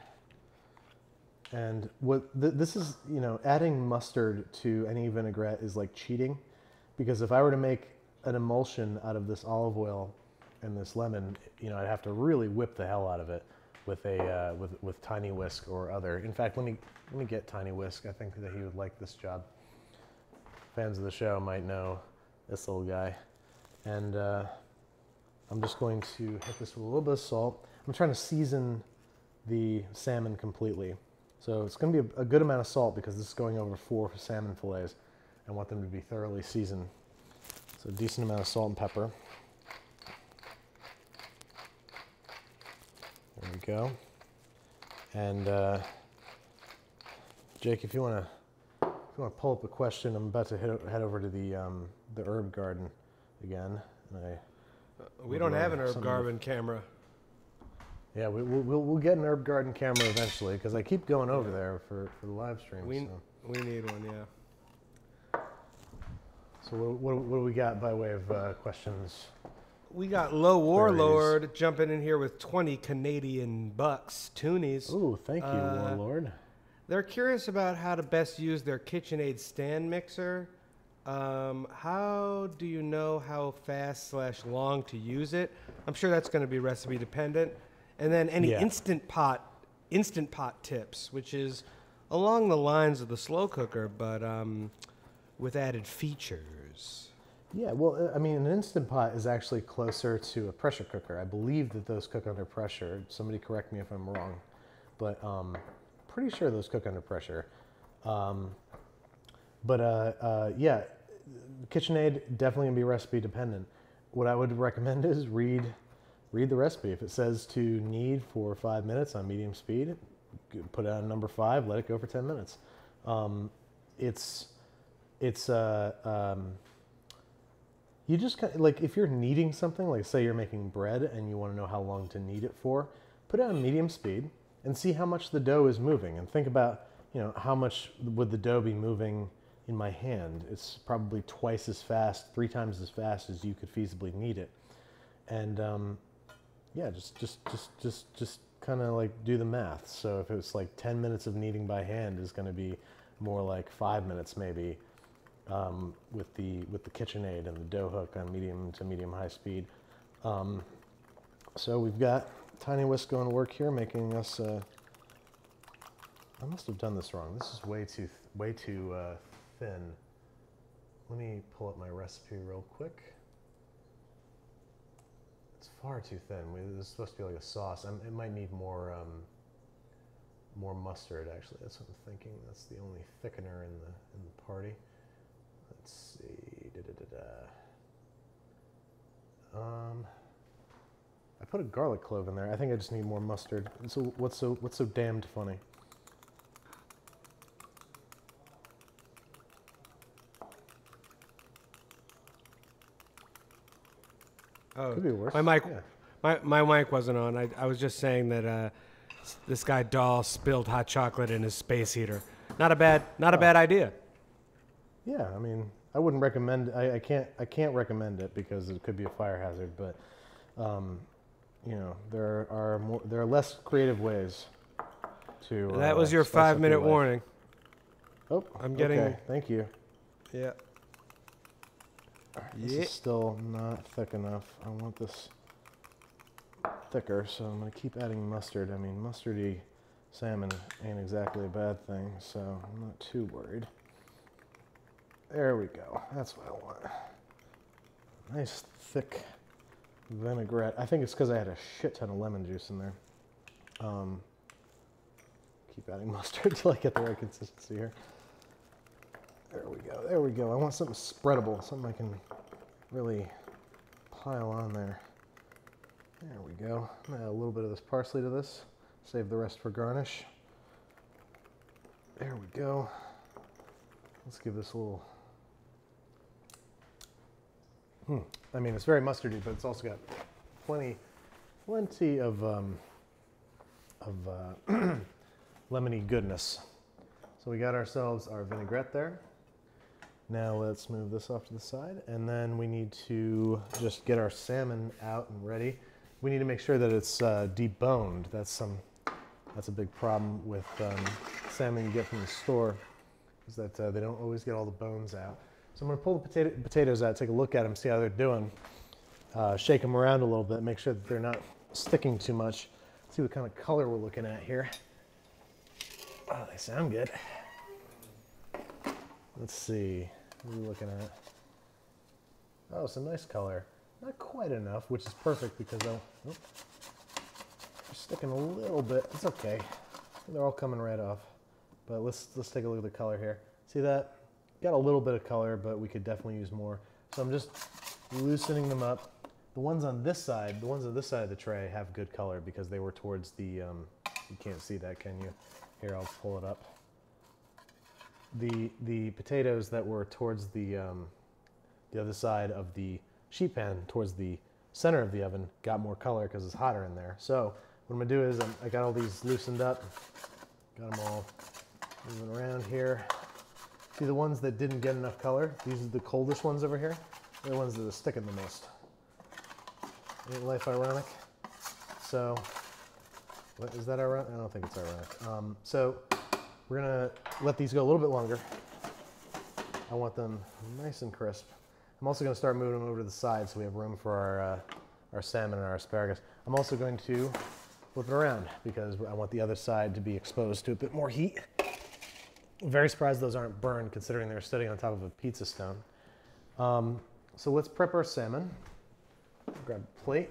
And what th- this is, you know, adding mustard to any vinaigrette is like cheating, because if I were to make an emulsion out of this olive oil and this lemon, you know, I'd have to really whip the hell out of it with a uh, with with tiny whisk or other. In fact, let me let me get tiny whisk. I think that he would like this job. Fans of the show might know this little guy, and uh, I'm just going to hit this with a little bit of salt. I'm trying to season the salmon completely. So it's going to be a, a, good amount of salt because this is going over four salmon fillets. I want them to be thoroughly seasoned. So a decent amount of salt and pepper. There we go. And uh, Jake, if you want to if you want to pull up a question, I'm about to head, head over to the um, the herb garden again. And I, We don't have an herb garden camera. Yeah, we, we'll, we'll we'll get an herb garden camera eventually because I keep going over there for, for the live stream. We so we need one, yeah. so what, what, what do we got by way of uh, questions? We got Low. Warlord jumping in here with 20 Canadian bucks, toonies. Ooh, thank you, Uh, Warlord. They're curious about how to best use their KitchenAid stand mixer. Um, how do you know how fast slash long to use it? I'm sure that's going to be recipe dependent. And then any Yeah. instant pot, instant pot tips, which is along the lines of the slow cooker, but um, with added features. Yeah, well, uh, I mean, an instant pot is actually closer to a pressure cooker. I believe that those cook under pressure. Somebody correct me if I'm wrong, but um, pretty sure those cook under pressure. Um, but uh, uh, yeah, KitchenAid definitely gonna be recipe dependent. What I would recommend is read read the recipe. If it says to knead for five minutes on medium speed, put it on number five. Let it go for ten minutes. Um, it's it's uh, um, you just kind of, like if you're kneading something, like say you're making bread and you want to know how long to knead it for, put it on medium speed and see how much the dough is moving, and think about you know how much would the dough be moving in my hand. It's probably twice as fast, three times as fast as you could feasibly knead it, and um, yeah, just just just just just kind of like do the math. So if it's like 10 minutes of kneading by hand is going to be more like five minutes maybe um, with the with the KitchenAid and the dough hook on medium to medium high speed. Um, so we've got Tiny Whisk going to work here, making us. Uh, I must have done this wrong. This is way too way too uh, thin. Let me pull up my recipe real quick. Far too thin. This is supposed to be like a sauce. i it might need more um, more mustard. Actually, that's what I'm thinking. That's the only thickener in the in the party. Let's see. Da-da-da-da. Um, I put a garlic clove in there. I think I just need more mustard. So what's so what's so damned funny? Oh, Could be worse. My mic, Yeah. my, my mic wasn't on. I, I was just saying that uh, this guy Dahl spilled hot chocolate in his space heater. Not a bad, not a Oh. bad idea. Yeah, I mean, I wouldn't recommend. I, I can't. I can't recommend it because it could be a fire hazard. But, um, you know, there are more. There are less creative ways to. that uh, was your five minute warning. Oh, I'm getting- Okay, thank you. Yeah. This Yeah. is still not thick enough. I want this thicker, so I'm gonna keep adding mustard. I mean, mustardy salmon ain't exactly a bad thing, so I'm not too worried. There we go. That's what I want. Nice thick vinaigrette. I think it's because I had a shit ton of lemon juice in there. Um, keep adding mustard till I get the right consistency here. There we go. There we go. I want something spreadable, something I can really pile on there. There we go. Add a little bit of this parsley to this. Save the rest for garnish. There we go. Let's give this a little. Hmm. I mean, it's very mustardy, but it's also got plenty, plenty of um, of uh, lemony goodness. So we got ourselves our vinaigrette there. Now let's move this off to the side, and then we need to just get our salmon out and ready. We need to make sure that it's uh, deboned. That's some. That's a big problem with um, salmon you get from the store, is that uh, they don't always get all the bones out. So I'm to pull the potato, potatoes out, take a look at them, see how they're doing. Uh, shake them around a little bit, make sure that they're not sticking too much. See what kind of color we're looking at here. Oh, they sound good. Let's see. Are we looking at? Oh, some nice color. Not quite enough, which is perfect because I'm oh, sticking a little bit. It's okay. They're all coming right off. But let's let's take a look at the color here. See that? got a little bit of color, but we could definitely use more. So I'm just loosening them up. The ones on this side, the ones on this side of the tray have good color because they were towards the, um, you can't see that, can you? Here, I'll pull it up. The, the potatoes that were towards the, um, the other side of the sheet pan, towards the center of the oven, got more color because it's hotter in there. So what I'm gonna do is I'm, I got all these loosened up, got them all moving around here. See the ones that didn't get enough color? These are the coldest ones over here. They're the ones that are sticking the most. Ain't life ironic? So, what, is that ironic? I don't think it's ironic. Um, so, we're gonna let these go a little bit longer. I want them nice and crisp. I'm also gonna start moving them over to the side so we have room for our, uh, our salmon and our asparagus. I'm also going to flip it around because I want the other side to be exposed to a bit more heat. Very surprised those aren't burned considering they're sitting on top of a pizza stone. Um, so let's prep our salmon. Grab a plate.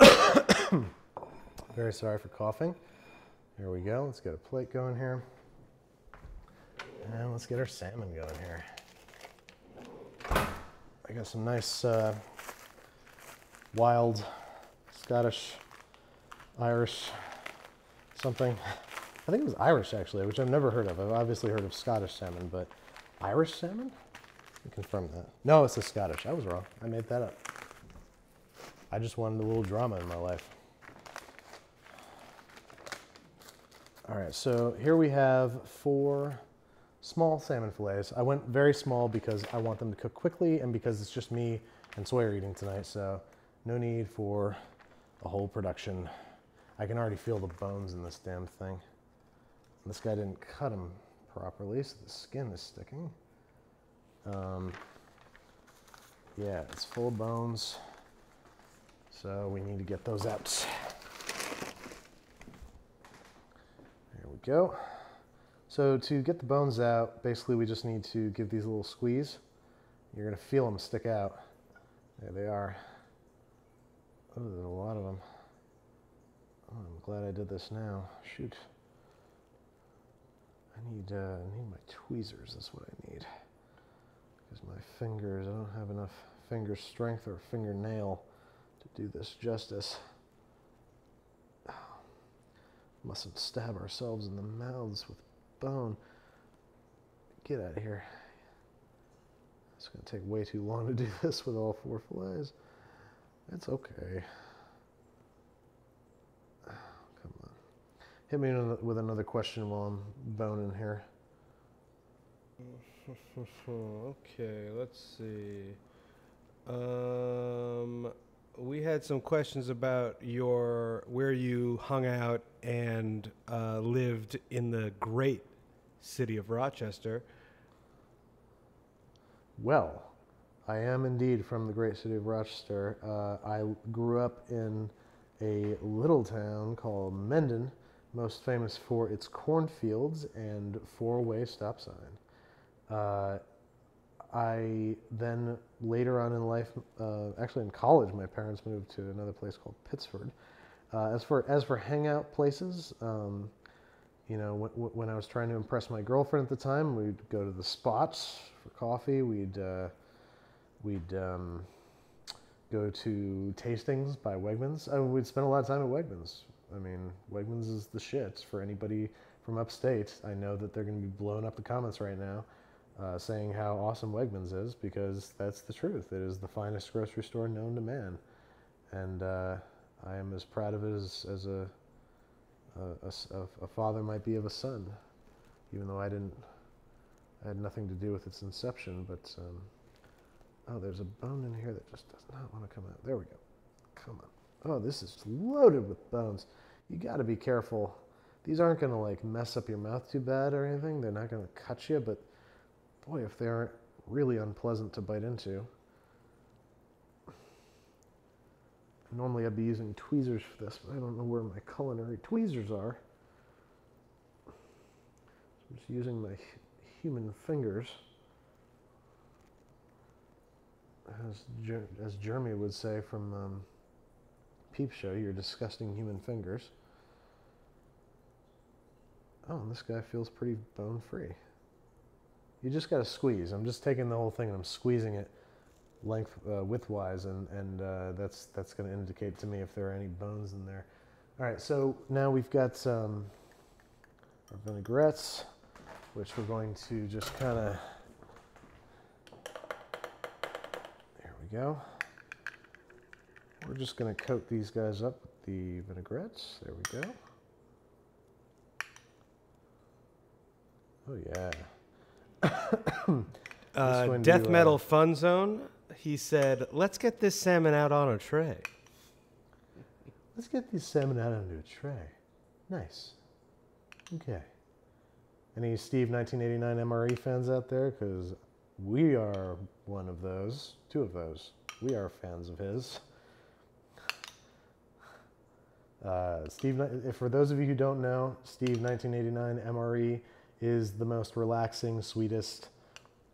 Very sorry for coughing. Here we go. Let's get a plate going here. And let's get our salmon going here. I got some nice uh, wild Scottish, Irish, something. I think it was Irish actually, which I've never heard of. I've obviously heard of Scottish salmon, but Irish salmon? Confirm that. No, it's a Scottish. I was wrong. I made that up. I just wanted a little drama in my life. All right, so here we have four small salmon fillets. I went very small because I want them to cook quickly and because it's just me and Sawyer eating tonight, so no need for a whole production. I can already feel the bones in this damn thing. This guy didn't cut them properly, so the skin is sticking. Um, yeah, it's full of bones, so we need to get those out. There we go. So to get the bones out, basically we just need to give these a little squeeze. You're gonna feel them stick out. There they are. Oh, there's a lot of them. Oh, I'm glad I did this now. Shoot. I need, uh, I need my tweezers. That's what I need. Because my fingers, I don't have enough finger strength or fingernail to do this justice. Mustn't stab ourselves in the mouths with bone. Get out of here. It's going to take way too long to do this with all four fillets. It's okay. Come on. Hit me with another question while I'm boning here. okay, let's see. Um, we had some questions about your where you hung out and uh, lived in the great city of Rochester. Well, I am indeed from the great city of Rochester. Uh, I grew up in a little town called Mendon, most famous for its cornfields and four-way stop sign. Uh, I then later on in life, uh, actually in college, my parents moved to another place called Pittsford. Uh, as for as for hangout places, um, you know, when I was trying to impress my girlfriend at the time, we'd go to the spots for coffee. We'd uh, we'd um, go to tastings by Wegmans. I mean, we'd spend a lot of time at Wegmans. I mean, Wegmans is the shit for anybody from upstate. I know that they're going to be blowing up the comments right now uh, saying how awesome Wegmans is because that's the truth. It is the finest grocery store known to man, and uh, I am as proud of it as, as a, a, a, a, father might be of a son, even though I didn't. I had nothing to do with its inception, but um, oh, there's a bone in here that just does not want to come out. There we go. Come on. Oh, this is loaded with bones. You got to be careful. These aren't going to like mess up your mouth too bad or anything. They're not going to cut you, but boy, if they aren't really unpleasant to bite into. Normally I'd be using tweezers for this, but I don't know where my culinary tweezers are. So I'm just using my human fingers. As, Jer- as Jeremy would say from um, Peep Show, your disgusting human fingers. Oh, this guy feels pretty bone free. You just got to squeeze. I'm just taking the whole thing and I'm squeezing it length uh, widthwise, and and uh, that's that's going to indicate to me if there are any bones in there. All right, so now we've got um, our vinaigrettes, which we're going to just kind of. There we go. We're just going to coat these guys up with the vinaigrettes. There we go. Oh yeah. Uh, Death do, uh, Metal Fun Zone. He said, "Let's get this salmon out on a tray." Let's get these salmon out onto a tray. Nice. Okay. Any Steve 1989 MRE fans out there? Because we are one of those, two of those. We are fans of his. Uh, Steve, for those of you who don't know, Steve 1989 MRE is the most relaxing, sweetest,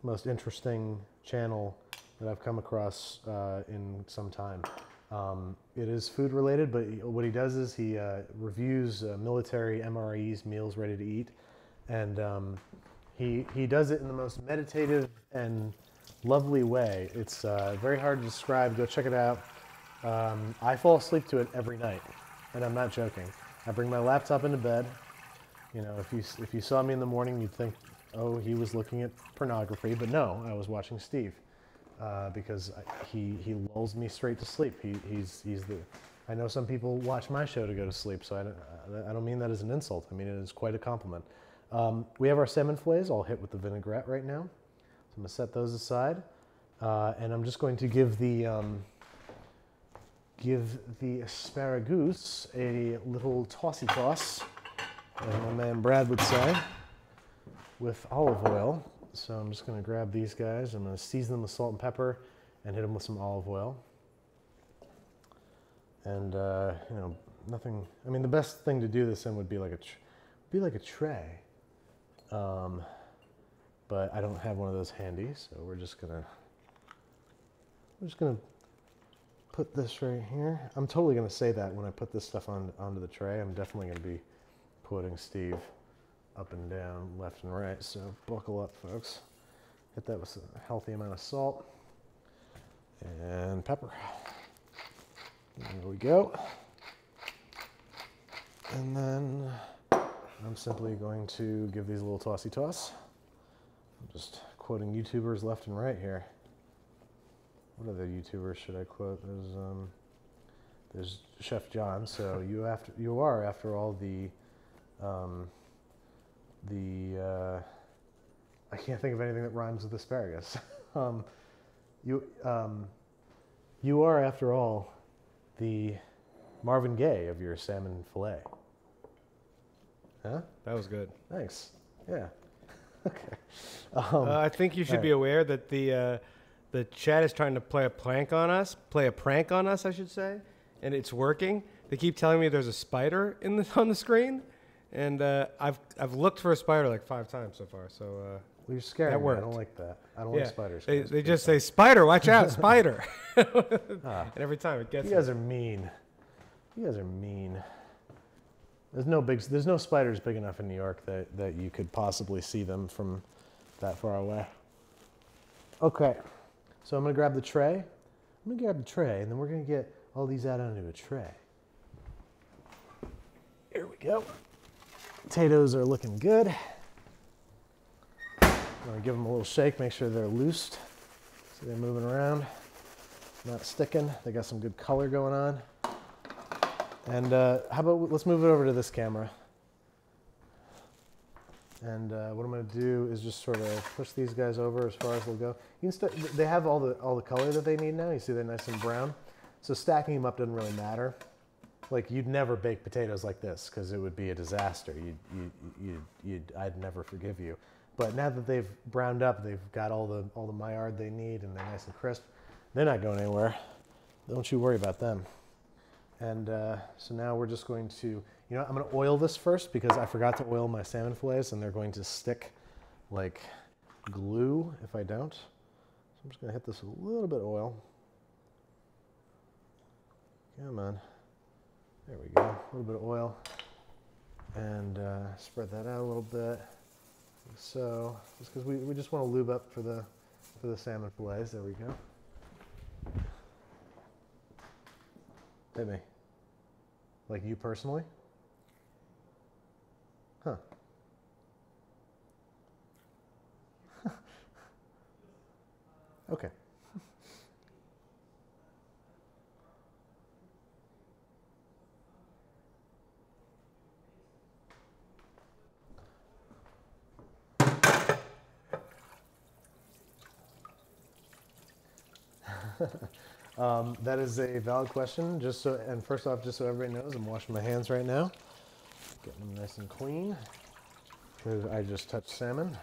most interesting channel that I've come across uh, in some time. Um, it is food related, but what he does is he uh, reviews uh, military MREs, meals ready to eat, and um, he he does it in the most meditative and lovely way. It's uh, very hard to describe. Go check it out. Um, I fall asleep to it every night, and I'm not joking. I bring my laptop into bed. You know, if you if you saw me in the morning, you'd think, oh, he was looking at pornography, but no, I was watching Steve uh, because I- he he lulls me straight to sleep. He, he's he's the. I know some people watch my show to go to sleep, so I don't, I don't mean that as an insult. I mean it is quite a compliment. Um, we have our salmon fillets all hit with the vinaigrette right now, so I'm gonna set those aside, uh, and I'm just going to give the um, give the asparagus a little tossy toss, as my man Brad would say, with olive oil. So I'm just going to grab these guys. I'm to season them with salt and pepper and hit them with some olive oil. And uh, you know, nothing. I mean, the best thing to do this in would be like a be like a tray. Um, but I don't have one of those handy, so we're just gonna we're just gonna put this right here. I'm totally gonna say that when I put this stuff on onto the tray. I'm definitely gonna be putting Steve up and down, left and right. So buckle up, folks. Hit that with a healthy amount of salt and pepper. There we go. And then I'm simply going to give these a little tossy toss. I'm just quoting YouTubers left and right here. What other YouTubers should I quote? There's um, there's Chef John. So you after you are after all the um, the uh, I can't think of anything that rhymes with asparagus. um, you um, you are after all the Marvin Gaye of your salmon fillet. Huh? That was good. Thanks. Yeah. okay. Um, uh, I think you should all be aware that the uh, the chat is trying to play a prank on us, play a prank on us, I should say, and it's working. They keep telling me there's a spider in the on the screen, and uh, I've I've looked for a spider like five times so far. So uh, well, you're scaring that me. I don't like that. I don't yeah, like spiders. they, they just say spider, watch out, spider, Ah. and every time it gets. You guys are mean. You guys are mean. There's no big. There's no spiders big enough in New York that that you could possibly see them from that far away. Okay, so I'm gonna grab the tray. I'm gonna grab the tray, and then we're gonna get all these out onto a tray. Here we go. Potatoes are looking good. I'm gonna give them a little shake, make sure they're loosed, so they're moving around not sticking. They got some good color going on. And uh, how about let's move it over to this camera. And uh, what I'm to do is just sort of push these guys over as far as they'll go. You can they have all the all the color that they need now. You see they're nice and brown. So stacking them up doesn't really matter. Like you'd never bake potatoes like this because it would be a disaster. You'd, you you you'd, I'd never forgive you. But now that they've browned up, they've got all the all the Maillard they need, and they're nice and crisp. They're not going anywhere. Don't you worry about them. And uh, so now we're just going to, you know, I'm going to oil this first because I forgot to oil my salmon fillets and they're going to stick like glue if I don't. So I'm just going to hit this with a little bit of oil. Come on. There we go. A little bit of oil. And uh, spread that out a little bit. So, just because we, we just want to lube up for the for the salmon fillets. There we go. Hit me. Like you personally? Huh. okay. um, that is a valid question. Just so, and first off, just so everybody knows, I'm washing my hands right now, getting them nice and clean. Because I just touched salmon.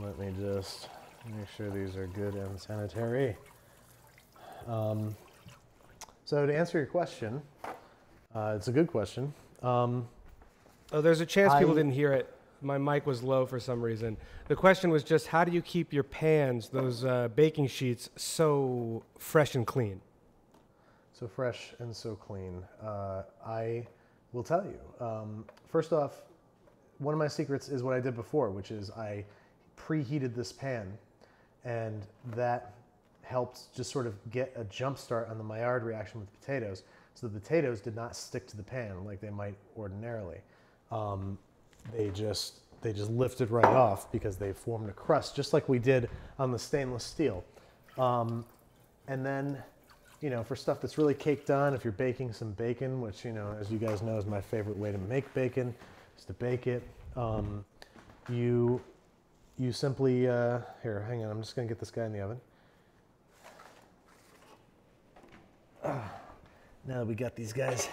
Let me just make sure these are good and sanitary. Um, so to answer your question, uh, it's a good question. Um, Oh, there's a chance people didn't hear it. My mic was low for some reason. The question was just how do you keep your pans, those uh, baking sheets, so fresh and clean? So fresh and so clean. Uh, I will tell you. Um, first off, one of my secrets is what I did before, which is I preheated this pan, and that helped just sort of get a jump start on the Maillard reaction with potatoes. So the potatoes did not stick to the pan like they might ordinarily. Um, they just they just lifted right off because they formed a crust, just like we did on the stainless steel. Um, and then, you know, for stuff that's really caked on, if you're baking some bacon, which you know, as you guys know, is my favorite way to make bacon, is to bake it. Um, you you simply uh, here, hang on, I'm just gonna get this guy in the oven. Ah, now that we got these guys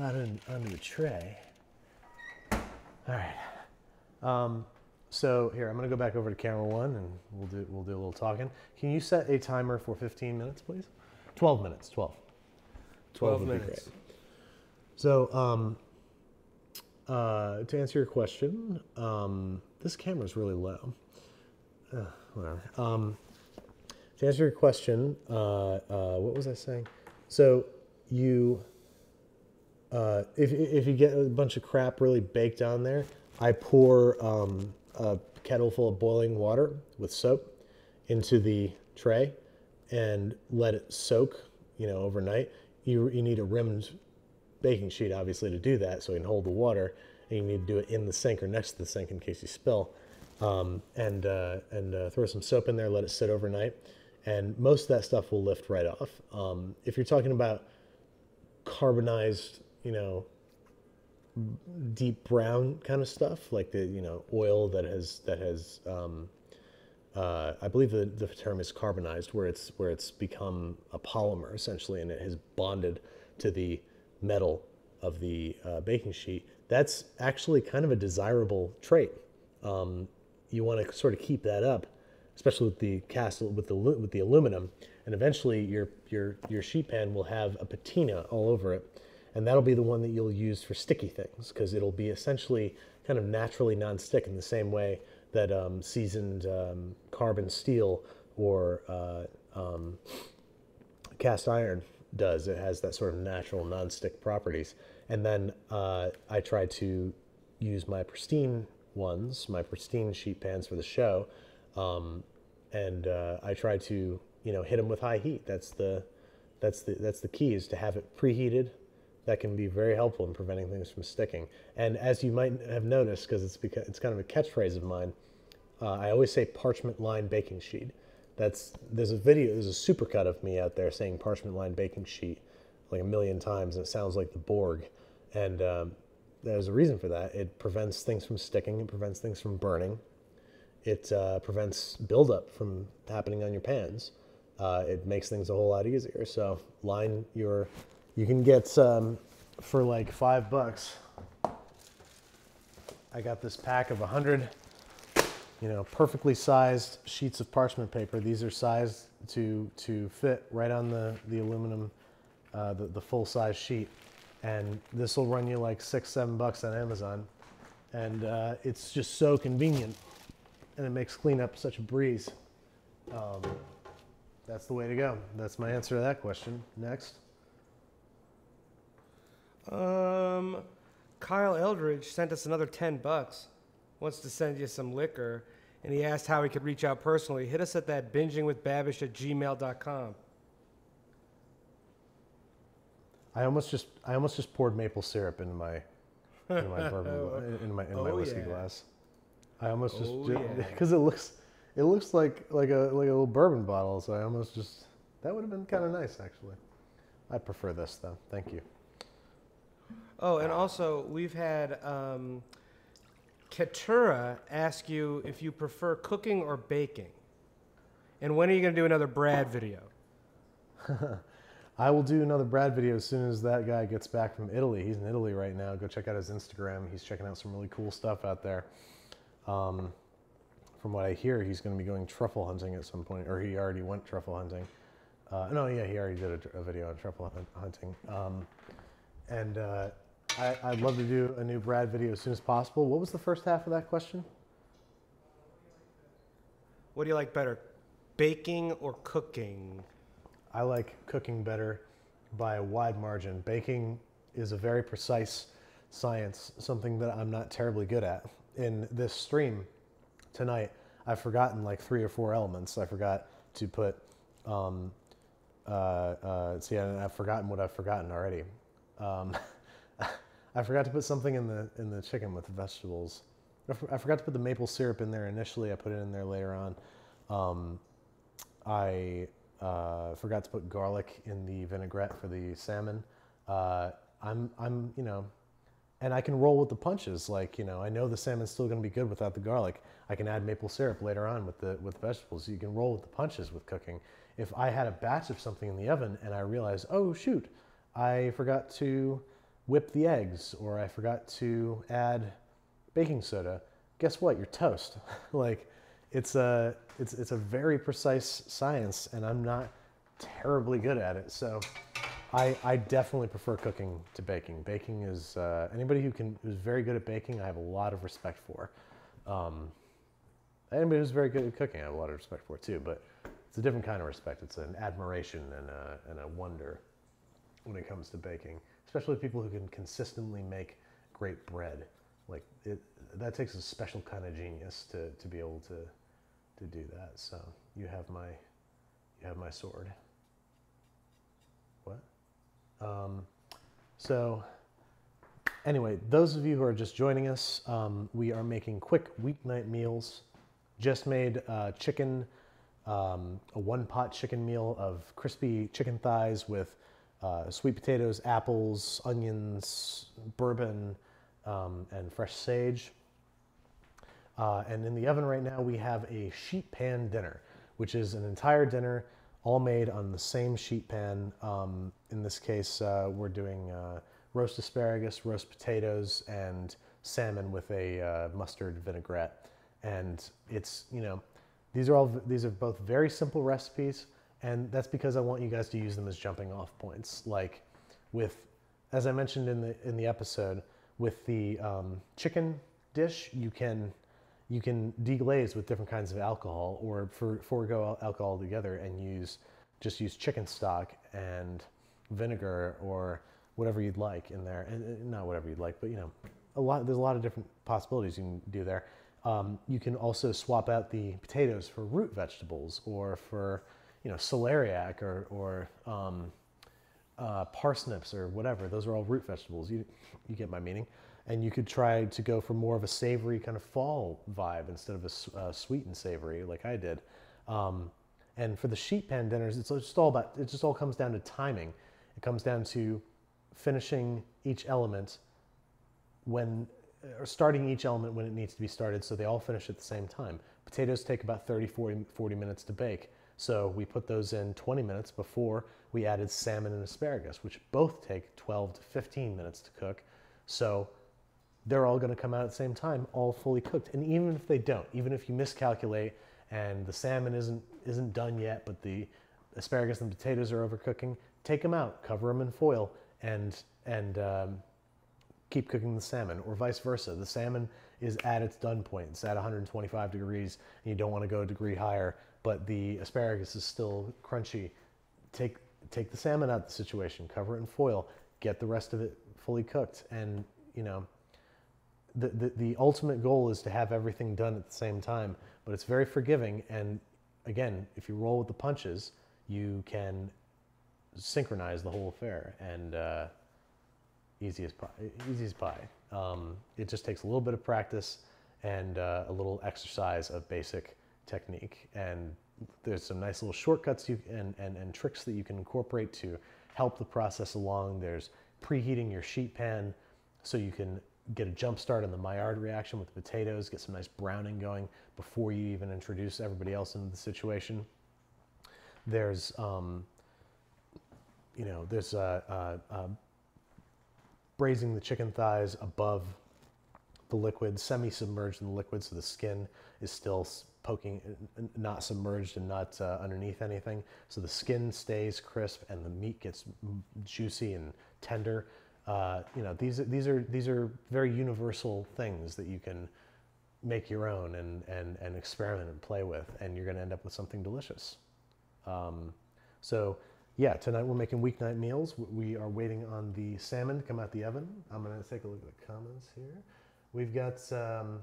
on, onto a tray. All right. Um, so here, I'm gonna go back over to camera one, and we'll do we'll do a little talking. Can you set a timer for 15 minutes, please? 12 minutes. 12. 12 would be minutes. great. So, um, uh, to answer your question, um, this is really low. Uh, whatever. Um, to answer your question, uh, uh, what was I saying? So you, uh, if if you get a bunch of crap really baked on there, I pour um, a kettle full of boiling water with soap into the tray and let it soak, you know, overnight. You you need a rimmed baking sheet, obviously, to do that, so you can hold the water. And you need to do it in the sink or next to the sink in case you spill. Um, and uh, and uh, throw some soap in there, let it sit overnight, and most of that stuff will lift right off. Um, if you're talking about carbonized, you know, deep brown kind of stuff, like the you know oil that has that has um, uh, I believe the, the term is carbonized, where it's where it's become a polymer essentially, and it has bonded to the metal of the uh, baking sheet. That's actually kind of a desirable trait. Um, you want to sort of keep that up, especially with the cast with the with the aluminum, and eventually your your your sheet pan will have a patina all over it, and that'll be the one that you'll use for sticky things because it'll be essentially kind of naturally non-stick in the same way that um, seasoned um, carbon steel or uh, um, cast iron does. It has that sort of natural non-stick properties. And then uh, I try to use my pristine ones, my pristine sheet pans for the show, um, and uh, I try to you know hit them with high heat. That's the that's the that's the key is to have it preheated. That can be very helpful in preventing things from sticking. And as you might have noticed, because it's because it's kind of a catchphrase of mine, uh, I always say parchment lined baking sheet. That's there's a video, there's a supercut of me out there saying parchment lined baking sheet like a million times, and it sounds like the Borg. And um, there's a reason for that. It prevents things from sticking. It prevents things from burning. It uh, prevents buildup from happening on your pans. Uh, it makes things a whole lot easier. So line your, you can get um, for like five bucks. I got this pack of a hundred you know, perfectly sized sheets of parchment paper. These are sized to to fit right on the the aluminum, uh, the the full size sheet, and this will run you like six seven bucks on Amazon, and uh, it's just so convenient, and it makes cleanup such a breeze. Um, that's the way to go. That's my answer to that question. Next. Um, Kyle Eldridge sent us another 10 bucks. Wants to send you some liquor. And he asked how he could reach out personally. Hit us at that bingingwithbabish at gmail.com. I almost just I almost just poured maple syrup into my into my bourbon into my in my Oh, whiskey yeah. glass. I almost just Oh, yeah. because it looks it looks like like a like a little bourbon bottle. So I almost just that would have been kind of nice actually. I prefer this though. Thank you. Oh, and also, we've had um, ask you if you prefer cooking or baking. And when are you going to do another Brad video? I will do another Brad video as soon as that guy gets back from Italy. He's in Italy right now. Go check out his Instagram. He's checking out some really cool stuff out there. Um, from what I hear, he's going to be going truffle hunting at some point, or he already went truffle hunting. Uh, no, yeah, he already did a, a video on truffle hunt- hunting. Um, and uh, I, I'd love to do a new Brad video as soon as possible. What was the first half of that question? What do you like better, baking or cooking? I like cooking better by a wide margin. Baking is a very precise science, something that I'm not terribly good at. In this stream tonight, I've forgotten like three or four elements. I forgot to put, um, uh, uh, see, I've forgotten what I've forgotten already. Um, I forgot to put something in the in the chicken with the vegetables. I forgot to put the maple syrup in there initially. I put it in there later on. Um, I uh, forgot to put garlic in the vinaigrette for the salmon. Uh, I'm, I'm, you know, and I can roll with the punches. Like, you know, I know the salmon's still going to be good without the garlic. I can add maple syrup later on with the with the vegetables. You can roll with the punches with cooking. If I had a batch of something in the oven and I realized, oh shoot, I forgot to whip the eggs or I forgot to add baking soda, guess what? You're toast. like it's a it's it's a very precise science and I'm not terribly good at it. So I I definitely prefer cooking to baking. Baking is uh, anybody who can who's very good at baking. I have a lot of respect for. Um, anybody who's very good at cooking, I have a lot of respect for too. But it's a different kind of respect. It's an admiration and a, and a wonder when it comes to baking, especially people who can consistently make great bread. Like it, that takes a special kind of genius to, to be able to to do that. So you have my you have my sword. What? Um, so anyway, those of you who are just joining us, um, we are making quick weeknight meals. Just made uh, chicken, um, a one pot chicken meal of crispy chicken thighs with uh, sweet potatoes, apples, onions, bourbon, um, and fresh sage. Uh, and in the oven right now, we have a sheet pan dinner, which is an entire dinner all made on the same sheet pan. Um, in this case, uh, we're doing uh, roast asparagus, roast potatoes, and salmon with a uh, mustard vinaigrette. And it's, you know, these are all, these are both very simple recipes. And that's because I want you guys to use them as jumping off points. Like with, as I mentioned in the, in the episode, with the um, chicken dish, you can you can deglaze with different kinds of alcohol or for, forego alcohol altogether and use just use chicken stock and vinegar or whatever you'd like in there and not whatever you'd like but you know a lot there's a lot of different possibilities you can do there um, you can also swap out the potatoes for root vegetables or for you know celeriac or, or um, uh, parsnips or whatever. Those are all root vegetables. You, you get my meaning. And you could try to go for more of a savory kind of fall vibe instead of a uh, sweet and savory like I did. Um, and for the sheet pan dinners, it's just all about, it just all comes down to timing. It comes down to finishing each element when, or starting each element when it needs to be started so they all finish at the same time. Potatoes take about 30, 40, 40 minutes to bake. So we put those in 20 minutes before we added salmon and asparagus, which both take 12 to 15 minutes to cook. So they're all going to come out at the same time, all fully cooked. And even if they don't, even if you miscalculate and the salmon isn't isn't done yet, but the asparagus and potatoes are overcooking, take them out, cover them in foil, and and um, keep cooking the salmon, or vice versa. The salmon is at its done point. It's at 125 degrees, and you don't want to go a degree higher, but the asparagus is still crunchy. Take take the salmon out of the situation, cover it in foil, get the rest of it fully cooked, and you know the, the, the ultimate goal is to have everything done at the same time, but it's very forgiving. And again, if you roll with the punches, you can synchronize the whole affair and uh, easy as pie. Easy as pie. Um, it just takes a little bit of practice and uh, a little exercise of basic technique. And there's some nice little shortcuts you and, and, and tricks that you can incorporate to help the process along. There's preheating your sheet pan so you can get a jump start on the Maillard reaction with the potatoes, get some nice browning going before you even introduce everybody else into the situation. There's, um, you know, there's uh, uh, uh, braising the chicken thighs above the liquid, semi-submerged in the liquid, so the skin is still poking, not submerged and not uh, underneath anything. So the skin stays crisp and the meat gets juicy and tender. Uh, you know, these, these, are, these are very universal things that you can make your own and, and, and experiment and play with, and you're going to end up with something delicious. Um, so, yeah, tonight we're making weeknight meals. We are waiting on the salmon to come out the oven. I'm going to take a look at the comments here. We've got, um,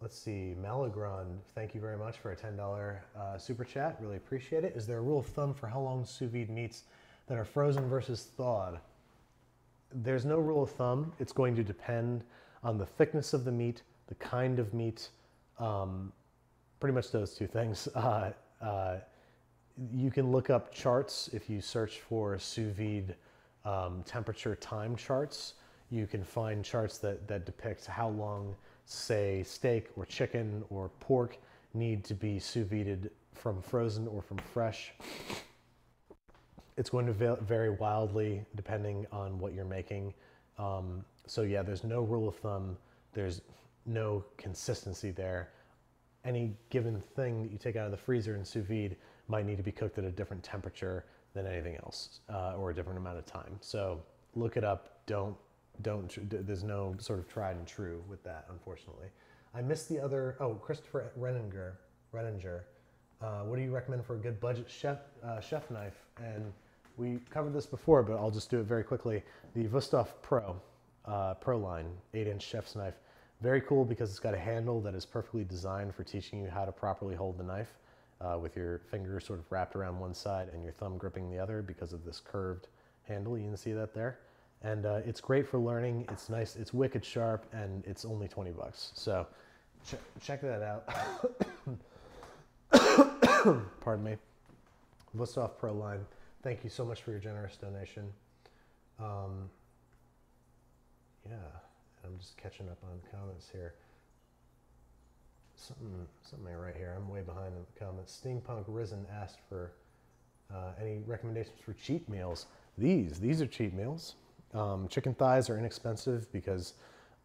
let's see, Malagron, thank you very much for a $10 uh, super chat. Really appreciate it. Is there a rule of thumb for how long sous vide meats that are frozen versus thawed? there's no rule of thumb. It's going to depend on the thickness of the meat, the kind of meat, um, pretty much those two things. Uh, uh, you can look up charts if you search for sous vide um, temperature time charts. You can find charts that, that depict how long, say, steak or chicken or pork need to be sous vide from frozen or from fresh. It's going to vary wildly depending on what you're making. Um, so yeah, there's no rule of thumb. There's no consistency there. Any given thing that you take out of the freezer and sous vide might need to be cooked at a different temperature than anything else uh, or a different amount of time. So look it up. Don't don't. There's no sort of tried and true with that, unfortunately. I missed the other. Oh, Christopher Renninger. Renninger. Uh, what do you recommend for a good budget chef uh, chef knife? And we covered this before, but I'll just do it very quickly. The Wusthof Pro, uh, Pro line, 8-inch chef's knife. Very cool because it's got a handle that is perfectly designed for teaching you how to properly hold the knife uh, with your finger sort of wrapped around one side and your thumb gripping the other because of this curved handle. You can see that there. And uh, it's great for learning. It's nice. It's wicked sharp, and it's only 20 bucks. So ch check that out. Pardon me. Wusthof Pro line. Thank you so much for your generous donation. Um, yeah, I'm just catching up on comments here. Something, something right here. I'm way behind in the comments. Steampunk Risen asked for uh, any recommendations for cheap meals. These, these are cheap meals. Um, chicken thighs are inexpensive because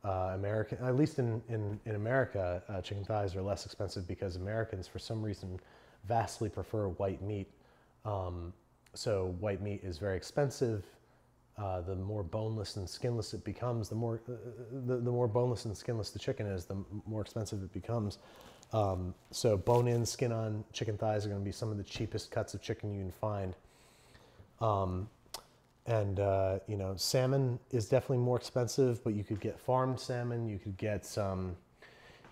uh, American, at least in, in, in America, uh, chicken thighs are less expensive because Americans, for some reason, vastly prefer white meat. Um, so white meat is very expensive. Uh, the more boneless and skinless it becomes, the more uh, the, the more boneless and skinless the chicken is, the more expensive it becomes. Um, so bone-in, skin-on chicken thighs are going to be some of the cheapest cuts of chicken you can find. Um, and uh, you know, salmon is definitely more expensive, but you could get farmed salmon. You could get some,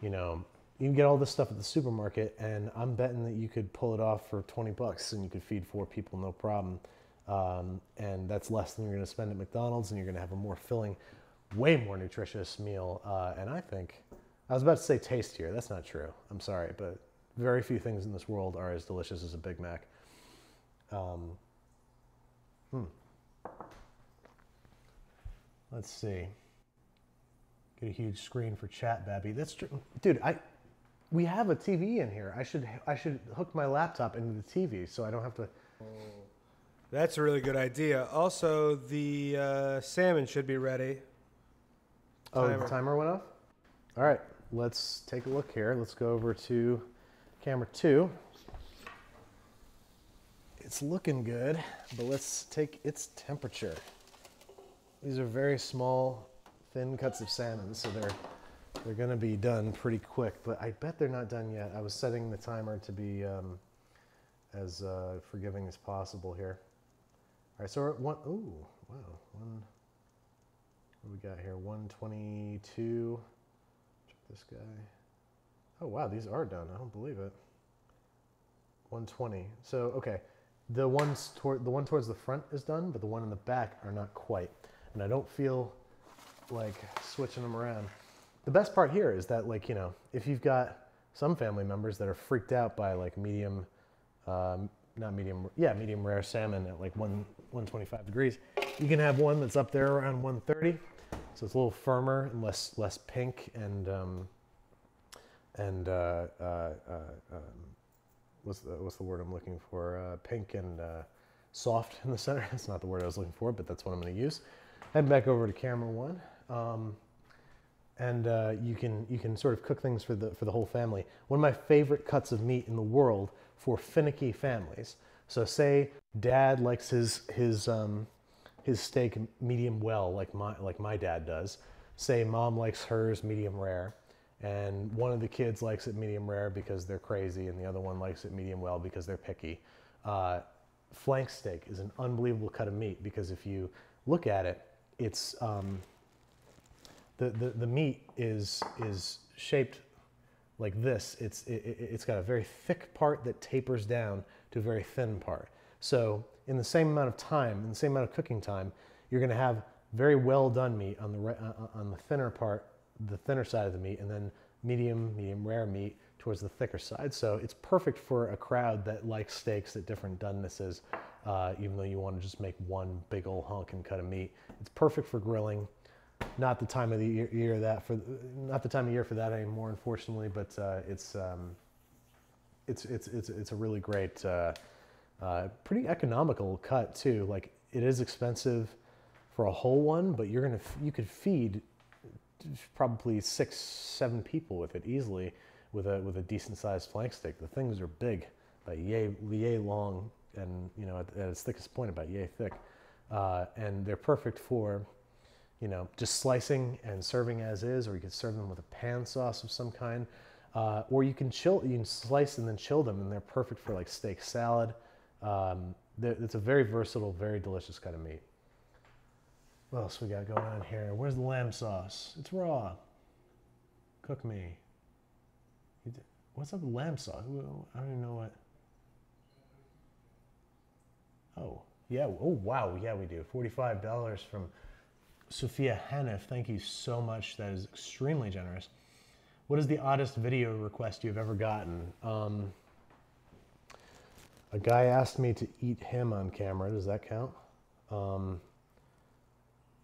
you know, you can get all this stuff at the supermarket, and I'm betting that you could pull it off for 20 bucks and you could feed four people no problem. Um, and that's less than you're going to spend at McDonald's, and you're going to have a more filling, way more nutritious meal. Uh, and I think, I was about to say tastier. That's not true. I'm sorry, but very few things in this world are as delicious as a Big Mac. Um, hmm. Let's see. Get a huge screen for chat, Babby. That's true. Dude, I we have a TV in here. I should I should hook my laptop into the TV so I don't have to. That's a really good idea. Also, the uh, salmon should be ready. Oh, timer. the timer went off. All right, let's take a look here. Let's go over to camera two. It's looking good, but let's take its temperature. These are very small, thin cuts of salmon, so they're they're to be done pretty quick, but I bet they're not done yet. I was setting the timer to be um, as uh, forgiving as possible here. All right, so we're one, ooh, wow, one, What do we got here? 122. Check this guy. Oh wow, these are done. I don't believe it. 120. So okay, the ones toward the one towards the front is done, but the one in the back are not quite. And I don't feel like switching them around. The best part here is that like you know if you've got some family members that are freaked out by like medium, um, not medium, yeah, medium rare salmon at like one 125 degrees, you can have one that's up there around 130. So it's a little firmer and less less pink and um, and uh, uh, uh, um, what's the what's the word I'm looking for? Uh, pink and uh, soft in the center. That's not the word I was looking for, but that's what I'm going to use. Head back over to camera one, um, and uh, you can you can sort of cook things for the for the whole family. One of my favorite cuts of meat in the world for finicky families. So say dad likes his his um, his steak medium well, like my like my dad does. Say mom likes hers medium rare and one of the kids likes it medium rare because they're crazy, and the other one likes it medium well because they're picky. Uh, flank steak is an unbelievable cut of meat because if you look at it, it's um, the, the the meat is is shaped like this. It's it, it- it's got a very thick part that tapers down to a very thin part. So in the same amount of time, in the same amount of cooking time, you're going to have very well done meat on the uh, uh, on the thinner part, the thinner side of the meat, and then medium, medium rare meat towards the thicker side. So it's perfect for a crowd that likes steaks at different donenesses, uh, even though you want to just make one big old hunk and cut of meat. It's perfect for grilling. Not the time of the year, year that for not the time of year for that anymore, unfortunately. But uh, it's um, it's it's it's it's a really great, uh, uh, pretty economical cut too. Like it is expensive for a whole one, but you're gonna you could feed probably six seven people with it easily with a with a decent sized flank steak. The things are big, about yay yay long, and you know at, at its thickest point about yay thick, uh, and they're perfect for you know, just slicing and serving as is, or you could serve them with a pan sauce of some kind, uh, or you can chill. You can slice and then chill them, and they're perfect for like steak salad. Um, it's a very versatile, very delicious kind of meat. What else we got going on here? Where's the lamb sauce? It's raw. Cook me. What's up with lamb sauce? I don't even know what. Oh yeah. Oh wow. Yeah, we do. Forty-five dollars from Sophia Hanif, thank you so much. That is extremely generous. What is the oddest video request you've ever gotten? Um, a guy asked me to eat him on camera. Does that count? Um,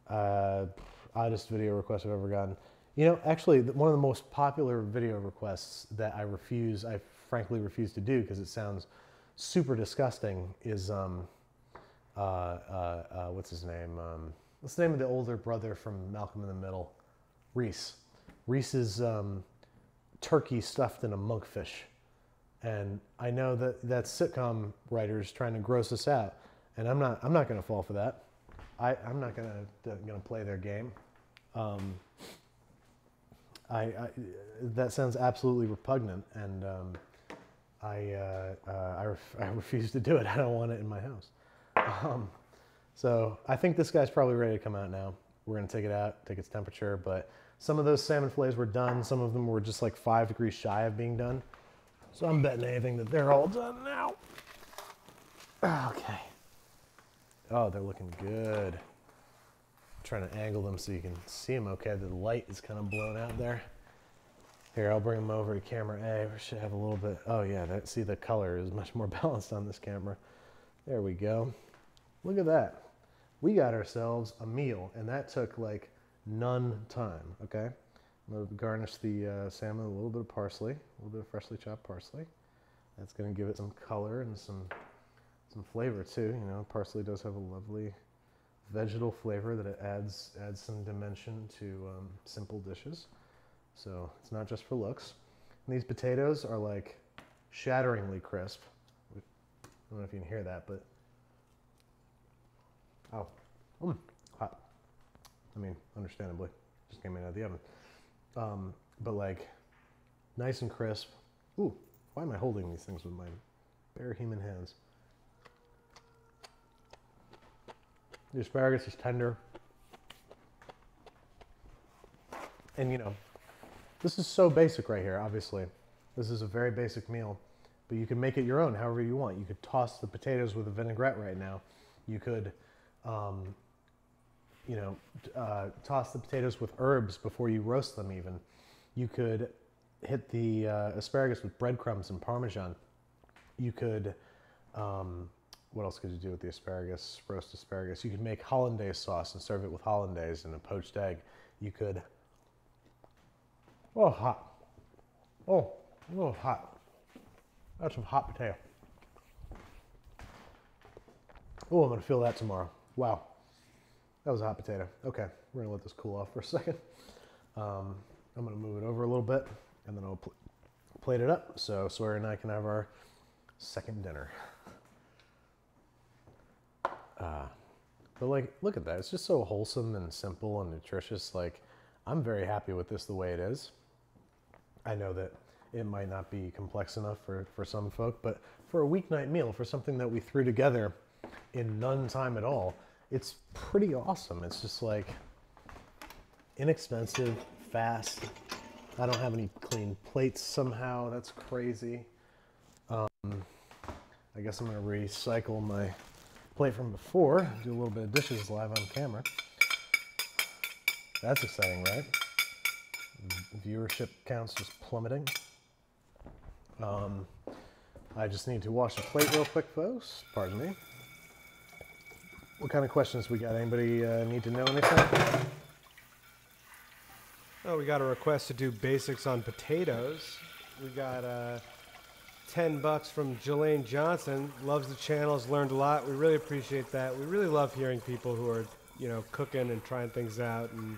uh, oddest video request I've ever gotten. You know, actually, one of the most popular video requests that I refuse, I frankly refuse to do because it sounds super disgusting, is um, uh, uh, uh, what's his name? Um, what's the name of the older brother from Malcolm in the Middle? Reese. Reese's um, turkey stuffed in a monkfish. And I know that that's sitcom writers trying to gross us out, and I'm not. I'm not going to fall for that. I, I'm not going to play their game. Um, I, I that sounds absolutely repugnant, and um, I uh, uh, I, ref, I refuse to do it. I don't want it in my house. Um, so I think this guy's probably ready to come out now. We're gonna take it out, take its temperature, but some of those salmon fillets were done. Some of them were just like five degrees shy of being done. So I'm betting anything that they're all done now. Okay. Oh, they're looking good. trying to angle them so you can see them okay. The light is kind of blown out there. Here, I'll bring them over to camera A. We should have a little bit. Oh yeah, that, see the color is much more balanced on this camera. There we go. Look at that. We got ourselves a meal, and that took like none time. Okay, I'm gonna garnish the uh, salmon with a little bit of parsley, a little bit of freshly chopped parsley. That's gonna give it some color and some some flavor too. You know, parsley does have a lovely vegetal flavor that it adds adds some dimension to um, simple dishes. So it's not just for looks. And these potatoes are like shatteringly crisp. I don't know if you can hear that, but oh, mm, hot. I mean, understandably, just came in out of the oven. Um, but like, nice and crisp. Ooh, why am I holding these things with my bare human hands? The asparagus is tender. and you know, this is so basic right here, obviously. This is a very basic meal, but you can make it your own however you want. You could toss the potatoes with a vinaigrette right now. You could, um, you know, uh, toss the potatoes with herbs before you roast them, even. You could hit the uh, asparagus with breadcrumbs and parmesan. You could, um, what else could you do with the asparagus, roast asparagus? You could make hollandaise sauce and serve it with hollandaise and a poached egg. You could, oh, hot. Oh, oh, hot. That's some hot potato. Oh, I'm gonna feel that tomorrow. Wow. That was a hot potato. Okay, we're gonna let this cool off for a second. Um, I'm gonna move it over a little bit and then I'll pl- plate it up so Sawyer and I can have our second dinner. Uh, but like, look at that. It's just so wholesome and simple and nutritious. Like, I'm very happy with this the way it is. I know that it might not be complex enough for, for some folk, but for a weeknight meal, for something that we threw together in none time at all, it's pretty awesome. It's just like inexpensive, fast. I don't have any clean plates somehow. That's crazy. Um, I guess I'm gonna recycle my plate from before, do a little bit of dishes live on camera. That's exciting, right? Viewership counts just plummeting. Um, I just need to wash the plate real quick, folks. Pardon me. What kind of questions we got? Anybody uh, need to know anything? Oh, we got a request to do basics on potatoes. We got uh, 10 bucks from Jelaine Johnson. Loves the channel, has learned a lot. We really appreciate that. We really love hearing people who are, you know, cooking and trying things out and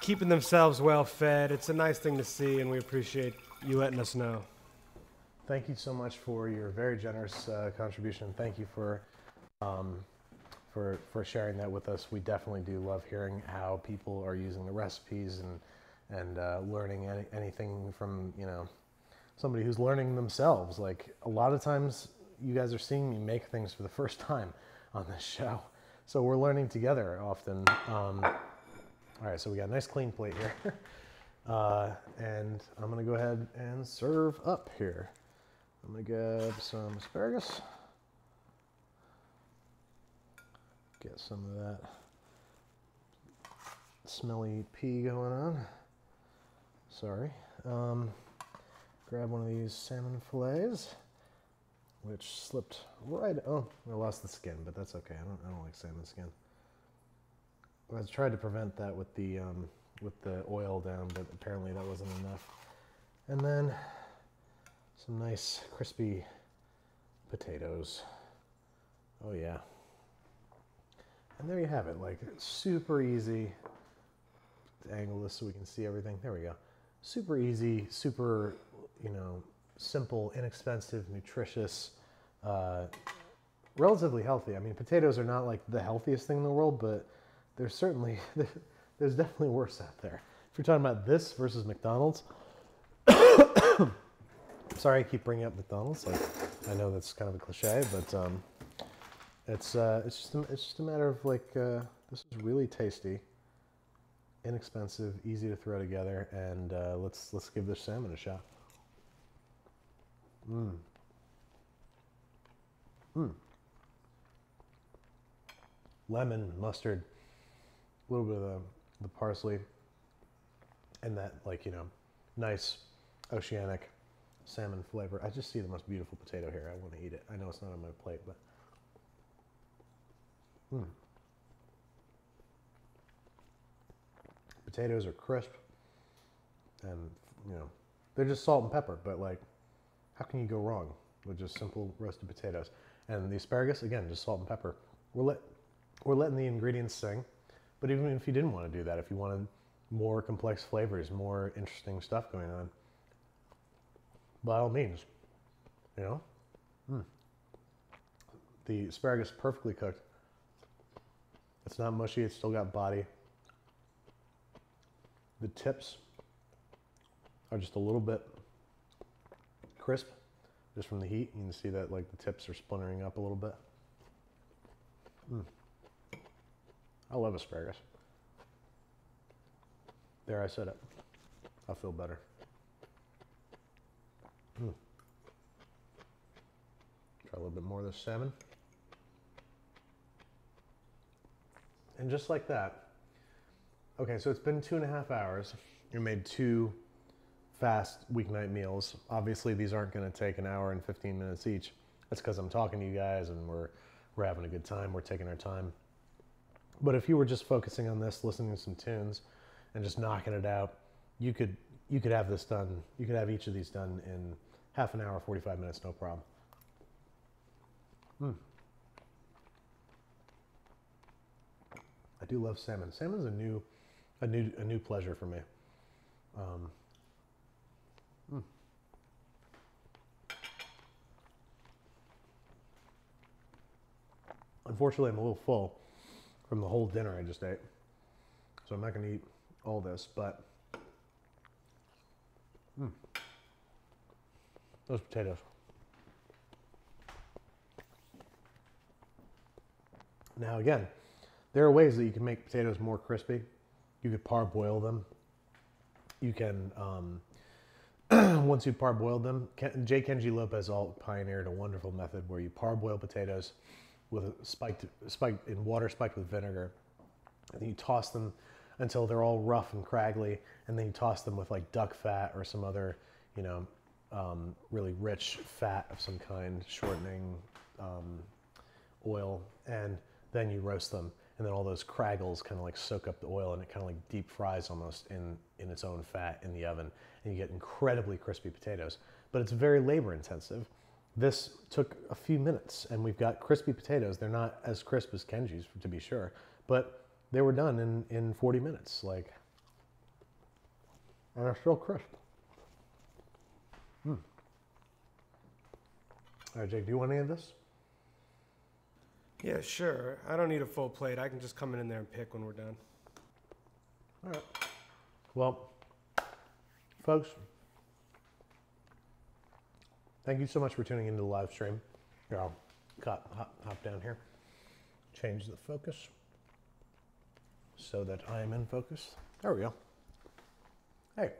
keeping themselves well fed. It's a nice thing to see, and we appreciate you letting us know. Thank you so much for your very generous uh, contribution. Thank you for um, for for sharing that with us. We definitely do love hearing how people are using the recipes and and uh, learning any, anything from you know somebody who's learning themselves. Like a lot of times, you guys are seeing me make things for the first time on this show, so we're learning together often. Um, all right, so we got a nice clean plate here. Uh, and I'm gonna go ahead and serve up here. I'm gonna grab some asparagus. Get some of that smelly pea going on. Sorry. Um, grab one of these salmon fillets, which slipped right. Oh, I lost the skin, but that's okay. I don't. I don't like salmon skin. I tried to prevent that with the um, with the oil down, but apparently that wasn't enough. And then some nice crispy potatoes. Oh yeah. And there you have it, like super easy. To angle this so we can see everything. There we go. Super easy, super, you know, simple, inexpensive, nutritious, uh, relatively healthy. I mean, potatoes are not like the healthiest thing in the world, but there's certainly there's definitely worse out there. If you're talking about this versus McDonald's, sorry I keep bringing up McDonald's. Like I know that's kind of a cliche, but um, it's uh, it's just a, it's just a matter of like uh, this is really tasty, inexpensive, easy to throw together, and uh, let's let's give this salmon a shot. Mmm. Mmm. Lemon, mustard, a little bit of the, the parsley, and that like you know, nice oceanic salmon flavor. I just see the most beautiful potato here. I want to eat it. I know it's not on my plate, but. Mm. Potatoes are crisp, and you know, they're just salt and pepper. But like, how can you go wrong with just simple roasted potatoes? And the asparagus, again, just salt and pepper. We're let we're letting the ingredients sing. But even if you didn't want to do that, if you wanted more complex flavors, more interesting stuff going on, by all means, you know. Mm. The asparagus perfectly cooked. It's not mushy, it's still got body. The tips are just a little bit crisp just from the heat. You can see that like the tips are splintering up a little bit. Mm. I love asparagus. There, I said it. I feel better. Mm. Try a little bit more of this salmon. And just like that, okay, so it's been two and a half hours. You made two fast weeknight meals. Obviously, these aren't going to take an hour and 15 minutes each. That's because I'm talking to you guys and we're, we're having a good time. We're taking our time. But if you were just focusing on this, listening to some tunes, and just knocking it out, you could you could have this done. You could have each of these done in half an hour, 45 minutes, no problem. Mm. I do love salmon. Salmon's a new, a new, a new pleasure for me. Um, mm. Unfortunately, I'm a little full from the whole dinner I just ate, so I'm not going to eat all this. But mm, those potatoes. Now again, there are ways that you can make potatoes more crispy. You could parboil them. You can, um, once you've parboiled them, Ken, J. Kenji Lopez-Alt pioneered a wonderful method where you parboil potatoes with spiked, spiked in water spiked with vinegar. And then you toss them until they're all rough and craggly, and then you toss them with like duck fat or some other, you know, um, really rich fat of some kind, shortening um, oil, and then you roast them and then all those craggles kind of like soak up the oil and it kind of like deep fries almost in, in its own fat in the oven and you get incredibly crispy potatoes. But it's very labor intensive. This took a few minutes and we've got crispy potatoes. They're not as crisp as kenji's to be sure but they were done in, in 40 minutes like and they're still crisp. Mm. all right jake do you want any of this Yeah, sure. I don't need a full plate. I can just come in there and pick when we're done. All right. Well, folks, thank you so much for tuning into the live stream. Here, I'll cut, hop, hop down here, change the focus so that I am in focus. There we go. Hey,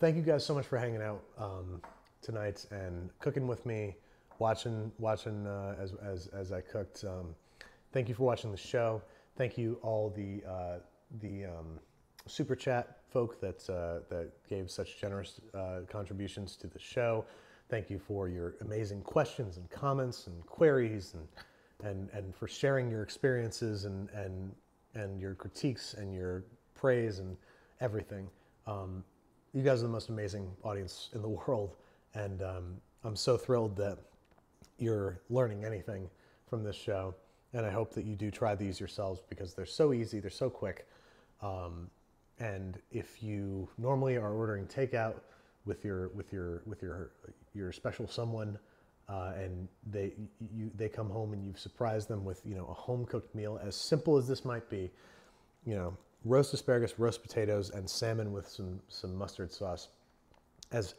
thank you guys so much for hanging out um, tonight and cooking with me, watching watching uh, as, as as I cooked. Um, thank you for watching the show. Thank you all the uh, the um, super chat folk that uh, that gave such generous uh, contributions to the show. Thank you for your amazing questions and comments and queries and and and for sharing your experiences and and and your critiques and your praise and everything. Um, you guys are the most amazing audience in the world, and um, I'm so thrilled that you're learning anything from this show. And I hope that you do try these yourselves because they're so easy, they're so quick. Um, and if you normally are ordering takeout with your with your with your your special someone, uh, and they you they come home and you've surprised them with you know a home cooked meal as simple as this might be, you know roast asparagus, roast potatoes, and salmon with some some mustard sauce. As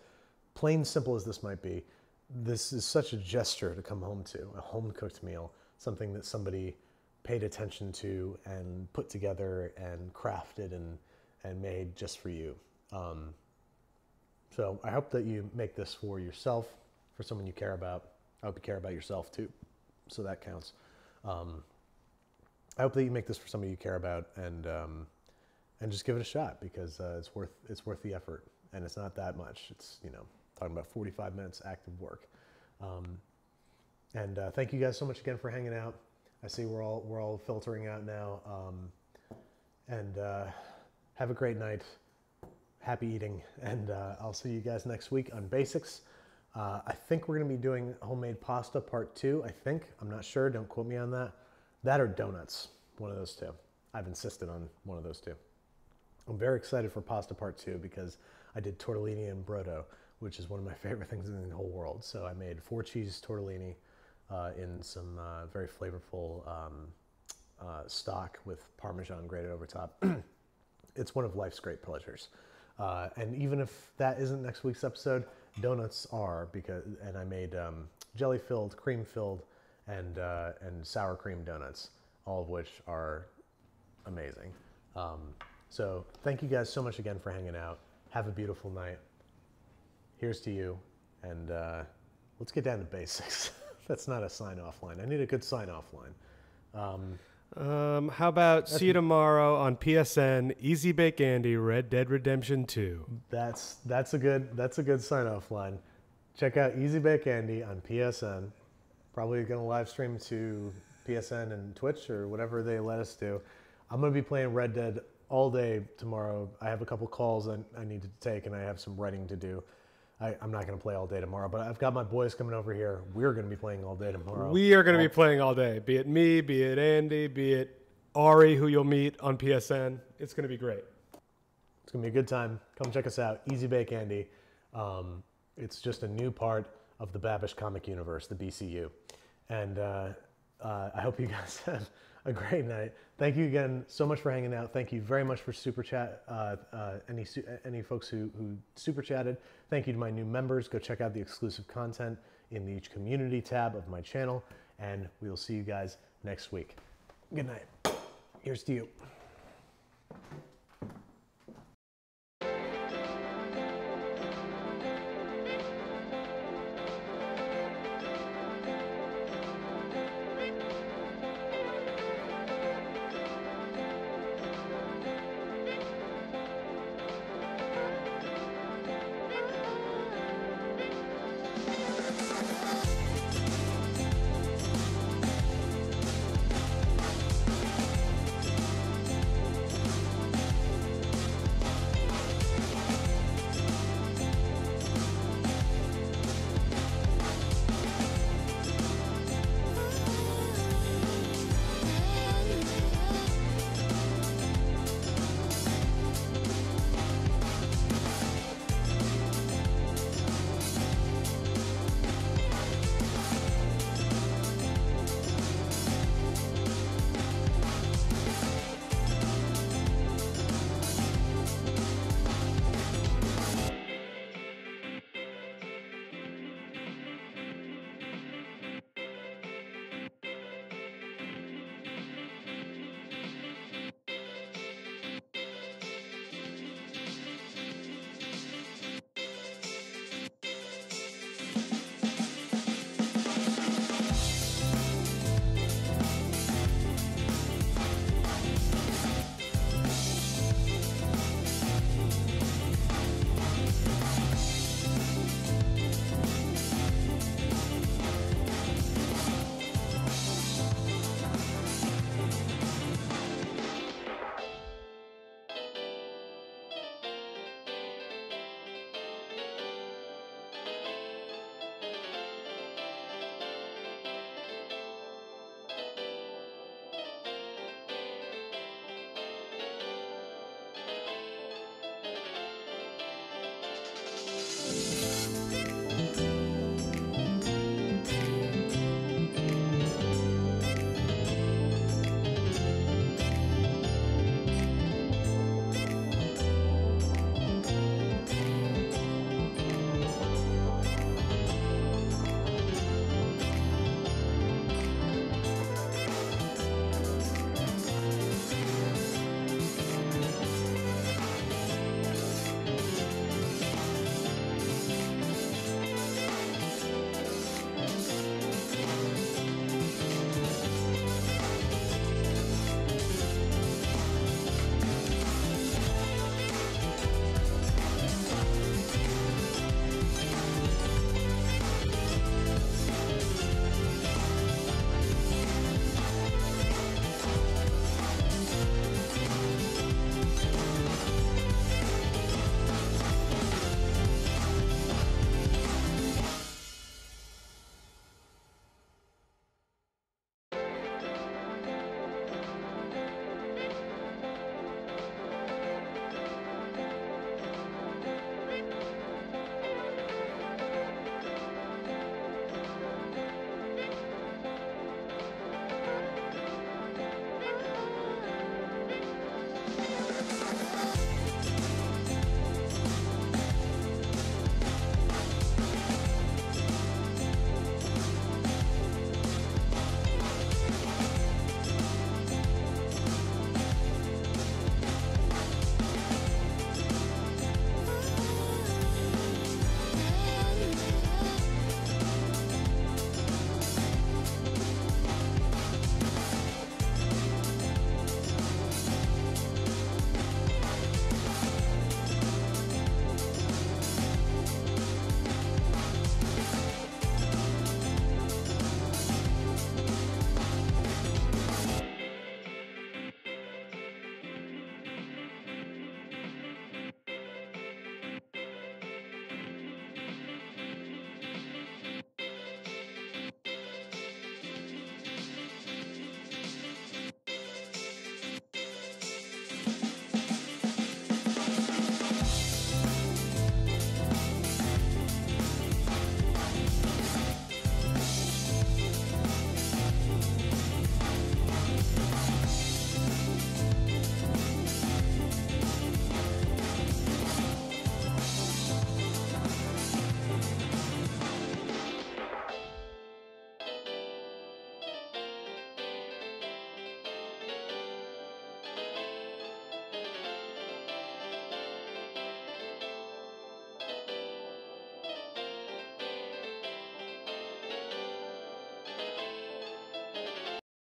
plain simple as this might be, this is such a gesture to come home to a home cooked meal, something that somebody paid attention to and put together and crafted and and made just for you. Um, so I hope that you make this for yourself, for someone you care about. I hope you care about yourself too, so that counts. Um, I hope that you make this for somebody you care about and um, and just give it a shot because uh, it's worth it's worth the effort and it's not that much. It's you know talking about 45 minutes active work. Um, and uh, thank you guys so much again for hanging out. I see we're all we're all filtering out now. Um, and uh, have a great night. Happy eating, and uh, I'll see you guys next week on Basics. Uh, I think we're going to be doing homemade pasta part two. I think I'm not sure. Don't quote me on that. That or donuts. One of those two. I've insisted on one of those two. I'm very excited for pasta part two because I did tortellini and brodo, which is one of my favorite things in the whole world. So I made four cheese tortellini uh, in some uh, very flavorful um, uh, stock with Parmesan grated over top. it's one of life's great pleasures. Uh, and even if that isn't next week's episode, donuts are because, and I made um, jelly filled, cream filled, and uh, and sour cream donuts, all of which are amazing. Um, So thank you guys so much again for hanging out. Have a beautiful night. Here's to you, and uh, let's get down to basics. That's not a sign off line. I need a good sign off line. Um, Um, how about see you tomorrow on PSN, Easy Bake Andy, Red Dead Redemption 2. That's that's a good that's a good sign off line. Check out Easy Bake Andy on PSN. Probably gonna live stream to PSN and Twitch or whatever they let us do. I'm gonna be playing Red Dead all day tomorrow. I have a couple calls I, I need to take and I have some writing to do. I, I'm not gonna play all day tomorrow, but I've got my boys coming over here. We're gonna be playing all day tomorrow. We are going to be playing all day, be it me, be it Andy, be it Ari, who you'll meet on PSN. It's going to be great. It's gonna be a good time. Come check us out. Easy Bake Andy. Um, it's just a new part of the Babish comic universe, the BCU. And uh, uh, I hope you guys have a great night. Thank you again so much for hanging out. Thank you very much for super chat. Uh, uh, any any folks who who super chatted. Thank you to my new members. Go check out the exclusive content in the community tab of my channel, and we will see you guys next week. Good night. Here's to you.